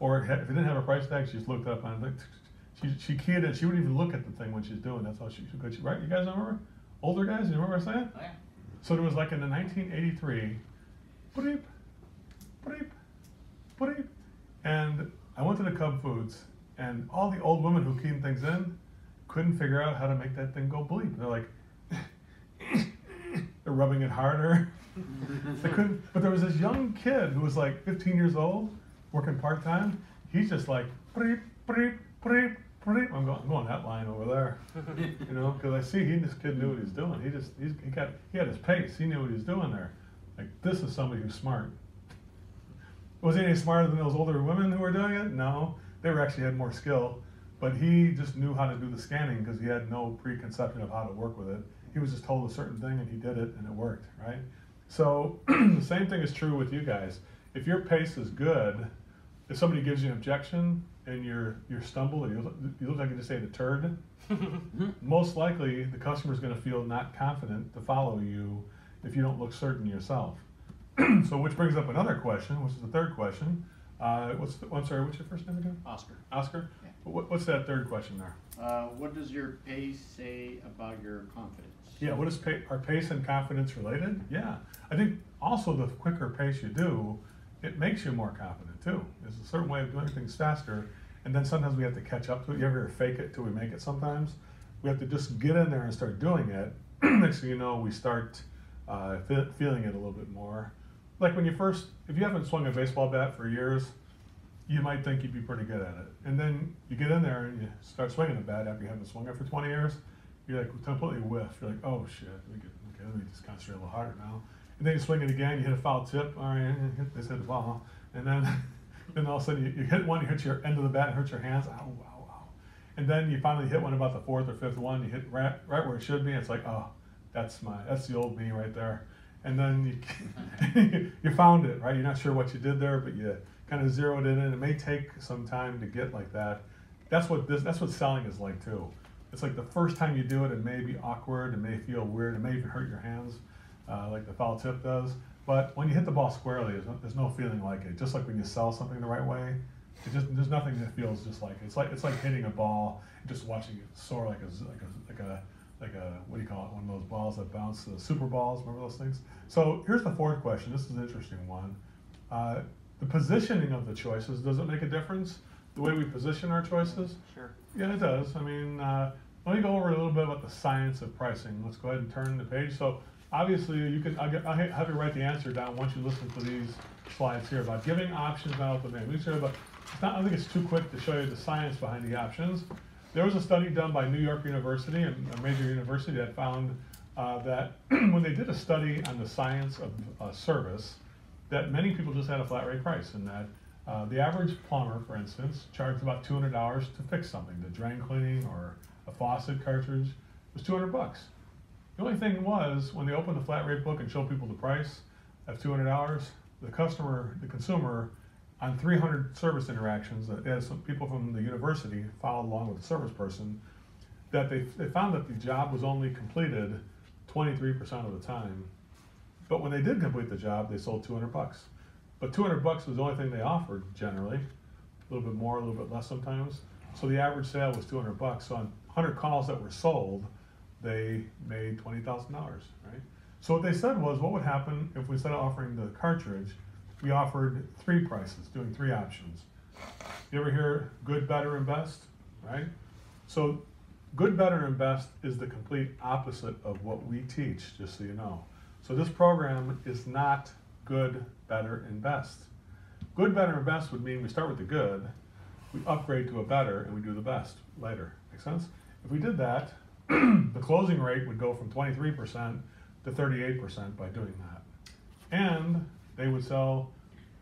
Or if it didn't have a price tag, she just looked up on it. She, she keyed it. She wouldn't even look at the thing when she's doing. That's how she, she could. She, right? You guys remember? Older guys, you remember what I'm saying? Oh, yeah. So it was like in the 1983, bleep, bleep, bleep, and I went to the Cub Foods, and all the old women who keyed things in couldn't figure out how to make that thing go bleep. They're like, <coughs> they're rubbing it harder. They couldn't. But there was this young kid who was like 15 years old, working part time. He's just like, bleep, bleep, bleep, bleep. I'm going, I'm going that line over there, you know, because I see he this kid knew what he was doing. He just he's, he got he had his pace. He knew what he was doing there. Like this is somebody who's smart. Was he any smarter than those older women who were doing it? No, they were actually had more skill. but he just knew how to do the scanning because he had no preconception of how to work with it. He was just told a certain thing and he did it and it worked, right? So <clears throat> the same thing is true with you guys. If your pace is good, if somebody gives you an objection and you're you're stumble or you look, you look like you just ate a turd, <laughs> most likely the customer is going to feel not confident to follow you if you don't look certain yourself. <clears throat> so which brings up another question, which is the third question. Uh, what's the, I'm sorry, what's your first name again? Oscar. Oscar. What, what's that third question there? Uh, what does your pace say about your confidence? Yeah, what is pa- are pace and confidence related? Yeah, I think also the quicker pace you do, it makes you more confident too. There's a certain way of doing things faster, and then sometimes we have to catch up to it. You ever fake it till we make it? Sometimes we have to just get in there and start doing it. <clears throat> Next thing you know, we start uh, fe- feeling it a little bit more. Like when you first, if you haven't swung a baseball bat for years, you might think you'd be pretty good at it. And then you get in there and you start swinging the bat after you haven't swung it for 20 years. You're like completely whiff. You're like, oh shit, okay, let me just concentrate a little harder now. And then you swing it again, you hit a foul tip, all right, <laughs> hit, this hit the ball. And then, <laughs> then all of a sudden you, you hit one, you hit your end of the bat, and hurts your hands, ow, wow, wow. And then you finally hit one about the fourth or fifth one, you hit right, right where it should be, it's like, oh, that's my, that's the old me right there. And then you, <laughs> you found it, right? You're not sure what you did there, but you kind of zeroed in, and it may take some time to get like that. That's what this, that's what selling is like too. It's like the first time you do it, it may be awkward, it may feel weird, it may even hurt your hands, uh, like the foul tip does. But when you hit the ball squarely, there's no, there's no feeling like it. Just like when you sell something the right way, it just there's nothing that feels just like it. It's like it's like hitting a ball and just watching it soar like a like a like a like a what do you call it? One of those balls that bounce, the super balls. Remember those things? So here's the fourth question. This is an interesting one. Uh, the positioning of the choices does it make a difference? The way we position our choices? Sure. Yeah, it does. I mean, uh, let me go over a little bit about the science of pricing. Let's go ahead and turn the page. So obviously, you can. I'll, get, I'll have you write the answer down once you listen to these slides here about giving options out the name. Let me about. It's not, I think it's too quick to show you the science behind the options. There was a study done by New York University, a major university, that found uh, that <clears throat> when they did a study on the science of uh, service, that many people just had a flat rate price, and that uh, the average plumber, for instance, charged about two hundred dollars to fix something, the drain cleaning or a faucet cartridge was two hundred bucks. The only thing was when they opened the flat rate book and showed people the price of two hundred dollars, the customer, the consumer, on three hundred service interactions, that as some people from the university followed along with the service person, that they, they found that the job was only completed twenty-three percent of the time. But when they did complete the job, they sold two hundred bucks. But two hundred bucks was the only thing they offered generally, a little bit more, a little bit less sometimes. So the average sale was two hundred bucks. So on hundred calls that were sold, they made twenty thousand dollars, right? So what they said was, what would happen if we of offering the cartridge, we offered three prices, doing three options. You ever hear good, better, and best, right? So good, better, and best is the complete opposite of what we teach, just so you know. So this program is not good, better, and best. Good, better, and best would mean we start with the good, we upgrade to a better, and we do the best later. Make sense? If we did that, <clears throat> the closing rate would go from 23% to 38% by doing that. And they would sell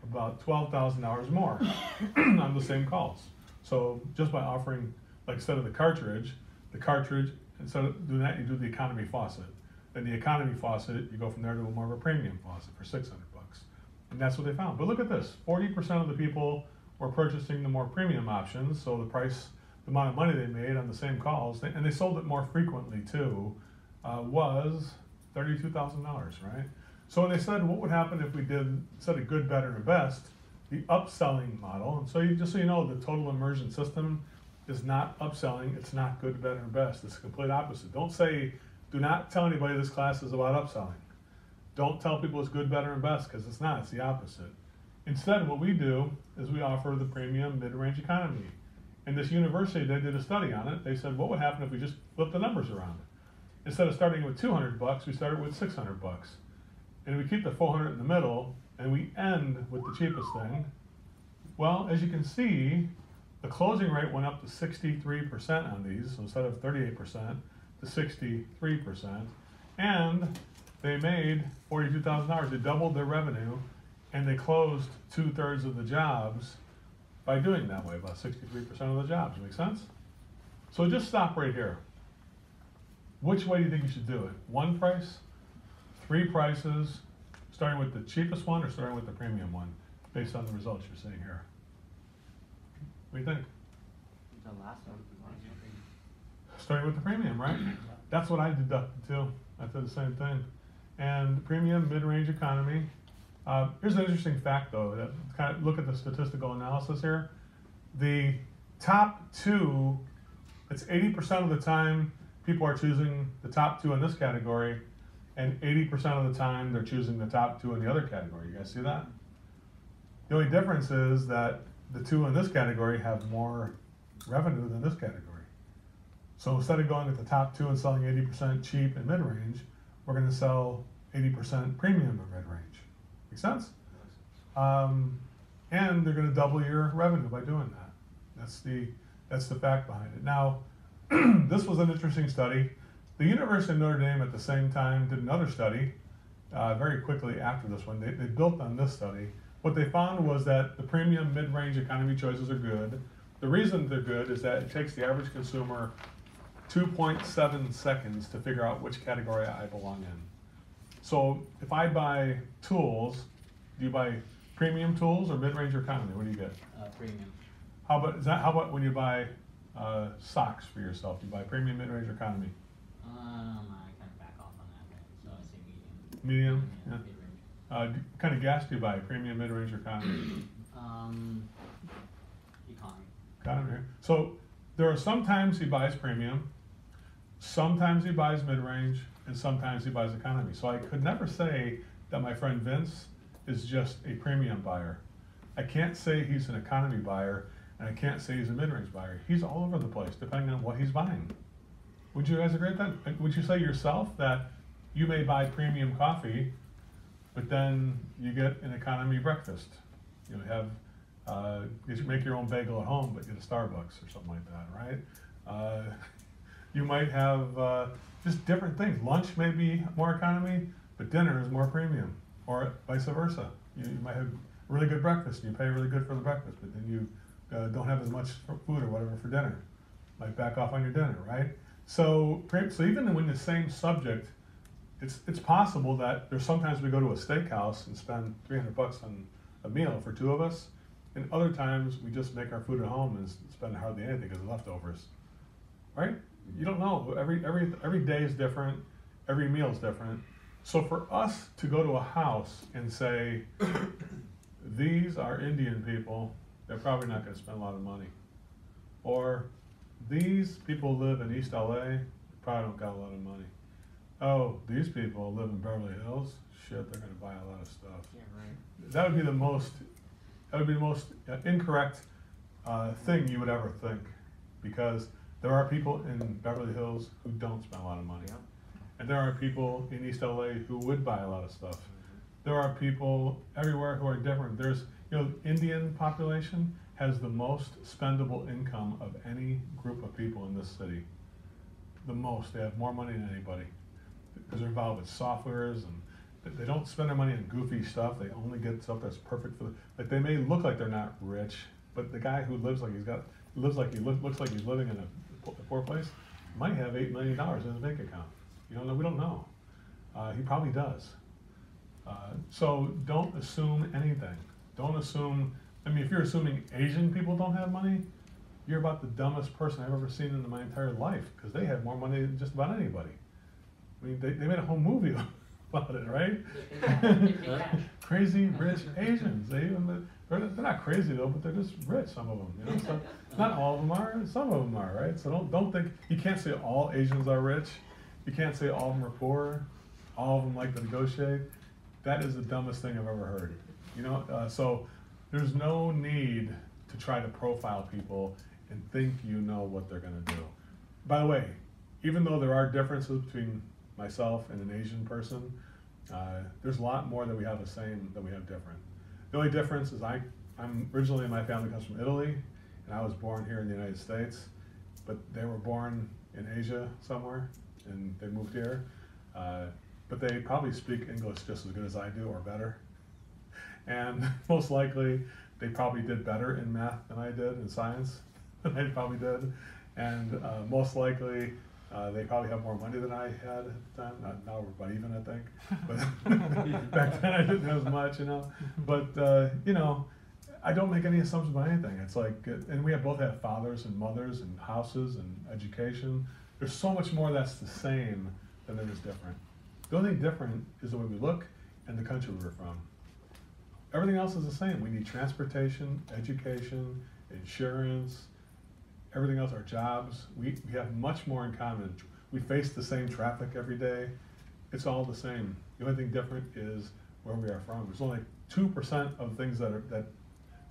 about $12,000 more <clears throat> on the same calls. So just by offering, like instead of the cartridge, the cartridge, instead of doing that, you do the economy faucet. Then the economy faucet, you go from there to a more of a premium faucet for 600 bucks. And that's what they found. But look at this, 40% of the people were purchasing the more premium options, so the price, amount of money they made on the same calls, and they sold it more frequently too, uh, was $32,000, right? So they said, what would happen if we did, instead of good, better, and best, the upselling model, and so you, just so you know, the total immersion system is not upselling, it's not good, better, and best, it's the complete opposite. Don't say, do not tell anybody this class is about upselling. Don't tell people it's good, better, and best, because it's not, it's the opposite. Instead, what we do is we offer the premium mid-range economy. And this university, they did a study on it. They said, what would happen if we just flip the numbers around? Instead of starting with 200 bucks, we started with 600 bucks. And we keep the 400 in the middle, and we end with the cheapest thing. Well, as you can see, the closing rate went up to 63% on these, so instead of 38% to 63%. And they made $42,000. They doubled their revenue, and they closed two thirds of the jobs by doing that way, about 63% of the jobs. Make sense? So just stop right here. Which way do you think you should do it? One price, three prices, starting with the cheapest one or starting with the premium one, based on the results you're seeing here? What do you think? The last one. Starting with the premium, right? That's what I deducted too. I did the same thing. And premium, mid-range economy. Uh, here's an interesting fact though, that kind of look at the statistical analysis here. The top two, it's 80% of the time people are choosing the top two in this category, and 80% of the time they're choosing the top two in the other category. You guys see that? The only difference is that the two in this category have more revenue than this category. So instead of going at the top two and selling 80% cheap and mid-range, we're going to sell 80% premium and mid-range. Make sense? Um, and they're going to double your revenue by doing that. That's the that's the fact behind it. Now, <clears throat> this was an interesting study. The University of Notre Dame at the same time did another study uh, very quickly after this one. They, they built on this study. What they found was that the premium mid-range economy choices are good. The reason they're good is that it takes the average consumer 2.7 seconds to figure out which category I belong in. So if I buy tools, do you buy premium tools or mid-range or economy? What do you get? Uh, premium. How about is that? How about when you buy uh, socks for yourself? Do you buy premium, mid-range, or economy? Um, I kind of back off on that, so I say medium. Medium. Yeah. mid-range. Uh, d- what kind of gas do you buy? Premium, mid-range, or economy? <clears throat> Um, economy. Economy. So there are sometimes he buys premium, sometimes he buys mid-range, and sometimes he buys economy. So I could never say that my friend Vince is just a premium buyer. I can't say he's an economy buyer, and I can't say he's a mid-range buyer. He's all over the place depending on what he's buying. Would you guys agree with that? Would you say yourself that you may buy premium coffee, but then you get an economy breakfast? You know, have uh, you make your own bagel at home, but get a Starbucks or something like that, right? Uh, you might have uh, just different things. Lunch may be more economy, but dinner is more premium, or vice versa. You, you might have really good breakfast and you pay really good for the breakfast, but then you uh, don't have as much food or whatever for dinner. Might back off on your dinner, right? So, so even when the same subject, it's it's possible that there's sometimes we go to a steakhouse and spend 300 bucks on a meal for two of us, and other times we just make our food at home and spend hardly anything because of leftovers, right? You don't know. Every every every day is different. Every meal is different. So for us to go to a house and say, <coughs> these are Indian people, they're probably not going to spend a lot of money, or these people live in East LA, probably don't got a lot of money. Oh, these people live in Beverly Hills. Shit, they're going to buy a lot of stuff. Yeah, right. That would be the most. That would be the most uh, incorrect uh, thing you would ever think, because there are people in Beverly Hills who don't spend a lot of money, and there are people in East LA who would buy a lot of stuff. There are people everywhere who are different. There's, you know, Indian population has the most spendable income of any group of people in this city. The most. They have more money than anybody because they're involved with softwares and they- they don't spend their money on goofy stuff. They only get stuff that's perfect for. The, like they may look like they're not rich, but the guy who lives like he's got lives like he look, looks like he's living in a poor place might have eight million dollars in his bank account. You don't know. We don't know. Uh, he probably does. Uh, so don't assume anything. Don't assume. I mean, if you're assuming Asian people don't have money, you're about the dumbest person I've ever seen in my entire life because they have more money than just about anybody. I mean, they, they made a whole movie <laughs> about it, right? <laughs> crazy rich Asians. They even they're, they're not crazy though, but they're just rich. Some of them, you know. So <laughs> not all of them are. Some of them are, right? So don't don't think you can't say all Asians are rich. You can't say all of them are poor. All of them like to negotiate. That is the dumbest thing I've ever heard. You know. Uh, so there's no need to try to profile people and think you know what they're going to do. By the way, even though there are differences between myself and an Asian person, uh, there's a lot more that we have the same than we have different. The only difference is I, I'm originally my family comes from Italy, and I was born here in the United States, but they were born in Asia somewhere, and they moved here. Uh, but they probably speak English just as good as I do, or better. And <laughs> most likely, they probably did better in math than I did, in science <laughs> than I probably did. And uh, most likely, uh, they probably have more money than I had at the time. Not now we're about even, I think. <laughs> But <laughs> back then I didn't have as much, you know. But uh, you know, I don't make any assumptions about anything. It's like, uh, and we have both have fathers and mothers and houses and education. There's so much more that's the same than it is different. The only thing different is the way we look and the country we're from. Everything else is the same. We need transportation, education, insurance, everything else, our jobs. We, we have much more in common. We face the same traffic every day. It's all the same. The only thing different is where we are from. There's only two percent of things that are, that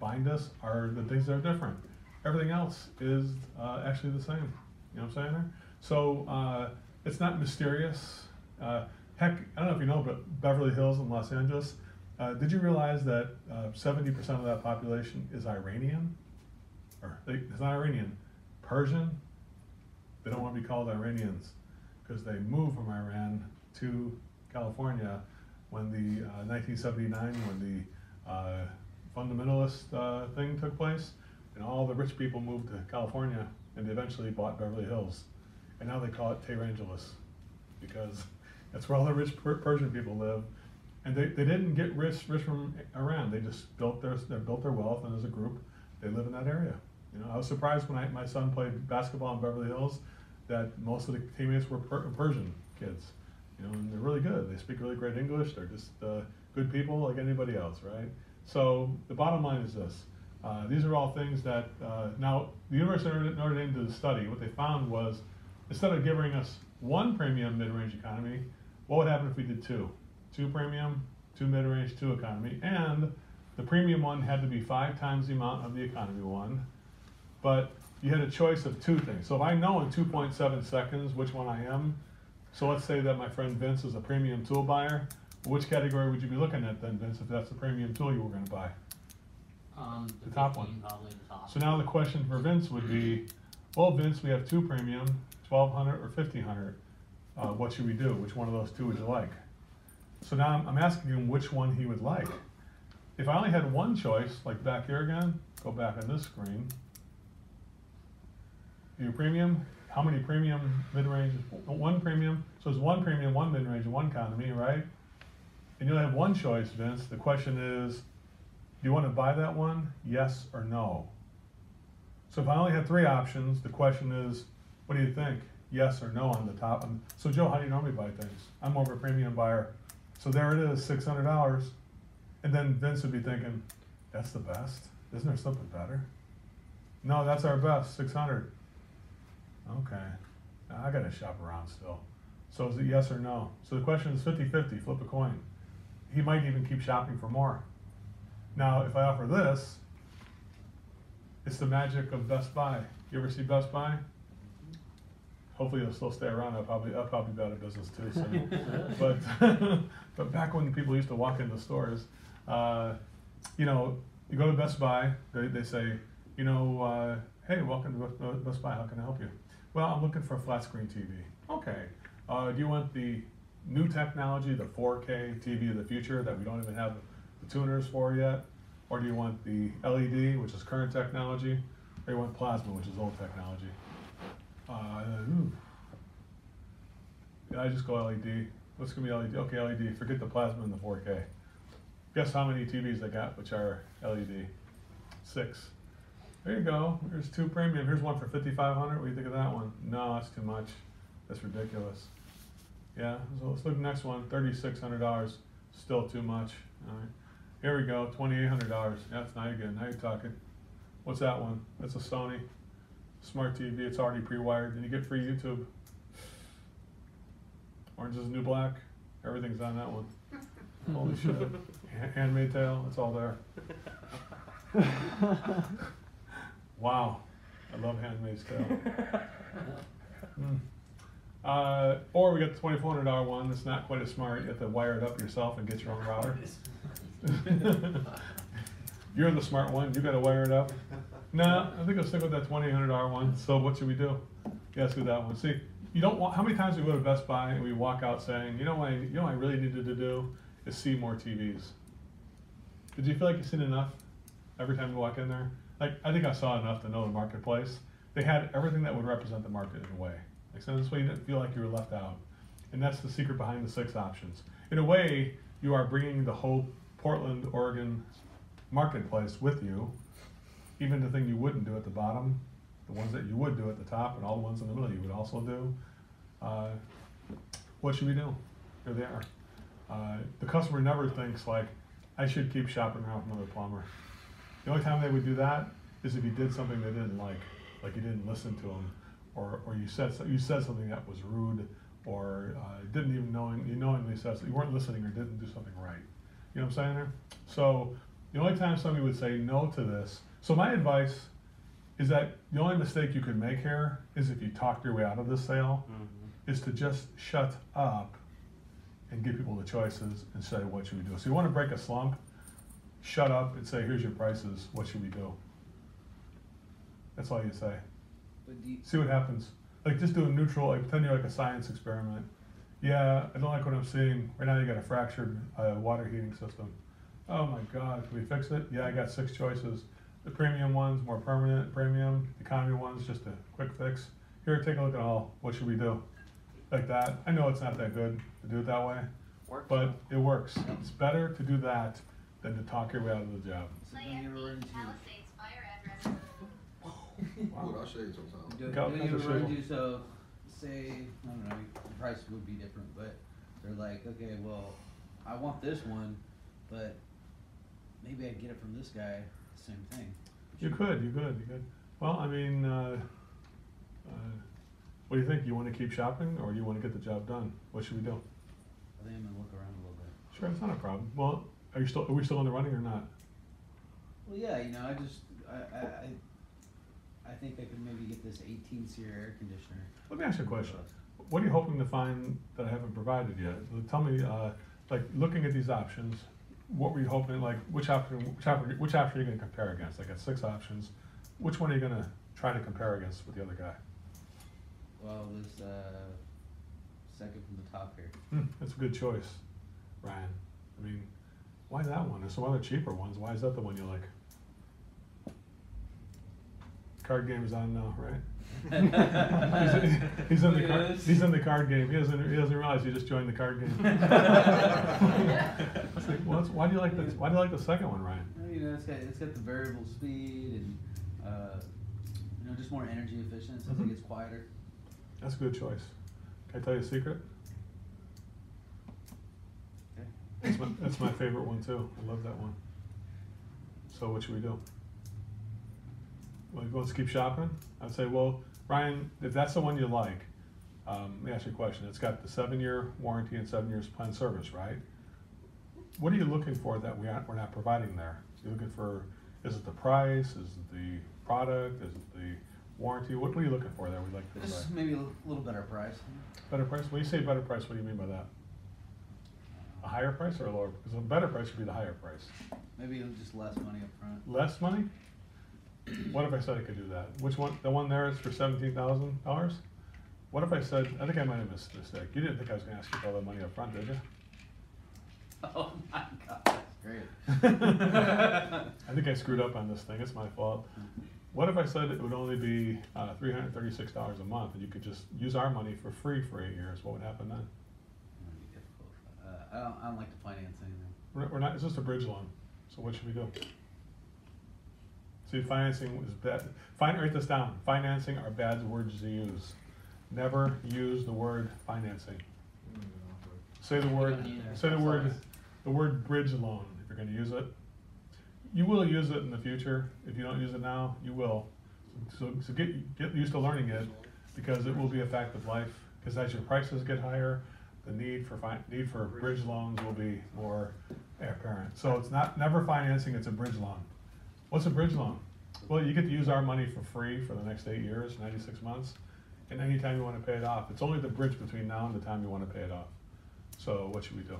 bind us are the things that are different. Everything else is uh, actually the same. You know what I'm saying there? So uh, it's not mysterious. Uh, heck, I don't know if you know, but Beverly Hills in Los Angeles, uh, did you realize that uh, 70% of that population is Iranian? Or they, it's not Iranian, Persian? They don't want to be called Iranians because they moved from Iran to California when the uh, 1979 when the uh, fundamentalist uh, thing took place, and all the rich people moved to California, and they eventually bought Beverly Hills, and now they call it Tehrangeles because that's where all the rich per- Persian people live, and they, they didn't get rich rich from Iran. They just built their they built their wealth, and as a group, they live in that area. You know, I was surprised when I, my son played basketball in Beverly Hills that most of the teammates were per- Persian kids. You know, and they're really good. They speak really great English. They're just uh, good people like anybody else, right? So the bottom line is this. Uh, these are all things that, uh, now, the University of Notre Dame did a study. What they found was, instead of giving us one premium mid-range economy, what would happen if we did two? Two premium, two mid-range, two economy, and the premium one had to be five times the amount of the economy one, but you had a choice of two things. So if I know in 2.7 seconds which one I am, so let's say that my friend Vince is a premium tool buyer, which category would you be looking at then, Vince, if that's the premium tool you were gonna buy? Um, The top one. The top. So now the question for Vince would be, well, Vince, we have two premium, twelve hundred or fifteen hundred. Uh, what should we do? Which one of those two would you like? So now I'm, I'm asking him which one he would like. If I only had one choice, like back here again, go back on this screen. Your premium, how many premium mid-range? One premium, so it's one premium, one mid-range, and one economy, right? And you'll have one choice, Vince. The question is, do you want to buy that one? Yes or no? So if I only had three options, the question is, what do you think? Yes or no on the top. So Joe, how do you normally buy things? I'm more of a premium buyer. So there it is, six hundred dollars. And then Vince would be thinking, that's the best. Isn't there something better? No, that's our best, six hundred. Okay, I gotta shop around still. So is it yes or no? So the question is 50-50, flip a coin. He might even keep shopping for more. Now, if I offer this, it's the magic of Best Buy. You ever see Best Buy? Hopefully it'll still stay around. I'll probably I'll probably be out of business too soon. <laughs> but <laughs> but back when people used to walk into stores, uh, you know, you go to Best Buy, they, they say, you know, uh, hey, welcome to Best Buy. How can I help you? Well, I'm looking for a flat screen TV. Okay. Uh, do you want the new technology, the 4K TV of the future that we don't even have the tuners for yet? Or do you want the LED, which is current technology? Or you want plasma, which is old technology? Uh. Yeah, I just go LED. What's gonna be LED? Okay, LED. Forget the plasma and the 4K. Guess how many TVs I got, which are LED? Six. There you go. There's two premium. Here's one for 5,500. What do you think of that one? No, that's too much. That's ridiculous. Yeah. So let's look at the next one. $3,600. Still too much. All right. Here we go. $2,800. That's now you're good. Now you're talking. What's that one? That's a Sony smart TV. It's already pre-wired, and you get free YouTube. Orange is new black. Everything's on that one. Holy <laughs> shit. Handmaid Tale. It's all there. <laughs> wow. I love Handmaid's <laughs> Tale. Hmm. Uh, or we got the twenty-four hundred dollar one. That's not quite as smart. You have to wire it up yourself and get your own router. <laughs> You're the smart one. You got to wire it up. No, I think I'll stick with that twenty-eight hundred dollar one. So what should we do? Yes, do that one. See, you don't want. How many times we go to Best Buy and we walk out saying, you know what, I, you know what I really needed to do is see more TVs. Did you feel like you've seen enough every time you walk in there? Like I think I saw enough to know the marketplace. they had everything that would represent the market in a way. Like, so this way you didn't feel like you were left out. And that's the secret behind the six options. In a way, you are bringing the whole Portland, Oregon marketplace with you. Even the thing you wouldn't do at the bottom, the ones that you would do at the top, and all the ones in the middle you would also do. Uh, what should we do? Here they are. Uh, the customer never thinks like, I should keep shopping around for another plumber. The only time they would do that is if you did something they didn't like, like you didn't listen to them, or, or you said so- you said something that was rude, or uh, didn't even knowing you knowingly said so- you weren't listening or didn't do something right. You know what I'm saying there? So the only time somebody would say no to this. So my advice is that the only mistake you could make here is if you talked your way out of this sale, is to just shut up and give people the choices and say what should we do. So you want to break a slump, shut up and say, here's your prices, what should we do? That's all you say. You, See what happens. Like just do a neutral, like pretend you're like a science experiment. Yeah, I don't like what I'm seeing. Right now you got a fractured uh, water heating system. Oh my God, can we fix it? Yeah, I got six choices. The premium ones, more permanent premium. The economy ones, just a quick fix. Here, take a look at all. What should we do? Like that. I know it's not that good to do it that way, but it works. It's better to do that than to talk your way out of the job. so then you ever run into, Ooh, I'll show you sometimes. Do, Cal- do you ever run into so? Say I don't know, the price would be different, but they're like, okay, well, I want this one, but maybe I'd get it from this guy, same thing. You could, you could, you could. Well, I mean, uh, uh, what do you think? You want to keep shopping or you want to get the job done? What should we do? I think I'm gonna look around a little bit. Sure, it's not a problem. Well, are you still, are we still in the running or not? Well, yeah, you know, I just, I, I, I, think I could maybe get this eighteen SEER air conditioner. Let me ask you a question. What are you hoping to find that I haven't provided yet? Tell me, uh, like, looking at these options, what were you hoping, like, which option, which option, which option are you gonna compare against? I got six options. Which one are you gonna try to compare against with the other guy? Well, this, uh, second from the top here. Hmm, that's a good choice, Ryan. I mean, why that one? There's some other cheaper ones. Why is that the one you like? Card game is on now, right? he's, <laughs> in, he's in the card. He's in the card game. He doesn't. He doesn't realize you just joined the card game. <laughs> It's like, well, why do you like the Why do you like the second one, Ryan? You know, it's got, it's got the variable speed and, uh, you know, just more energy efficient, since Mhm. it gets quieter. That's a good choice. Can I tell you a secret? Okay. That's my, that's my favorite one too. I love that one. So what should we do? Well, let's keep shopping. I'd say, well, Ryan, if that's the one you like, um, let me ask you a question. It's got the seven-year warranty and seven years plan service, right? What are you looking for that we aren't, we're not providing there? You looking for? Is it the price? Is it the product? Is it the warranty? What, what are you looking for there? We'd like to provide. Just maybe a little better price. Better price? When you say better price, what do you mean by that? A higher price or a lower? Because a better price would be the higher price. Maybe just less money up front. Less money? What if I said I could do that? Which one, the one there is for seventeen thousand dollars? What if I said, I think I might have missed a mistake. You didn't think I was gonna ask you for all that money up front, did you? <laughs> Oh my god, that's great. <laughs> I think I screwed up on this thing, it's my fault. What if I said it would only be, uh, three hundred thirty-six dollars a month, and you could just use our money for free for eight years, what would happen then? Might be difficult. Uh, I don't, I don't like to finance anything. We're, we're not, it's just a bridge loan, so what should we do? See, financing is bad, fin, write this down, financing are bad words to use. Never use the word financing. Say the word, say the word, the word bridge loan, if you're gonna use it. You will use it in the future, if you don't use it now, you will. So, so get, get used to learning it, because it will be a fact of life, because as your prices get higher, the need for need for bridge loans will be more apparent. So it's not, never financing, it's a bridge loan. What's a bridge loan? Well, you get to use our money for free for the next eight years, ninety-six months, and anytime you wanna pay it off. It's only the bridge between now and the time you wanna pay it off. So what should we do?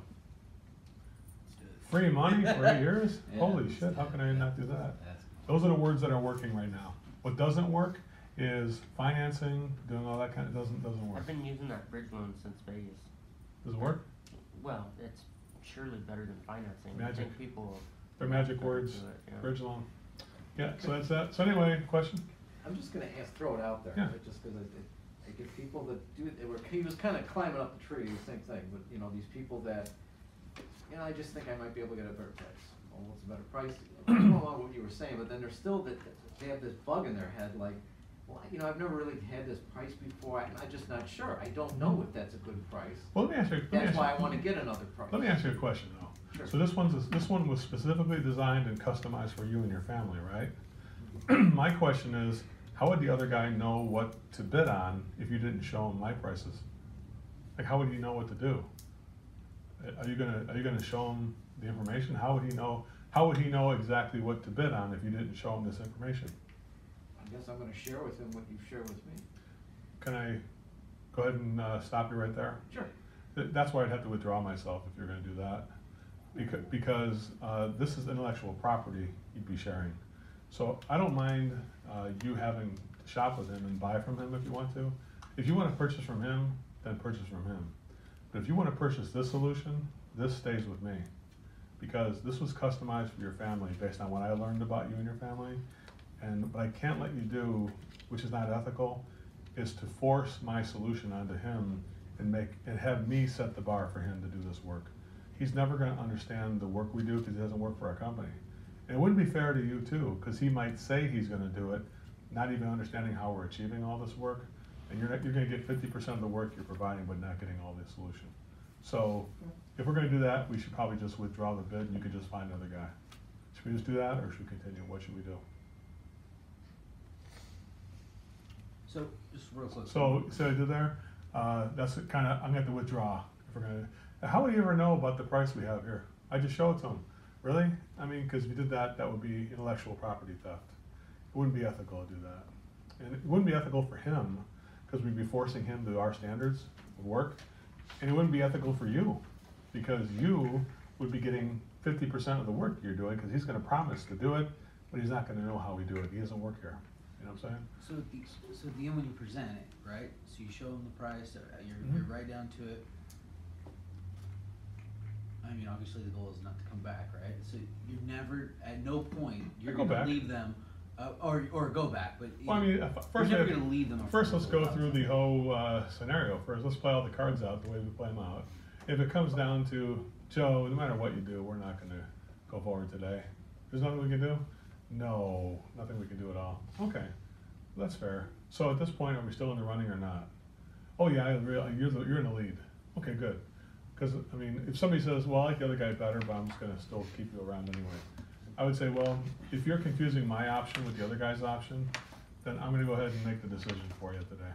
Free money for eight <laughs> years? Yeah. Holy shit, how can I not do that? Those are the words that are working right now. What doesn't work is financing, doing all that kind of, doesn't, doesn't work. I've been using that bridge loan since Vegas. Does it work? Well, it's surely better than financing. I Magic. think people. They're magic words, do it, yeah. bridge loan. Yeah, so that's that. So anyway, question? I'm just gonna ask, throw it out there, Yeah. right, just because I, I get people that do, they were, he was kind of climbing up the tree, the same thing, but, you know, these people that, you know, I just think I might be able to get a better price. Well, what's a better price? I don't know what you were saying, but then there's still that, they have this bug in their head, like, well, you know, I've never really had this price before, I- I'm just not sure, I don't know if that's a good price. Well, let me ask you. let me That's ask why I wanna get another price. Let me ask you a question though. Sure. So this one's, this one was specifically designed and customized for you and your family, right? <clears throat> My question is, how would the other guy know what to bid on if you didn't show him my prices? Like, how would he know what to do? Uh, Are you gonna, are you gonna show him the information? How would he know, how would he know exactly what to bid on if you didn't show him this information? I guess I'm gonna share with him what you've shared with me. Can I go ahead and uh, stop you right there? Sure. Th- That's why I'd have to withdraw myself if you're gonna do that. Because, because uh, this is intellectual property you'd be sharing. So I don't mind uh, you having to shop with him and buy from him if you want to. If you wanna purchase from him, then purchase from him. But if you wanna purchase this solution, this stays with me. Because this was customized for your family based on what I learned about you and your family. And what I can't let you do, which is not ethical, is to force my solution onto him and make, and have me set the bar for him to do this work. He's never gonna understand the work we do because he doesn't work for our company. And it wouldn't be fair to you too, because he might say he's gonna do it, not even understanding how we're achieving all this work. And you're, not- you're gonna get fifty percent of the work you're providing, but not getting all the solution. So, if we're gonna do that, we should probably just withdraw the bid and you could just find another guy. Should we just do that, or should we continue? What should we do? So, just real quick. So, so I did there, uh, that's kind of, I'm gonna have to withdraw if we're gonna, how would you ever know about the price we have here? I just show it to him. Really? I mean, cause if you did that, that would be intellectual property theft. It wouldn't be ethical to do that. And it wouldn't be ethical for him, cause we'd be forcing him to our standards of work. And it wouldn't be ethical for you, because you would be getting fifty percent of the work you're doing, cause he's gonna promise to do it, but he's not gonna know how we do it. He doesn't work here. You know what I'm saying? So at the, so at the end when you present it, right, so you show them the price, uh, you're, Mhm. you're right down to it. I mean, obviously the goal is not to come back, right, so you're never, at no point, you're go gonna back. leave them, uh, or, or go back, but. Well, I mean, uh, You're first, never have- gonna leave them. a first let's go through the whole uh, scenario. First, let's play all the cards out the way we play them out. If it comes down to Joe, no matter what you do, we're not going to go forward today. There's nothing we can do. No, nothing we can do at all. Okay, that's fair. So at this point, are we still in the running or not? Oh yeah, I you're the, you're in the lead. Okay, good. Because I mean, if somebody says, "Well, I like the other guy better, but I'm just going to still keep you around anyway," I would say, "Well, if you're confusing my option with the other guy's option, then I'm going to go ahead and make the decision for you today.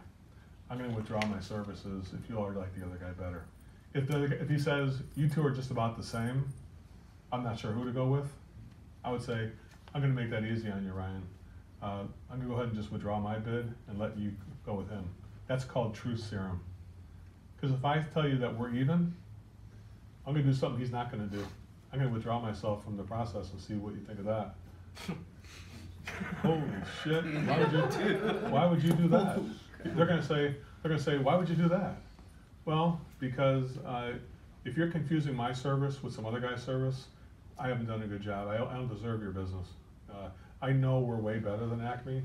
I'm going to withdraw my services if you already like the other guy better. If the if he says you two are just about the same, I'm not sure who to go with. I would say I'm going to make that easy on you, Ryan. Uh, I'm going to go ahead and just withdraw my bid and let you go with him. That's called truth serum. Because if I tell you that we're even, I'm going to do something he's not going to do. I'm going to withdraw myself from the process and see what you think of that. <laughs> Holy shit! <laughs> Why would you? Why would you do that? They're gonna say. They're gonna say, why would you do that? Well, because uh, if you're confusing my service with some other guy's service, I haven't done a good job. I don't, I don't deserve your business. Uh, I know we're way better than Acme.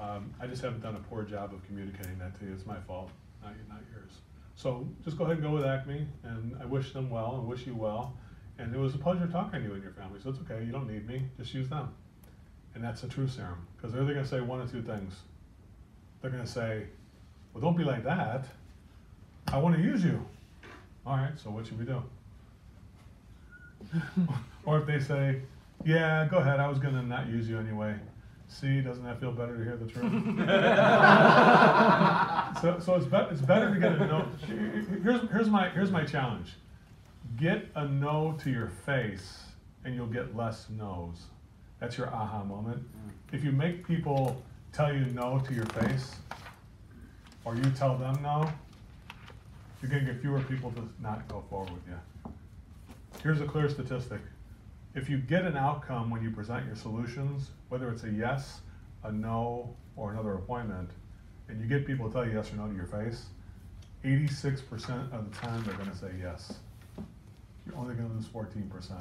Um, I just haven't done a poor job of communicating that to you. It's my fault, not, not yours. So just go ahead and go with Acme, and I wish them well and wish you well. And it was a pleasure talking to you and your family. So it's okay. You don't need me. Just use them. And that's the true serum. Because they're going to say one of two things. They're going to say, well, don't be like that. I want to use you. All right, so what should we do? <laughs> or if they say, yeah, go ahead. I was going to not use you anyway. See, doesn't that feel better to hear the truth? <laughs> so, so it's, be- it's better to get a no. Here's, here's, my, here's my challenge get a no to your face, and you'll get less no's. That's your aha moment. Mm. If you make people tell you no to your face, or you tell them no, you're gonna get fewer people to not go forward with you. Here's a clear statistic. If you get an outcome when you present your solutions, whether it's a yes, a no, or another appointment, and you get people to tell you yes or no to your face, 86% of the time they're gonna say yes. You're only gonna lose 14%.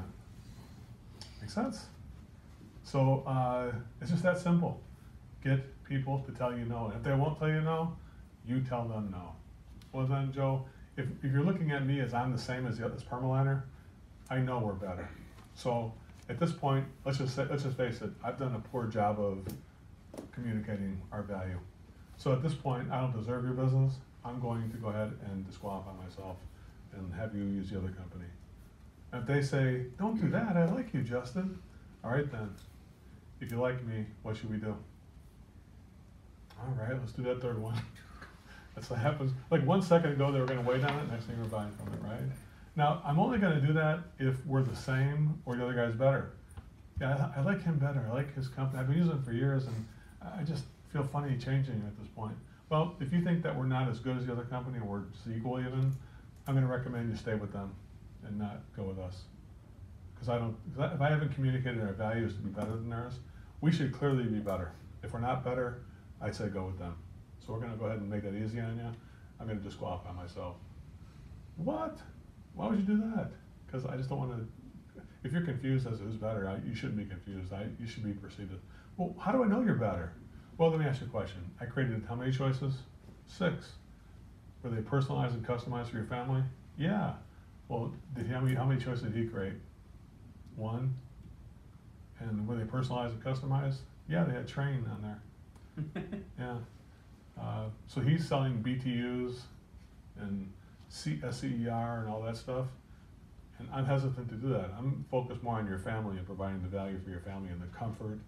Make sense? So uh, it's just that simple. get people to tell you no. If they won't tell you no, you tell them no. Well then, Joe, if, if you're looking at me as I'm the same as the other permaliner, I know we're better. So at this point, let's just say, let's just face it, I've done a poor job of communicating our value. So at this point, I don't deserve your business. I'm going to go ahead and disqualify myself and have you use the other company. And if they say, don't do that, I like you, Justin. All right then. If you like me, what should we do? All right, let's do that third one. <laughs> That's what happens. Like one second ago, they were going to wait on it. Next thing, we're buying from it, right? Now, I'm only going to do that if we're the same or the other guy's better. Yeah, I, I like him better. I like his company. I've been using it for years, and I just feel funny changing at this point. Well, if you think that we're not as good as the other company, or we're equal even, I'm going to recommend you stay with them and not go with us. Because I don't, I- if I haven't communicated our values to be better than theirs, we should clearly be better. If we're not better, I say go with them. So we're gonna go ahead and make that easy on you. I'm gonna disqualify myself. What? Why would you do that? Because I just don't wanna, if you're confused as to who's better, I, you shouldn't be confused. I, you should be perceived as, well, how do I know you're better? Well, let me ask you a question. I created how many choices? Six. Were they personalized and customized for your family? Yeah. Well, did he, how many, how many choices did he create? One. And were they personalized and customized? Yeah, they had Trane on there. <laughs> Yeah. Uh, so he's selling BTUs and C- uh, SEER and all that stuff. And I'm hesitant to do that. I'm focused more on your family and providing the value for your family and the comfort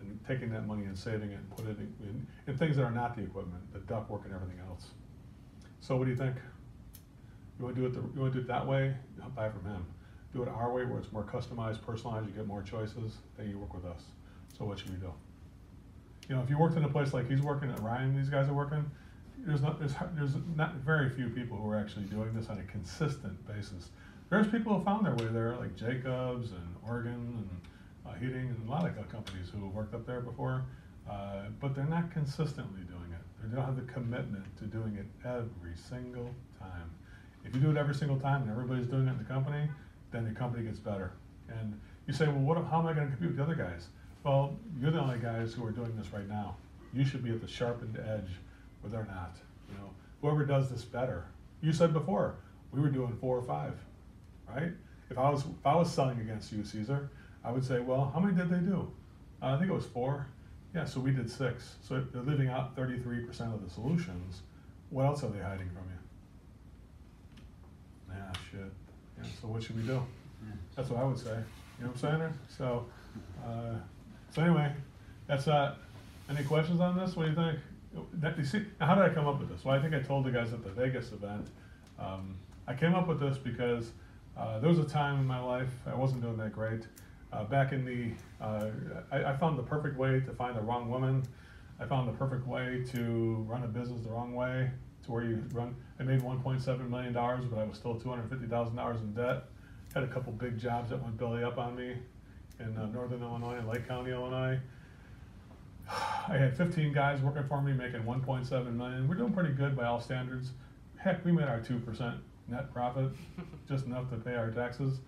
and taking that money and saving it and put it in, in, in things that are not the equipment, the ductwork and everything else. So what do you think? You want to do it the, you want to do it that way? Buy from him. Do it our way where it's more customized, personalized, you get more choices, then you work with us. So what should we do? You know, if you worked in a place like he's working at Ryan, these guys are working, there's not, there's, there's not very few people who are actually doing this on a consistent basis. There's people who found their way there, like Jacobs and Oregon and uh, Heating and a lot of companies who worked up there before, uh, but they're not consistently doing it. They don't have the commitment to doing it every single time. If you do it every single time and everybody's doing it in the company, then the company gets better. And you say, well, what, how am I going to compete with the other guys? Well, you're the only guys who are doing this right now. You should be at the sharpened edge where they're not. You know, whoever does this better. You said before we were doing four or five, right? If I was if I was selling against you, Caesar, I would say, well, how many did they do? Uh, I think it was four. Yeah, so we did six. So they're leaving out 33% of the solutions. What else are they hiding from you? Yeah, shit. Yeah, so what should we do? That's what I would say. You know what I'm saying? So, uh, so anyway, that's uh, any questions on this? What do you think? That, you see, how did I come up with this? Well, I think I told the guys at the Vegas event. Um, I came up with this because uh, there was a time in my life I wasn't doing that great. Uh, back in the, uh, I, I found the perfect way to find the wrong woman. I found the perfect way to run a business the wrong way, to where you run. I made 1.7 million dollars, but I was still 250 thousand dollars in debt. Had a couple big jobs that went belly up on me in uh, northern Illinois and Lake County, Illinois. I had 15 guys working for me, making 1.7 million. We're doing pretty good by all standards. Heck, we made our two percent net profit, <laughs> just enough to pay our taxes,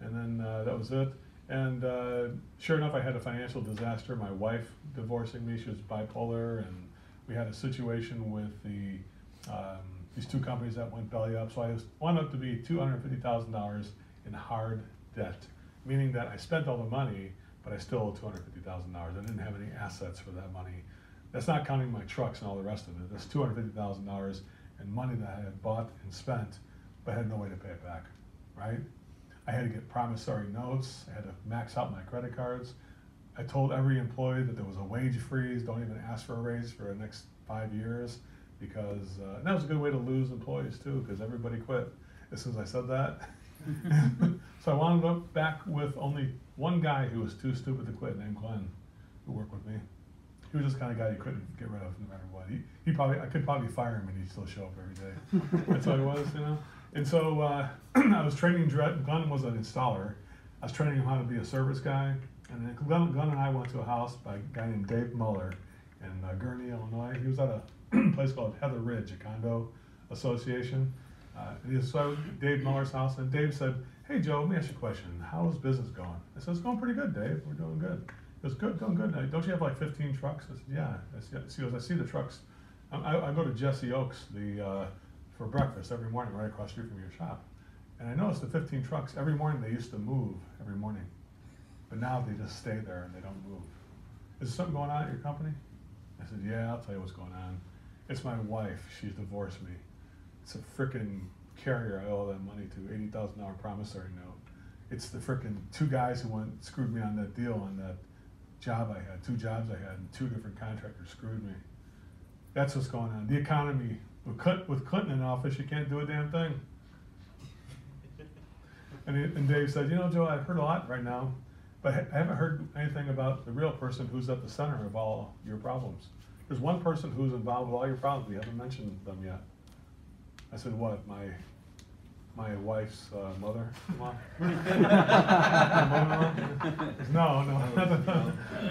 and then uh, that was it. And uh, sure enough, I had a financial disaster. My wife divorcing me; she was bipolar, and we had a situation with the um, these two companies that went belly up. So I wound up to be two hundred fifty thousand dollars in hard debt, meaning that I spent all the money, but I still owed two hundred fifty thousand dollars. I didn't have any assets for that money. That's not counting my trucks and all the rest of it. That's two hundred fifty thousand dollars in money that I had bought and spent, but had no way to pay it back. Right? I had to get promissory notes. I had to max out my credit cards. I told every employee that there was a wage freeze. Don't even ask for a raise for the next five years because uh, that was a good way to lose employees too because everybody quit as soon as I said that. <laughs> so I wound up back with only one guy who was too stupid to quit, named Glenn, who worked with me. He was just kind of guy you couldn't get rid of no matter what. He, he probably I could probably fire him and he'd still show up every day. That's how he was, you know. And so uh, <clears throat> I was training Glenn was an installer. I was training him how to be a service guy. And then Glenn, Glenn and I went to a house by a guy named Dave Muller in uh, Gurnee, Illinois. He was at a <clears throat> place called Heather Ridge, a condo association. Uh, so Dave Muller's house, and Dave said, "Hey Joe, let me ask you a question. How's business going?" I said, "It's going pretty good, Dave. We're doing good." He goes, good, doing good. Now, Don't you have like fifteen trucks? I said, yeah. He goes, I see the trucks. I, I, go to Jesse Oaks, the, uh, for breakfast every morning right across street from your shop. And I noticed the fifteen trucks, every morning they used to move every morning. But now they just stay there and they don't move. Is there something going on at your company? I said, yeah, I'll tell you what's going on. It's my wife. She's divorced me. It's a frickin' Carrier I owe that money to, eighty thousand dollar promissory note. It's the frickin' two guys who went, screwed me on that deal on that job I had, two jobs I had, and two different contractors screwed me. That's what's going on. The economy, with Clin- with Clinton in office, you can't do a damn thing. <laughs> And, he- and Dave said, you know, Joe, I've heard a lot right now, but I haven't heard anything about the real person who's at the center of all your problems. There's one person who's involved with all your problems, we haven't mentioned them yet. I said, what, my, my wife's uh, mother-in-law? <laughs> Mother-in-law? No, no.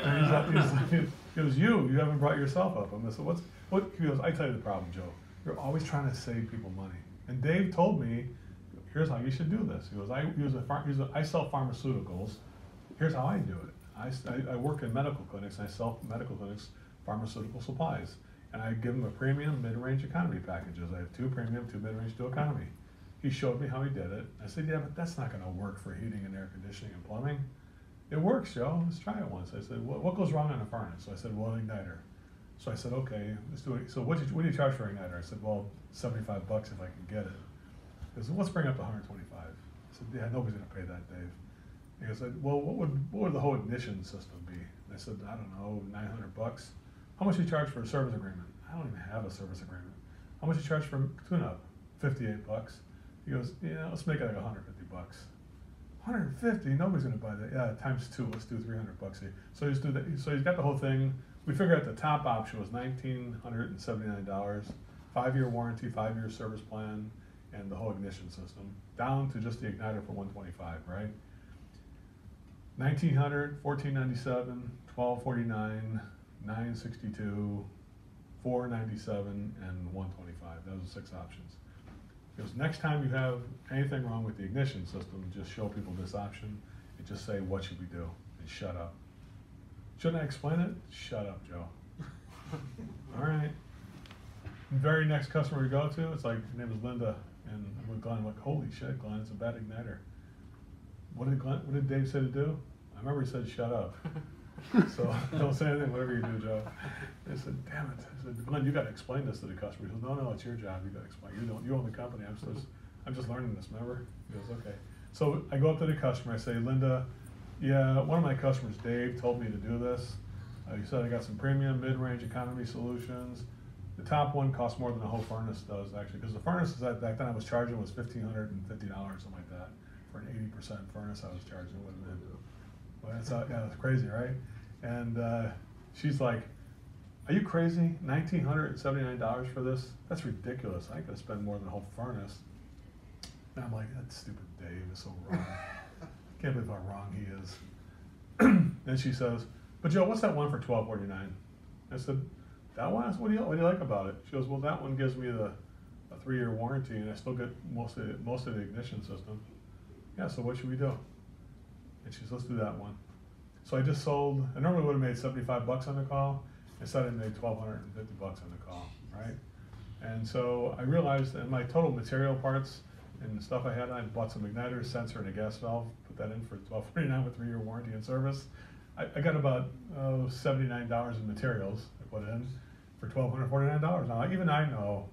And he's like- he's like- He goes, you, you haven't brought yourself up. I said, what's, what, he goes, I tell you the problem, Joe. You're always trying to save people money. And Dave told me, here's how you should do this. He goes, I use a, phar- he's a, I sell pharmaceuticals. Here's how I do it. I I work in medical clinics, and I sell medical clinics pharmaceutical supplies. And I give them a premium, mid-range economy packages. I have two premium, two mid-range, two economy. He showed me how he did it. I said, yeah, but that's not gonna work for heating and air conditioning and plumbing. It works, Joe. Let's try it once. I said, what, what goes wrong on a furnace? So I said, well, igniter. So I said, okay, let's do it. So what do you, you charge for an igniter? I said, well, seventy-five bucks if I can get it. He goes, let's bring up to hundred twenty-five. I said, yeah, nobody's gonna pay that, Dave. He goes, well, what would, what would the whole ignition system be? I said, I don't know, nine hundred bucks. How much you charge for a service agreement? I don't even have a service agreement. How much you charge for tune-up? Fifty-eight bucks. He goes, yeah, let's make it like hundred fifty bucks. Hundred and fifty, nobody's gonna buy that. Yeah, times two, let's do three hundred bucks here. So he's do that, so he's got the whole thing. We figure out the top option was nineteen hundred and seventy-nine dollars, five-year warranty, five-year service plan, and the whole ignition system, down to just the igniter for one twenty-five, right? Nineteen hundred, fourteen ninety-seven, twelve forty-nine, nine sixty-two, four ninety-seven, and one twenty-five. Those are six options. Because next time you have anything wrong with the ignition system, just show people this option and just say, what should we do? And shut up. Shouldn't I explain it? Shut up, Joe. <laughs> All right. Very next customer we go to, it's like, her name is Linda, and I'm with Glenn, I'm like, holy shit, Glenn, it's a bad igniter. What did Glenn, what did Dave say to do? I remember he said, shut up. <laughs> So, <laughs> don't say anything, whatever you do, Joe. I said, damn it. I said, Glenn, you gotta explain this to the customer. He goes, no, no, it's your job, you gotta explain. You don't, you own the company, I'm just, I'm just learning this, remember? He goes, okay. So I go up to the customer, I say, Linda, yeah, one of my customers, Dave, told me to do this. Uh, he said I got some premium, mid-range economy solutions. The top one costs more than the whole furnace does, actually, because the furnace that back then I was charging was fifteen hundred and fifty dollars, something like that. For an eighty percent furnace I was charging, it would've been. Well, that's, uh, yeah, that's crazy, right? And, uh, she's like, are you crazy? Nineteen hundred and seventy-nine dollars for this? That's ridiculous. I could spend more than the whole furnace. And I'm like, that stupid Dave is so wrong. <laughs> Can't believe how wrong he is. <clears throat> then she says, but Joe, what's that one for twelve forty-nine? I said, that one? I said, what do you, what do you like about it? She goes, well, that one gives me the, a three-year warranty and I still get most of, the- most of the ignition system. Yeah, so what should we do? And she says, let's do that one. So I just sold, I normally would have made seventy-five bucks on the call, instead I made twelve hundred and fifty bucks on the call, right? And so I realized that my total material parts and the stuff I had, I bought some igniters, sensor, and a gas valve, put that in for twelve forty-nine with three-year warranty and service. I, I got about, 79 dollars in materials I put in for twelve hundred forty-nine dollars. Now, even I know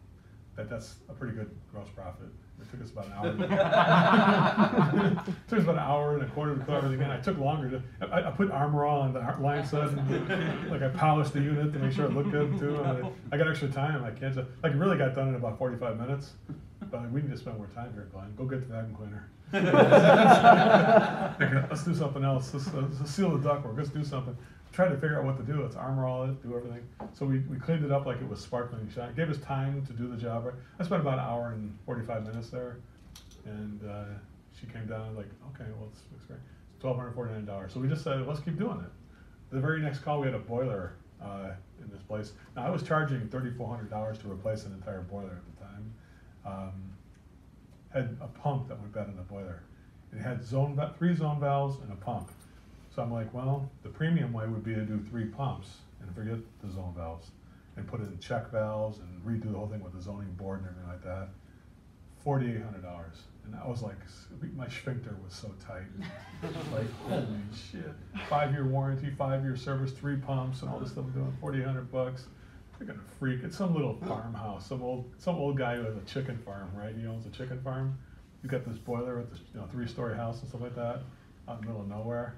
that that's a pretty good gross profit. It took us about an hour. it <laughs> took us about an hour and a quarter to put everything in. I took longer to, I, I put armor on the line set, and, like I polished the unit to make sure it looked good too. I, I got extra time. I can't just, like it really got done in about forty-five minutes. But we need to spend more time here, Glenn. Go get the vacuum cleaner. <laughs> Okay, let's do something else. Let's, let's seal the ductwork. Let's do something. Trying to figure out what to do. Let's Armor All it, do everything. So we, we cleaned it up like it was sparkling shine. It gave us time to do the job. right. I spent about an hour and 45 minutes there. And uh, she came down like, okay, well, it's, it's great. It's $1,249. So we just said, let's keep doing it. The very next call, we had a boiler uh, in this place. Now, I was charging $3,400 to replace an entire boiler at the time. Um, had a pump that went bad in the boiler. It had zone, three zone valves and a pump. So I'm like, well, the premium way would be to do three pumps and forget the zone valves and put in check valves and redo the whole thing with the zoning board and everything like that. Forty-eight hundred dollars. And I was like, my sphincter was so tight. <laughs> Like, holy shit. Five-year warranty, five-year service, three pumps and all this stuff I'm doing, forty-eight hundred bucks. They're gonna freak. It's some little farmhouse, some old, some old guy who has a chicken farm, right? He owns a chicken farm. He's got this boiler with this, you know, three-story house and stuff like that, out in the middle of nowhere.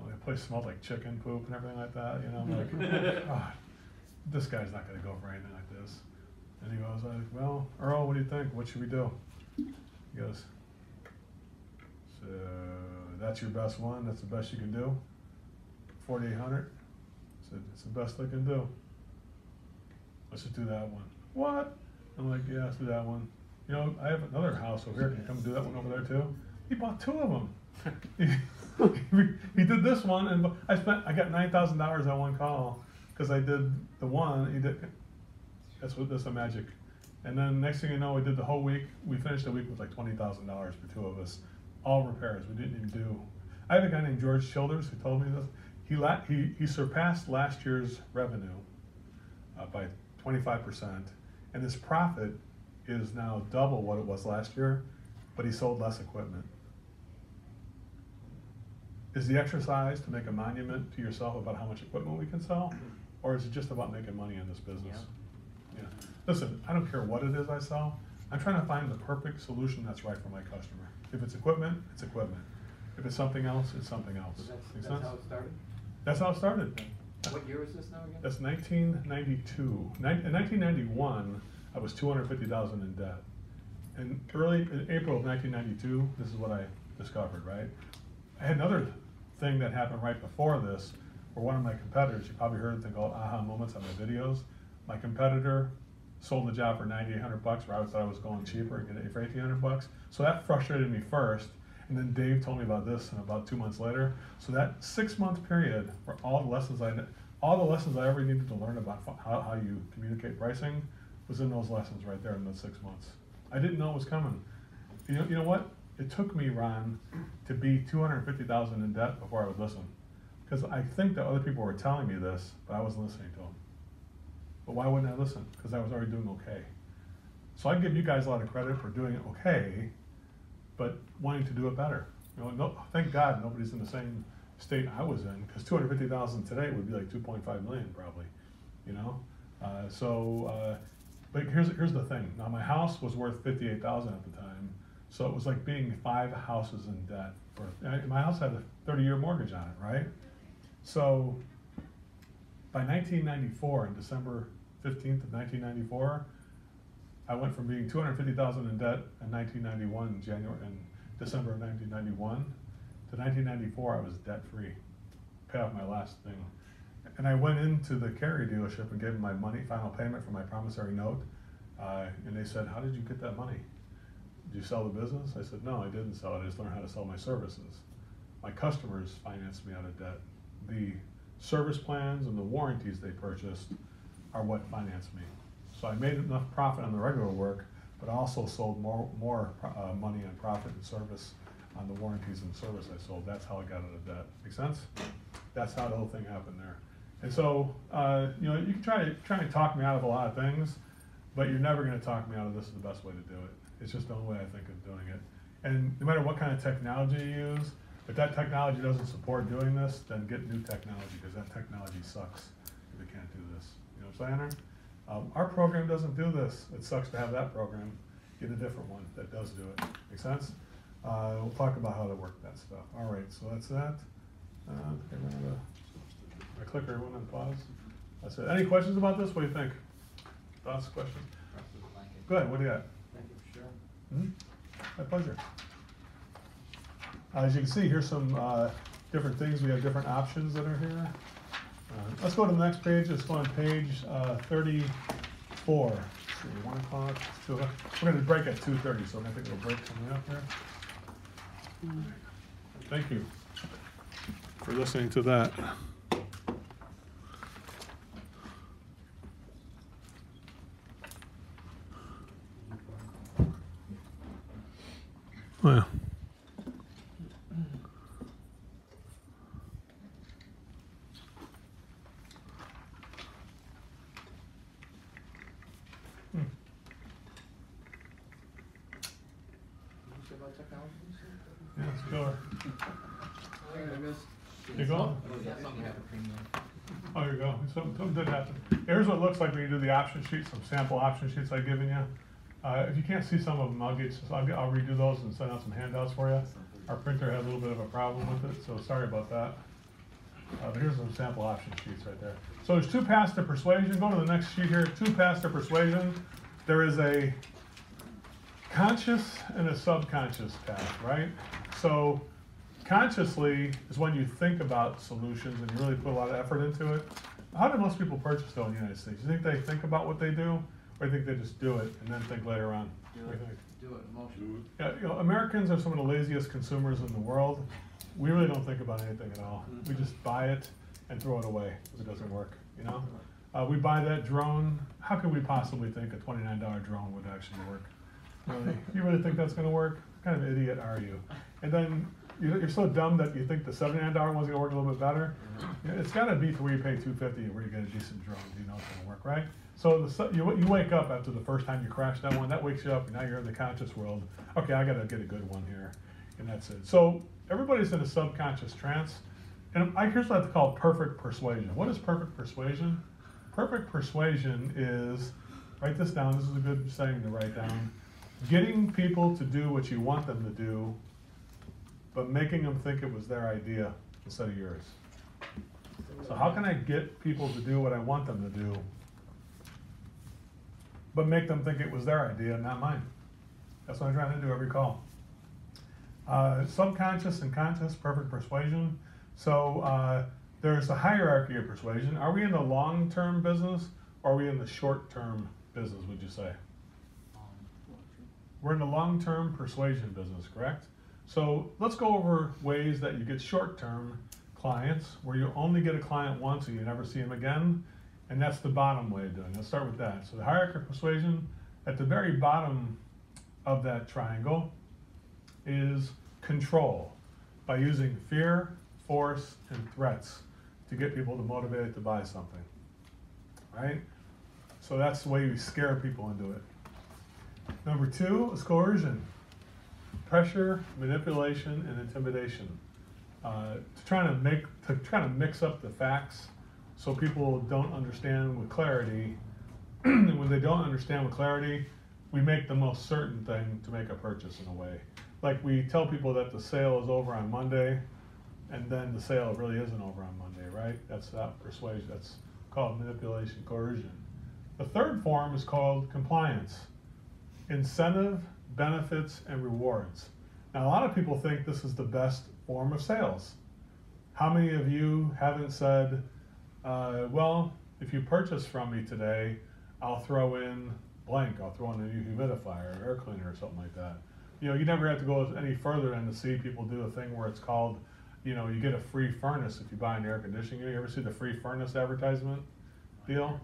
Well, the place smelled like chicken poop and everything like that, you know, I'm like, "God, <laughs> ah, this guy's not gonna go for anything like this. And he goes, like, well, Earl, what do you think? What should we do? He goes, so that's your best one, that's the best you can do? Forty-eight hundred? Said, it's the best I can do. Let's just do that one. What? I'm like, yeah, let's do that one. You know, I have another house over here, can you come do that one over there too? He bought two of them. <laughs> <laughs> <laughs> he, he did this one, and I spent, I got nine thousand dollars on one call, cause I did the one, he did, that's what, that's the magic. And then next thing you know, we did the whole week, we finished the week with like twenty thousand dollars for two of us, all repairs, we didn't even do. I have a guy named George Childers who told me this, he la, he, he surpassed last year's revenue uh, by twenty-five percent, and his profit is now double what it was last year, but he sold less equipment. Is the exercise to make a monument to yourself about how much equipment we can sell, mm-hmm. or is it just about making money in this business? Yeah. Listen, I don't care what it is I sell. I'm trying to find the perfect solution that's right for my customer. If it's equipment, it's equipment. If it's something else, it's something else. So that's, that's sense? how it started? That's how it started. What year was this now again? That's 1992. Nin- In 1991, I was 250,000 in debt. And early in April of 1992, this is what I discovered. Right, I had another thing that happened right before this, where one of my competitors, you probably heard the called aha moments on my videos. My competitor sold the job for 9,800 bucks, where I thought I was going cheaper and it for 1,800 bucks. So that frustrated me first. And then Dave told me about this, and about two months later. So that six-month period, where all the lessons I, all the lessons I ever needed to learn about how, how you communicate pricing, was in those lessons right there in those six months. I didn't know it was coming. You know, you know what? It took me, Ron, to be 250,000 in debt before I would listen, because I think that other people were telling me this, but I wasn't listening to them. But why wouldn't I listen? Because I was already doing okay. So I give you guys a lot of credit for doing it okay, but wanting to do it better. You know, no, thank God nobody's in the same state I was in, because 250,000 today would be like 2.5 million probably. You know, uh, so uh, but here's here's the thing. Now my house was worth 58,000 at the time, so it was like being five houses in debt. For my house had a 30-year mortgage on it, right? So by 1994, in December 15th of 1994, I went from being 250,000 in debt in 1991, in January, and December of 1991, to 1994, I was debt free. Paid off my last thing. And I went into the Carrier dealership and gave them my money, final payment for my promissory note. Uh, and they said, How did you get that money? Did you sell the business? I said, No, I didn't sell it. I just learned how to sell my services. My customers financed me out of debt. The service plans and the warranties they purchased are what financed me. So I made enough profit on the regular work, but also sold more, more uh, money on profit and service on the warranties and service I sold. That's how I got out of debt. Make sense? That's how the whole thing happened there. And so, uh, you know, you can try to try to talk me out of a lot of things, but you're never going to talk me out of this is the best way to do it. It's just the only way I think of doing it. And no matter what kind of technology you use, if that technology doesn't support doing this, then get new technology because that technology sucks if it can't do this. You know what I'm saying? Um, our program doesn't do this. It sucks to have that program. Get a different one that does do it. Make sense? Uh, we'll talk about how to work that stuff. All right, so that's that. Uh, I think I ran my clicker went on pause. That's it. Any questions about this? What do you think? Thoughts, questions? Go ahead. What do you got? Thank you for sharing. Mhm. My pleasure. Uh, As you can see, here's some uh, different things. We have different options that are here. Uh, Let's go to the next page. Let's go on page uh, 34. Let's see, one o'clock, two o'clock. We're gonna break at 2:30, so I'm gonna take a little break coming up here. Thank you for listening to that. Wow. Sure. You go? Oh, you go. Something, something did happen. Here's what it looks like when you do the option sheet, some sample option sheets I've given you. Uh, if you can't see some of them, I'll get, I'll, get- I'll redo those and send out some handouts for you. Our printer had a little bit of a problem with it, so sorry about that. Uh, but here's some sample option sheets right there. So there's two paths to persuasion. Go to the next sheet here. Two paths to persuasion. There is a conscious and a subconscious path, right? So consciously is when you think about solutions and you really put a lot of effort into it. How do most people purchase though in the United States? Do You think they think about what they do, or you think they just do it and then think later on? Do What do you it. think? Do it, emotion. Yeah, you know, Americans are some of the laziest consumers in the world. We really don't think about anything at all. We just buy it and throw it away if it doesn't work, you know? Uh, we buy that drone. How could we possibly think a twenty-nine dollar drone would actually work? Really? <laughs> You really think that's gonna work? What kind of idiot are you? And then you're, you're so dumb that you think the seventy-nine dollar one's gonna work a little bit better. Yeah, It's gotta be to where you pay two fifty where you get a decent drone, you know it's gonna work, right? So the, you, you wake up after the first time you crash that one, that wakes you up, and now you're in the conscious world. Okay, I gotta get a good one here, and that's it. So everybody's in a subconscious trance, and I, here's what I to call perfect persuasion. What is perfect persuasion? Perfect persuasion is, write this down, this is a good saying to write down, getting people to do what you want them to do, but making them think it was their idea instead of yours. So how can I get people to do what I want them to do, but make them think it was their idea, not mine? That's what I'm trying to do every call. Uh, subconscious and conscious, perfect persuasion. So uh, there's a hierarchy of persuasion. Are we in the long-term business or are we in the short-term business, would you say? We're in the long-term persuasion business, correct? So let's go over ways that you get short-term clients where you only get a client once and you never see him again. And that's the bottom way of doing it. Let's start with that. So the hierarchy of persuasion, at the very bottom of that triangle is control by using fear, force, and threats to get people to motivate to buy something. Right? So that's the way you scare people into it. Number two is coercion. Pressure, manipulation, and intimidation. Uh, to try to make to try to mix up the facts so people don't understand with clarity. and <clears throat> when they don't understand with clarity, we make the most certain thing to make a purchase in a way. Like we tell people that the sale is over on Monday, and then the sale really isn't over on Monday, right? That's not persuasion. That's called manipulation, coercion. The third form is called compliance. Incentive, benefits, and rewards. Now, a lot of people think this is the best form of sales. How many of you haven't said, uh, well, if you purchase from me today, I'll throw in blank, I'll throw in a new humidifier, air cleaner, or something like that. You know, you never have to go any further than to see people do a thing where it's called, you know, you get a free furnace if you buy an air conditioning unit. You ever see the free furnace advertisement deal?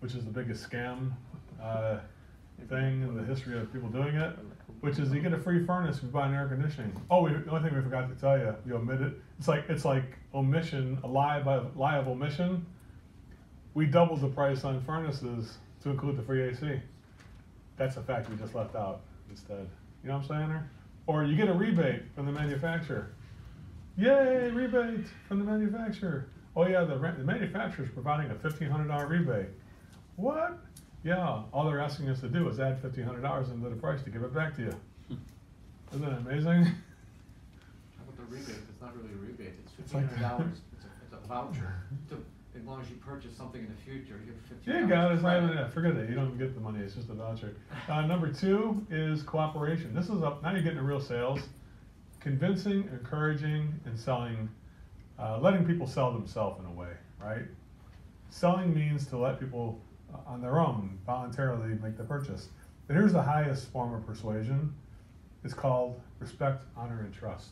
Which is the biggest scam uh, thing in the history of people doing it. Which is you get a free furnace if you buy an air conditioning. Oh, we, the only thing we forgot to tell you, we omitted. It's like it's like omission, a lie by lie of omission. We doubled the price on furnaces to include the free AC. That's a fact we just left out instead. You know what I'm saying there? Or you get a rebate from the manufacturer. Yay, rebate from the manufacturer. Oh yeah, the, the manufacturer is providing a fifteen hundred dollar rebate. What? Yeah, all they're asking us to do is add fifteen hundred dollars into the price to give it back to you. Isn't that amazing? How about the rebate? It's not really a rebate. It's fifteen like- hundred dollars. <laughs> It's a, it's a voucher. To, as long as you purchase something in the future, you get fifteen Yeah, dollars. got it. It's not that. Forget it. You don't get the money. It's just a voucher. Uh, number two is cooperation. This is up. Now you're getting to real sales. Convincing, encouraging, and selling. Uh, letting people sell themselves in a way, right? Selling means to let people uh, on their own voluntarily make the purchase. But here's the highest form of persuasion. It's called respect, honor, and trust.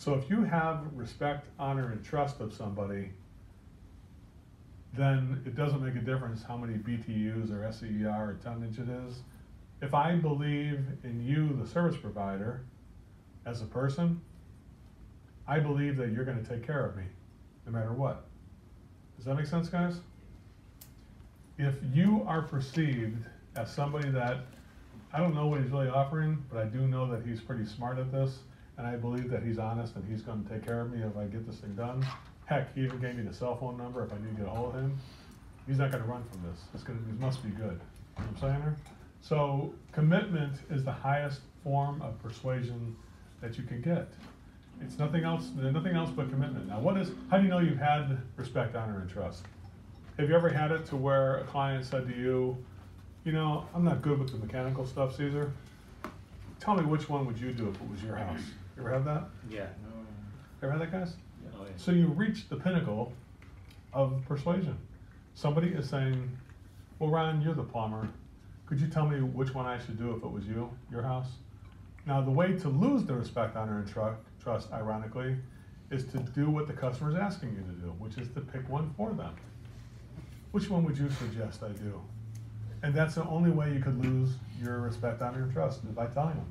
So if you have respect, honor, and trust of somebody, then it doesn't make a difference how many BTUs or SEER or tonnage it is. If I believe in you, the service provider, as a person, I believe that you're going to take care of me, no matter what. Does that make sense, guys? If you are perceived as somebody that I don't know what he's really offering, but I do know that he's pretty smart at this, and I believe that he's honest and he's gonna take care of me if I get this thing done. Heck, he even gave me the cell phone number if I need to get a hold of him. He's not gonna run from this. It's gonna, it must be good. You know I'm saying her? So commitment is the highest form of persuasion that you can get. It's nothing else, nothing else but commitment. Now, what is, how do you know you've had respect, honor, and trust? Have you ever had it to where a client said to you, you know, I'm not good with the mechanical stuff, Caesar. Tell me which one would you do if it was your house? You ever have that? Yeah. Ever had that, guys? Oh, yeah. So you reach the pinnacle of persuasion. Somebody is saying, well, Ryan, you're the plumber. Could you tell me which one I should do if it was you, your house? Now, the way to lose the respect, honor, and tru- trust, ironically, is to do what the customer is asking you to do, which is to pick one for them. Which one would you suggest I do? And that's the only way you could lose your respect, honor, and trust is by telling them.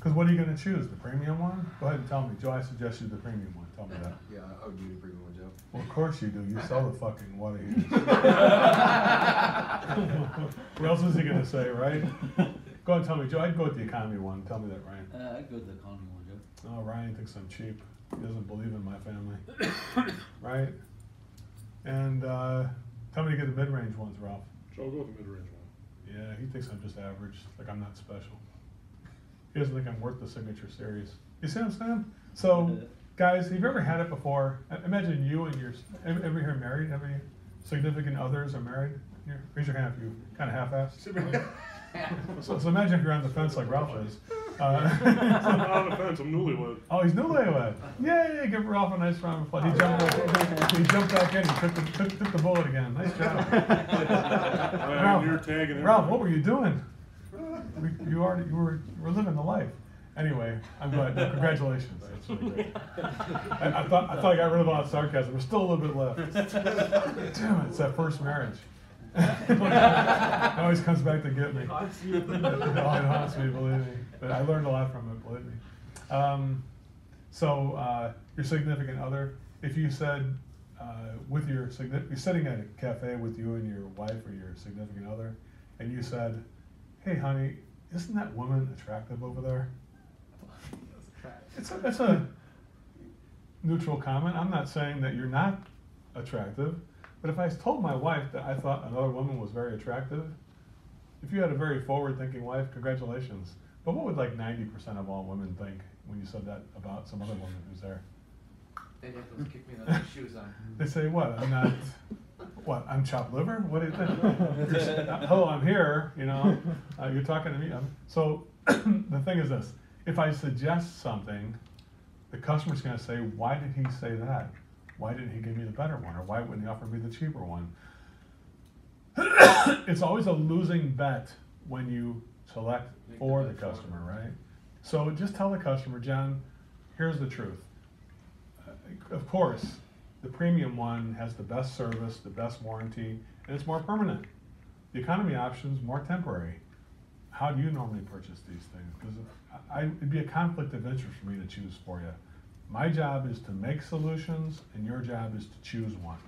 Because what are you going to choose? The premium one? Go ahead and tell me. Joe, I suggest you the premium one. Tell me that. <laughs> Yeah, I would do the premium one, Joe. Well, of course you do. You sell the fucking water heaters. <laughs> <laughs> what else is he gonna say, right? Go ahead and tell me, Joe. I'd go with the economy one. Tell me that, Ryan. Uh, I'd go with the economy one, Joe. Oh, Ryan thinks I'm cheap. He doesn't believe in my family, <coughs> right? And uh, tell me to get the mid-range ones, Ralph. So I'll go with the mid-range one. Yeah, he thinks I'm just average. Like I'm not special. He doesn't think I'm worth the signature series. You see what I'm saying? So, guys, have you ever had it before? Imagine you and your ever, ever here married? Every significant others are married? Here, raise your hand if you kind of half-assed. <laughs> so, so imagine if you're on the fence like Ralph is. Uh, <laughs> I'm not on the fence, I'm newlywed. Oh, he's newlywed. Yay! Give Ralph a nice round of applause. He jumped, he jumped back in. He took the, took, took the bullet again. Nice job. <laughs> Ralph, you're tagging Ralph, what were you doing? We- You already you were you were living the life. Anyway, I'm glad. No, congratulations. That's really great. I, I thought I thought I got rid of all that sarcasm. There's still a little bit left. Damn it! It's that first marriage. it always comes back to get me. Oh, it haunts me, believe me. But I learned a lot from it, believe me. Um, so uh, your significant other, if you said uh, with your signi- you're sitting at a cafe with you and your wife or your significant other, and you said, "Hey, honey, isn't that woman attractive over there?" <laughs> It's a, it's a neutral comment. I'm not saying that you're not attractive, but if I told my wife that I thought another woman was very attractive, if you had a very forward-thinking wife, congratulations. But what would like 90% of all women think when you said that about some other woman who's there? Then you have to kick me in the <laughs> shoes on. They say, what, I'm not, what, I'm chopped liver? What do you think? You're s- uh, Hello, I'm here, you know, uh, you're talking to me. I'm- So <clears throat> the thing is this, if I suggest something, the customer's gonna say, why did he say that? Why didn't he give me the better one? Or why wouldn't he offer me the cheaper one? <coughs> It's always a losing bet when you select for the customer, right? So just tell the customer, John, here's the truth. Uh, Of course, the premium one has the best service, the best warranty, and it's more permanent. The economy option's more temporary. How do you normally purchase these things? Because it'd be a conflict of interest for me to choose for you. My job is to make solutions, and your job is to choose one.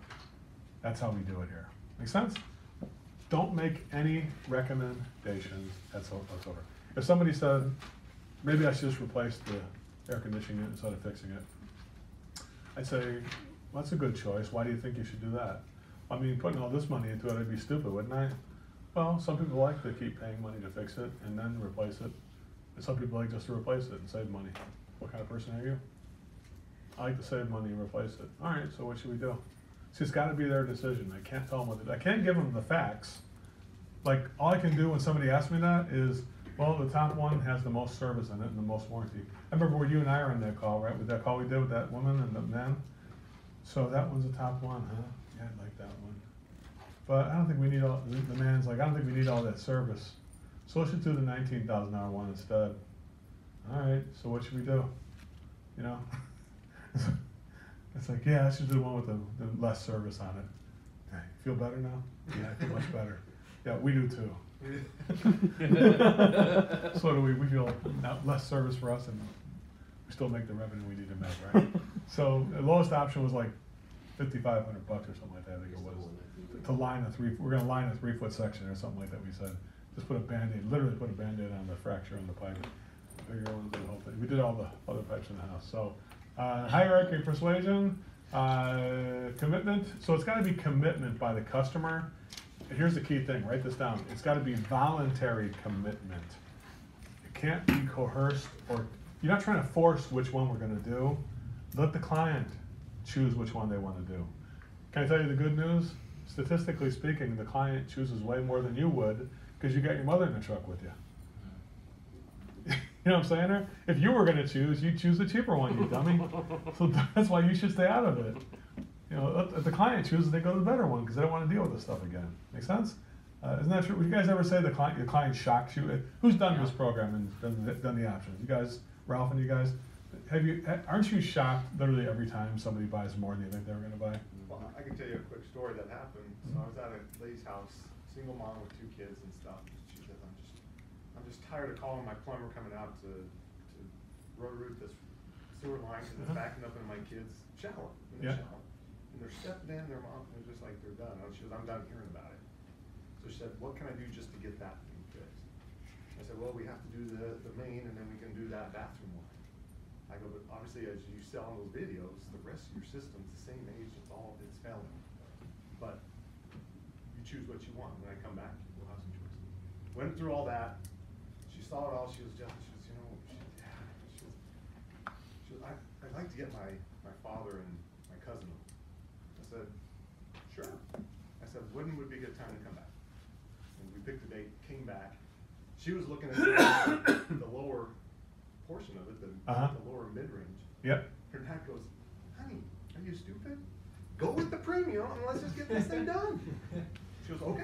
That's how we do it here. Make sense? Don't make any recommendations. Over. If somebody said, maybe I should just replace the air conditioning instead of fixing it, I'd say, well, that's a good choice. Why do you think you should do that? I mean, putting all this money into it, I'd be stupid, wouldn't I? Well, some people like to keep paying money to fix it and then replace it. And some people like just to replace it and save money. What kind of person are you? I like to save money and replace it. All right, so what should we do? See, it's gotta be their decision. I can't tell them what to do. I can't give them the facts. Like, all I can do when somebody asks me that is, well, the top one has the most service in it and the most warranty. I remember when you and I were on that call, right, with that call we did with that woman and the man? So that one's the top one, huh? Yeah, I like that one. But I don't think we need all, the the man's like, I don't think we need all that service. So let's just do the nineteen thousand dollar one instead. All right, so what should we do? You know? <laughs> It's like, yeah, let's just do the one with the, the less service on it. Feel better now? Yeah, I feel much better. Yeah, we do too. <laughs> <laughs> so do we. We feel now less service for us, and still make the revenue we need to make, right? <laughs> so the lowest option was like fifty-five hundred bucks or something like that. I think it was to line a three. We're gonna line a three-foot section or something like that. We said just put a Band-Aid, literally put a Band-Aid on the fracture in the pipe. Bigger ones, the whole thing. We did all the other pipes in the house, so, uh, hierarchy of persuasion, uh, commitment, so it's gotta be commitment by the customer. And Here's the key thing, write this down, it's gotta be voluntary commitment. It can't be coerced or, you're not trying to force which one we're gonna do. Let the client choose which one they wanna do. Can I tell you the good news? Statistically speaking, the client chooses way more than you would, cause you got your mother in the truck with you. <laughs> You know what I'm saying? Or if you were gonna choose, you'd choose the cheaper one, you dummy. <laughs> So that's why you should stay out of it. You know, if- the client chooses, they go to the better one, cause they don't wanna deal with this stuff again. Make sense? Uh, isn't that true? Would you guys ever say the client, your client shocks you? Who's done this program and done, the- done the options? You guys, Ralph and you guys? Have you, aren't you shocked literally every time somebody buys more than you think they were gonna buy? Well, I can tell you a quick story that happened. So I was at a lady's house, single mom with two kids and stuff. She said, I'm just, I'm just tired of calling my plumber coming out to, to root this sewer line because it's Uh-huh. backing up in my kids' shower, in Yeah. shower. And they're stepping in, their mom, they're just like, they're done. And she goes, I'm done hearing about it. So she said, what can I do just to get that thing fixed? I said, well, we have to do the, the main and then we can do that bathroom line. I go, but obviously, as you saw in those videos, the rest of your system's the same age, it's all, it's failing. But you choose what you want, when I come back, we'll have some choices. Went through all that, she saw it all, she was just, she was, you know, she, yeah, she was, she was, I, I'd like to get my, my father and my cousin. I said, sure. I said, when would be a good time to come back? And we picked a date, came back, she was looking at the, <coughs> the lower portion of it, the, Uh-huh. the lower mid-range. Yep. Her dad goes, honey, are you stupid? Go with the premium and let's just get this thing done. She goes, okay.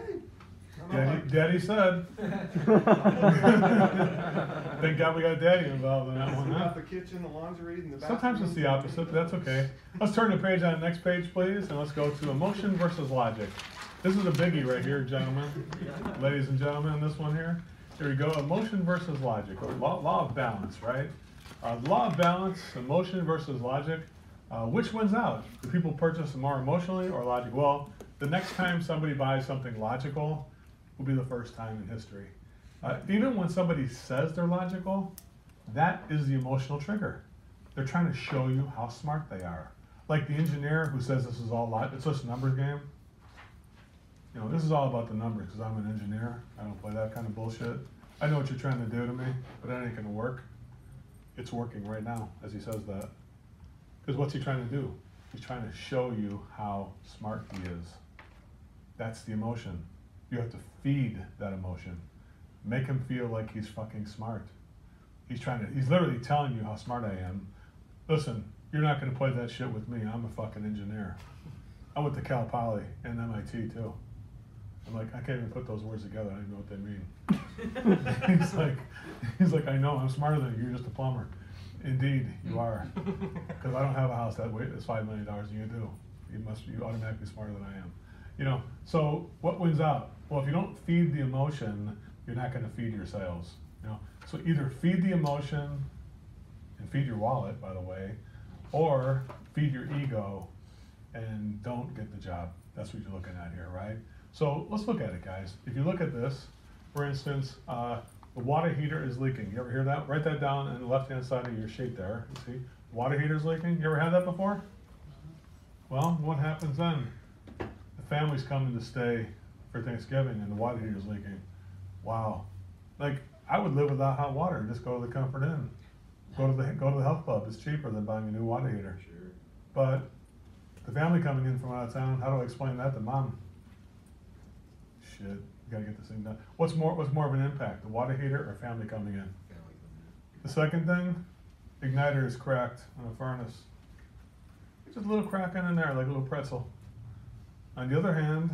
And I'm Daddy, like, daddy said. <laughs> Thank God we got daddy involved in that one, huh? got the kitchen, the laundry, and the bathroom. Sometimes it's the opposite, but that's okay. Let's turn the page on the next page, please, and let's go to emotion versus logic. This is a biggie right here, gentlemen, <laughs> ladies and gentlemen, this one here. Here we go, emotion versus logic, or law, law of balance, right? Uh, law of balance, emotion versus logic. Uh, which wins out? Do people purchase more emotionally or logic? Well, the next time somebody buys something logical will be the first time in history. Uh, even when somebody says they're logical, that is the emotional trigger. They're trying to show you how smart they are. Like the engineer who says this is all lot, it's just a numbers game. You know, this is all about the numbers because I'm an engineer. I don't play that kind of bullshit. I know what you're trying to do to me, but that ain't gonna work. It's working right now as he says that. Because what's he trying to do? He's trying to show you how smart he is. That's the emotion. You have to feed that emotion. Make him feel like he's fucking smart. He's trying to, he's literally telling you how smart I am. Listen, you're not gonna play that shit with me. I'm a fucking engineer. I went to Cal Poly and MIT too. I'm like, I can't even put those words together. I don't even know what they mean. <laughs> he's like, he's like, I know, I'm smarter than you. You're just a plumber. Indeed, you are. <laughs> Because I don't have a house that weight that's five million dollars, and you do. You must be automatically smarter than I am. You know. So what wins out? Well, if you don't feed the emotion, you're not going to feed your sales. You know. So either feed the emotion and feed your wallet, by the way, or feed your ego and don't get the job. That's what you're looking at here, right? So let's look at it, guys. If you look at this, for instance, uh, the water heater is leaking. You ever hear that? Write that down on the left-hand side of your sheet there. You see, water heater's leaking. You ever had that before? Well, what happens then? The family's coming to stay for Thanksgiving and the water heater's leaking. Wow. Like, I would live without hot water and just go to the Comfort Inn. Go to the, go to the health club. It's cheaper than buying a new water heater. Sure. But the family coming in from out of town, how do I explain that to mom? Shit, you gotta get this thing done. What's more, what's more of an impact, the water heater or family coming in? The second thing, igniter is cracked on the furnace. Just a little crack in there, like a little pretzel. On the other hand,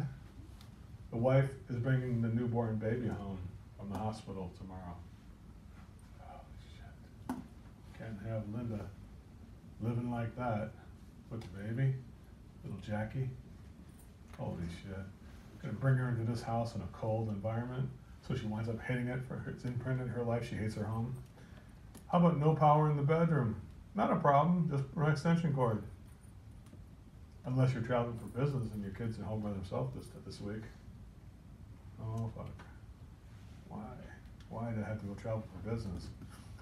the wife is bringing the newborn baby home from the hospital tomorrow. Oh, shit. Can't have Linda living like that with the baby, little Jackie. Holy shit. Gonna bring her into this house in a cold environment, so she winds up hating it for her, it's imprinted in her life, she hates her home. How about no power in the bedroom? Not a problem, just an extension cord. Unless you're traveling for business and your kids are home by themselves this, this week. Oh, fuck. Why? Why did I have to go travel for business?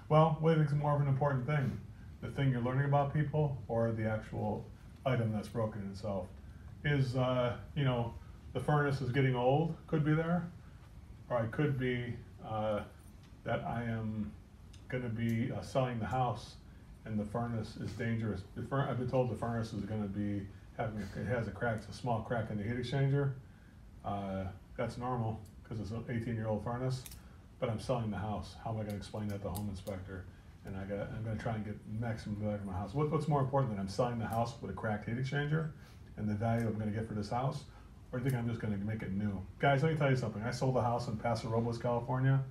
Well, is more of an important thing? The thing you're learning about people or the actual item that's broken itself? Is, uh, you know, the furnace is getting old, could be there. Or I could be uh, that I am gonna be uh, selling the house and the furnace is dangerous. Fur- I've been told the furnace is gonna be having, a- it has a crack, it's a small crack in the heat exchanger. Uh, that's normal, cause it's an eighteen-year-old furnace, but I'm selling the house. How am I gonna explain that to the home inspector? And I got, I'm gonna try and get maximum value for my house. What, what's more important, than I'm selling the house with a cracked heat exchanger and the value I'm gonna get for this house? Or you think I'm just gonna make it new? Guys, let me tell you something. I sold a house in Paso Robles, California.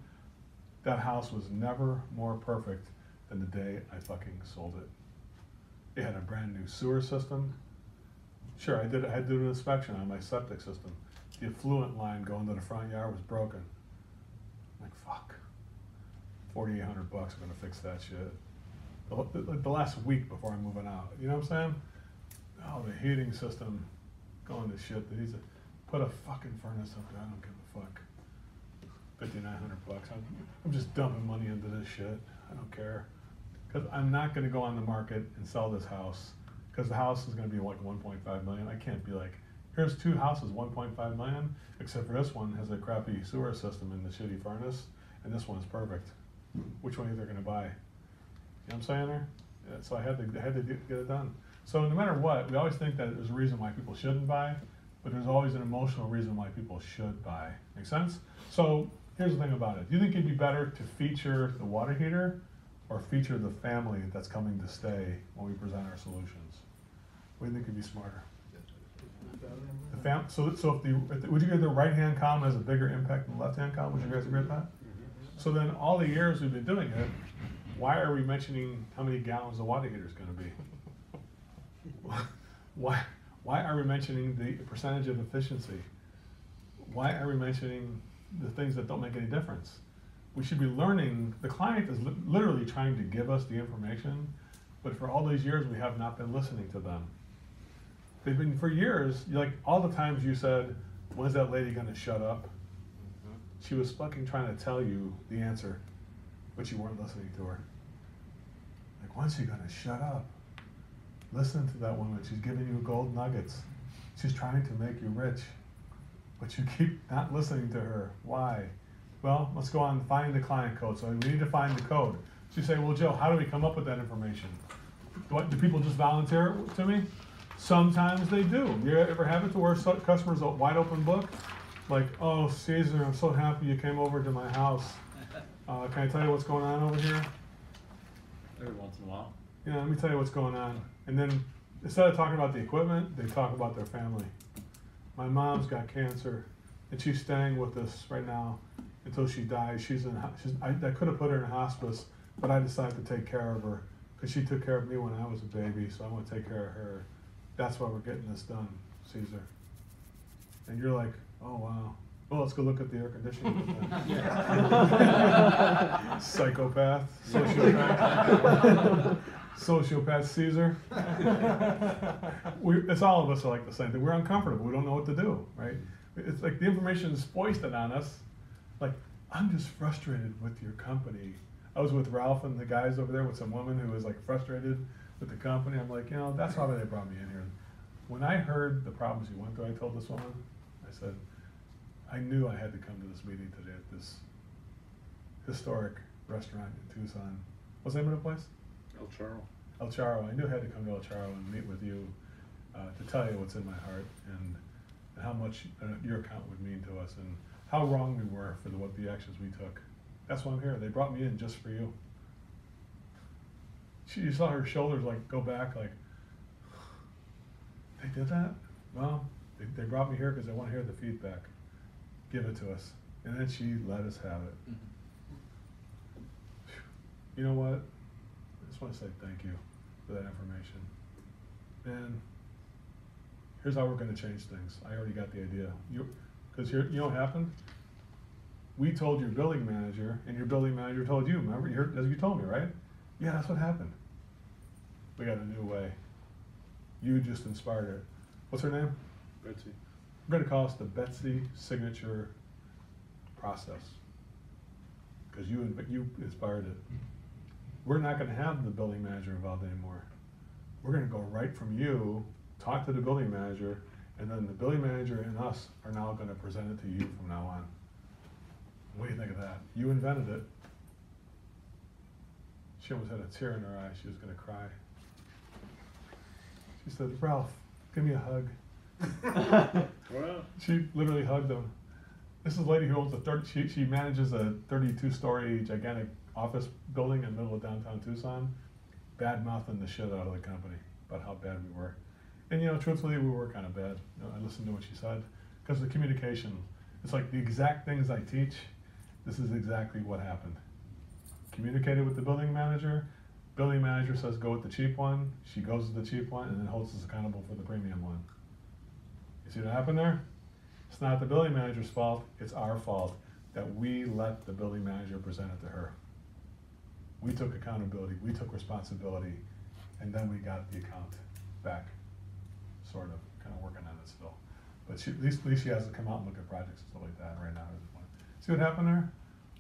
That house was never more perfect than the day I fucking sold it. It had a brand new sewer system. Sure, I did, I had to do an inspection on my septic system. The effluent line going to the front yard was broken. I'm like, fuck. Forty-eight hundred bucks, I'm gonna fix that shit. The, the, the last week before I'm moving out, you know what I'm saying? Oh, the heating system going to shit. That he's a, put a fucking furnace up there. I don't give a fuck. Fifty-nine hundred bucks. I'm, I'm just dumping money into this shit. I don't care. Cause I'm not gonna go on the market and sell this house. Cause the house is gonna be like one point five million. I can't be like, here's two houses, one point five million, except for this one has a crappy sewer system and the shitty furnace, and this one's perfect. Which one are they gonna buy? You know what I'm saying there? Yeah, so I had to, I had to get it done. So no matter what, we always think that there's a reason why people shouldn't buy, but there's always an emotional reason why people should buy. Make sense? So here's the thing about it. Do you think it'd be better to feature the water heater or feature the family that's coming to stay when we present our solutions? What do you think would be smarter? The fam, so, so if the, if the- would you agree the right-hand column has a bigger impact than the left-hand column? Would you guys agree with that? So then, all the years we've been doing it, why are we mentioning how many gallons the water heater is gonna be? <laughs> Why, why are we mentioning the percentage of efficiency? Why are we mentioning the things that don't make any difference? We should be learning, the client is li- literally trying to give us the information, but for all these years, we have not been listening to them. They've been, for years, like, all the times you said, when's that lady gonna shut up? Mm-hmm. She was fucking trying to tell you the answer, but you weren't listening to her. Like, when's she gonna shut up? Listen to that woman. She's giving you gold nuggets. She's trying to make you rich, but you keep not listening to her. Why? Well, let's go on and find the client code. So we need to find the code. So you say, well, Joe, how do we come up with that information? What, do people just volunteer to me? Sometimes they do. You ever have it to where customers a wide open book? Like, oh, Caesar, I'm so happy you came over to my house. <laughs> Uh, can I tell you what's going on over here? Every once in a while. Yeah, let me tell you what's going on. And then instead of talking about the equipment, they talk about their family. My mom's got cancer, and she's staying with us right now until she dies. She's in. She's, I, I could have put her in hospice, but I decided to take care of her because she took care of me when I was a baby. So I want to take care of her. That's why we're getting this done, Caesar. And you're like, oh wow. Well, let's go look at the air conditioning. <laughs> Yeah. <laughs> Psychopath, <laughs> sociopath, sociopath Caesar. We, it's all of us are like the same thing. We're uncomfortable. We don't know what to do, right? It's like the information is foisted on us. Like, I'm just frustrated with your company. I was with Ralph and the guys over there with some woman who was like frustrated with the company. I'm like, you know, that's why they brought me in here. When I heard the problems you went through, I told this woman, I said, I knew I had to come to this meeting today at this historic restaurant in Tucson. What's the name of the place? El Charro. El Charro. I knew I had to come to El Charro and meet with you uh, to tell you what's in my heart and, and how much uh, your account would mean to us and how wrong we were for the, what the actions we took. That's why I'm here. They brought me in just for you. She, you saw her shoulders like go back, like they did that. Well, they, they brought me here because they want to hear the feedback. Give it to us, and then she let us have it. You know what? I want to say thank you for that information. And here's how we're going to change things. I already got the idea. You, because here, you know what happened? We told your building manager, and your building manager told you. Remember, you, heard, as you told me, right? Yeah, that's what happened. We got a new way. You just inspired it. What's her name? Betsy. We're going to call this the Betsy signature process. because you, you inspired it. We're not gonna have the building manager involved anymore. We're gonna go right from you, talk to the building manager, and then the building manager and us are now gonna present it to you from now on. What do you think of that? You invented it. She almost had a tear in her eye, she was gonna cry. She said, Ralph, give me a hug. <laughs> Well. She literally hugged him. This is a lady who owns a third, she, she manages a thirty-two story gigantic office building in the middle of downtown Tucson. Bad mouthing the shit out of the company about how bad we were. And you know, truthfully, we were kind of bad. You know, I listened to what she said because the communication, it's like the exact things I teach. This is exactly what happened. Communicated with the building manager. Building manager says go with the cheap one. She goes with the cheap one and then holds us accountable for the premium one. You see what happened there? It's not the building manager's fault, it's our fault that we let the building manager present it to her. We took accountability, we took responsibility, and then we got the account back, sort of, kind of working on it still. But she, at least, at least she has to come out and look at projects and stuff like that right now. See what happened there?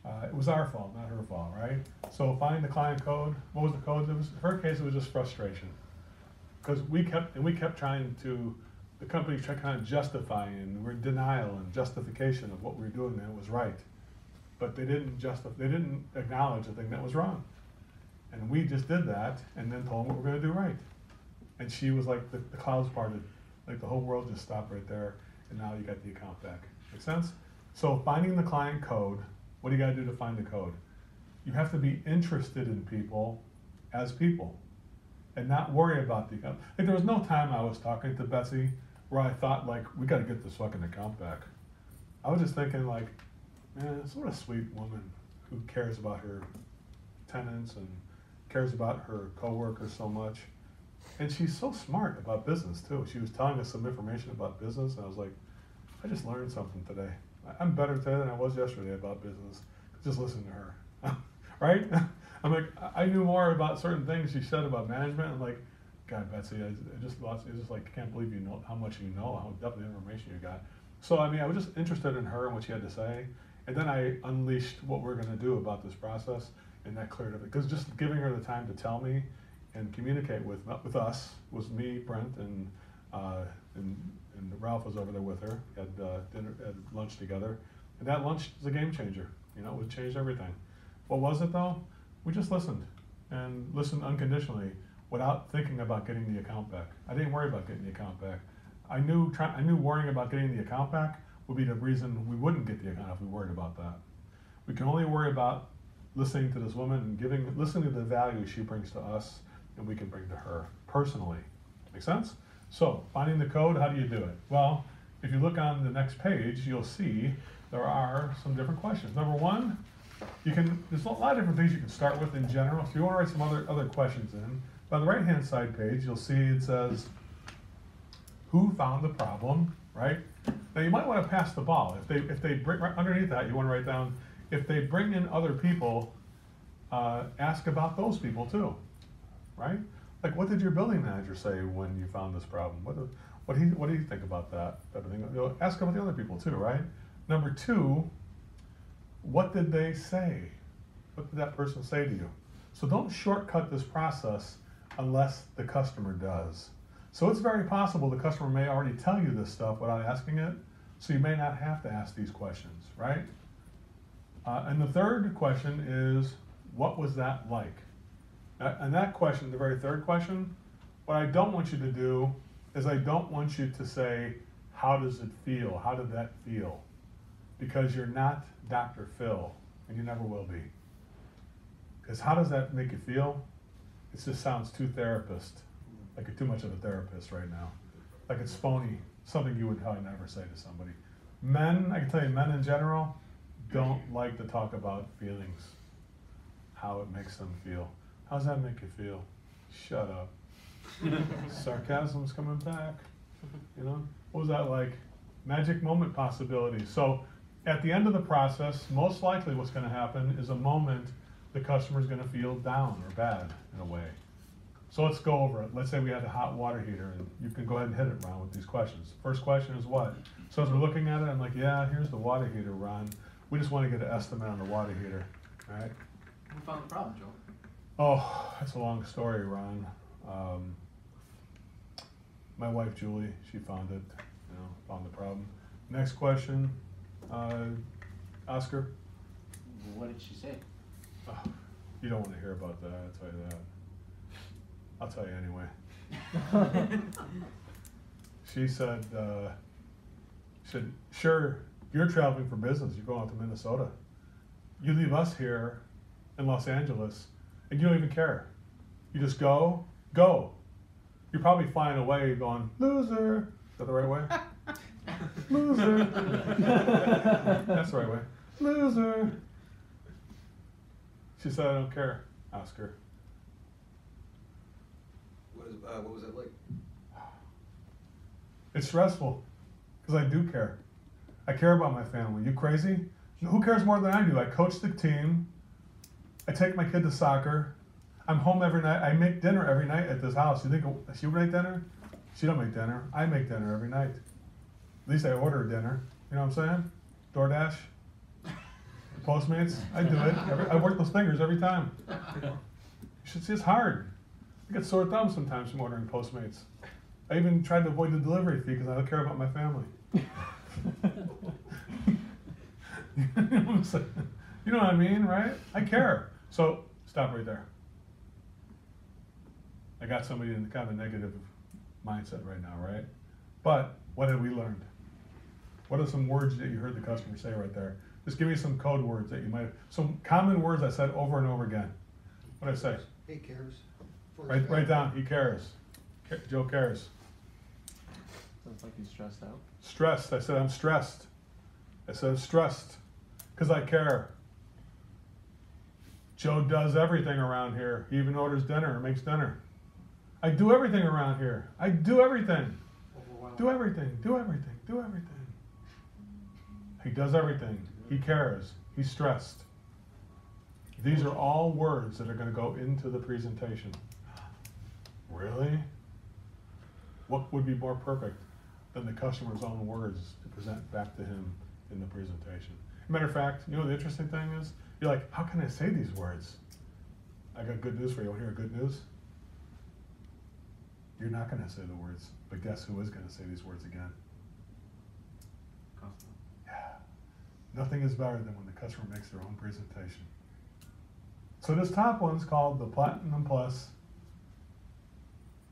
Uh, it was our fault, not her fault, right? So find the client code. What was the code? Was, in her case, it was just frustration. Because we kept, and we kept trying to, the company kept kind of justifying, and we're denial and justification of what we were doing that was right. But they didn't justify, they didn't acknowledge the thing that was wrong. And we just did that and then told them what we're gonna do right. And she was like, the, the clouds parted, like the whole world just stopped right there, and now you got the account back. Make sense? So finding the client code, what do you gotta do to find the code? You have to be interested in people as people and not worry about the account. Like there was no time I was talking to Betsy where I thought like, we gotta get this fucking account back. I was just thinking like, man, what a sweet woman who cares about her tenants and cares about her coworkers so much. And she's so smart about business too. She was telling us some information about business, and I was like, I just learned something today. I'm better today than I was yesterday about business. Just listen to her, <laughs> right? <laughs> I'm like, I- knew more about certain things she said about management. I'm like, God, Betsy, I, just lost. It's just like, I can't believe you know how much you know, how depth of information you got. So I mean, I was just interested in her and what she had to say, and then I unleashed what we're gonna do about this process, and that cleared it. Because just giving her the time to tell me and communicate with with us was me, Brent, and uh, and, and Ralph was over there with her. Had uh, dinner, had lunch together, and that lunch was a game changer. You know, it changed everything. What was it though? We just listened and listened unconditionally without thinking about getting the account back. I didn't worry about getting the account back. I knew try, I knew worrying about getting the account back would be the reason we wouldn't get the account if we worried about that. We can only worry about listening to this woman and giving listening to the value she brings to us and we can bring to her personally. Make sense? So finding the code, how do you do it? Well, if you look on the next page, you'll see there are some different questions. Number one, you can there's a lot of different things you can start with in general. If you want to write some other other questions in, by the right hand side page, you'll see it says who found the problem, right? Now you might want to pass the ball. If they if they bring right underneath that, you want to write down if they bring in other people, uh, ask about those people too, right? Like what did your building manager say when you found this problem? What do, what do you what do you think about that? You know, ask about the other people too, right? Number two, what did they say? What did that person say to you? So don't shortcut this process unless the customer does. So it's very possible the customer may already tell you this stuff without asking it, so you may not have to ask these questions, right? Uh, and the third question is, what was that like? Uh, and that question, the very third question, what I don't want you to do is I don't want you to say, how does it feel? How did that feel? Because you're not Dr. Phil, and you never will be. Because how does that make you feel? It just sounds too therapist, like you're too much of a therapist right now. Like it's phony, something you would probably never say to somebody. Men, I can tell you, men in general don't like to talk about feelings, how it makes them feel. How does that make you feel? Shut up. <laughs> Sarcasm's coming back. <laughs> You know, what was that like? Magic moment possibility. So, at the end of the process, most likely what's going to happen is a moment the customer's going to feel down or bad in a way. So let's go over it. Let's say we had a hot water heater, and you can go ahead and hit it, Ron, with these questions. First question is what? So as we're looking at it, I'm like, yeah, here's the water heater, Ron. We just want to get an estimate on the water heater. Right? Who found the problem, Joe? Oh, that's a long story, Ron. Um, my wife Julie, she found it, you know, found the problem. Next question, uh, Oscar. What did she say? Oh, you don't want to hear about that. I'll tell you that. I'll tell you anyway. <laughs> she said, uh, she said, sure, you're traveling for business. You're going out to Minnesota. You leave us here in Los Angeles, and you don't even care. You just go, go. You're probably flying away going, loser. Is that the right way? <laughs> loser. That's the right way. Loser. She said, I don't care, Oscar. What is, uh, what was that like? It's stressful because I do care. I care about my family. You crazy? Who cares more than I do? I coach the team. I take my kid to soccer. I'm home every night. I make dinner every night at this house. You think she would make dinner? She don't make dinner. I make dinner every night. At least I order dinner. You know what I'm saying? DoorDash, Postmates. I do it. Every, I work those fingers every time. You should see it's hard. I get sore thumbs sometimes from ordering Postmates. I even tried to avoid the delivery fee because I don't care about my family. <laughs> <laughs> you know what I mean, right? I care. So stop right there. I got somebody in kind of a negative mindset right now, right? But what have we learned? What are some words that you heard the customer say right there? Just give me some code words that you might have, some common words I said over and over again. What did I say? He cares. Write, write down, he cares. Joe cares. Sounds like he's stressed out. Stressed. I said, I'm stressed. I said, I'm stressed because I care. Joe does everything around here. He even orders dinner, makes dinner. I do everything around here. I do everything. Do everything. Do everything. Do everything. He does everything. He cares. He's stressed. These are all words that are going to go into the presentation. Really? What would be more perfect than the customer's own words to present back to him in the presentation? Matter of fact, you know the interesting thing is, you're like, how can I say these words? I got good news for you. Want to hear good news? You're not going to say the words, but guess who is going to say these words again? Customer. Yeah. Nothing is better than when the customer makes their own presentation. So this top one's called the Platinum Plus.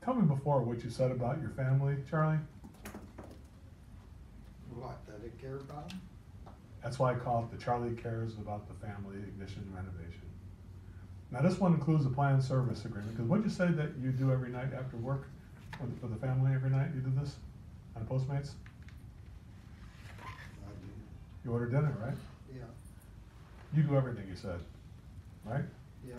Tell me before what you said about your family, Charlie. What, that it care about him? That's why I call it the Charlie Cares About the Family Ignition Renovation. Now this one includes a planned service agreement, because what'd you say that you do every night after work for the, for the family every night? You do this on Postmates? I do. You order dinner, right? Yeah, You do everything you said, right? yeah.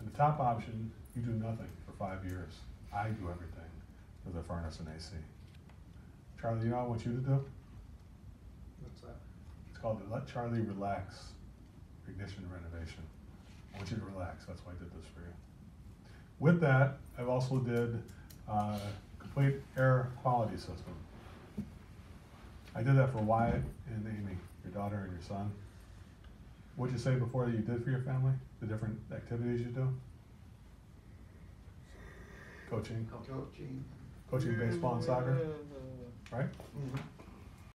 And the top option, you do nothing for five years. I do everything for the furnace and AC. Charlie, you know what I want you to do? What's that? It's called the Let Charlie Relax Ignition Renovation. I want you to relax, that's why I did this for you. With that, I've also did uh, complete air quality system. I did that for Wyatt and Amy, your daughter and your son. What'd you say before that you did for your family? The different activities you do? Coaching, Coaching. coaching baseball and soccer, right? Mhm.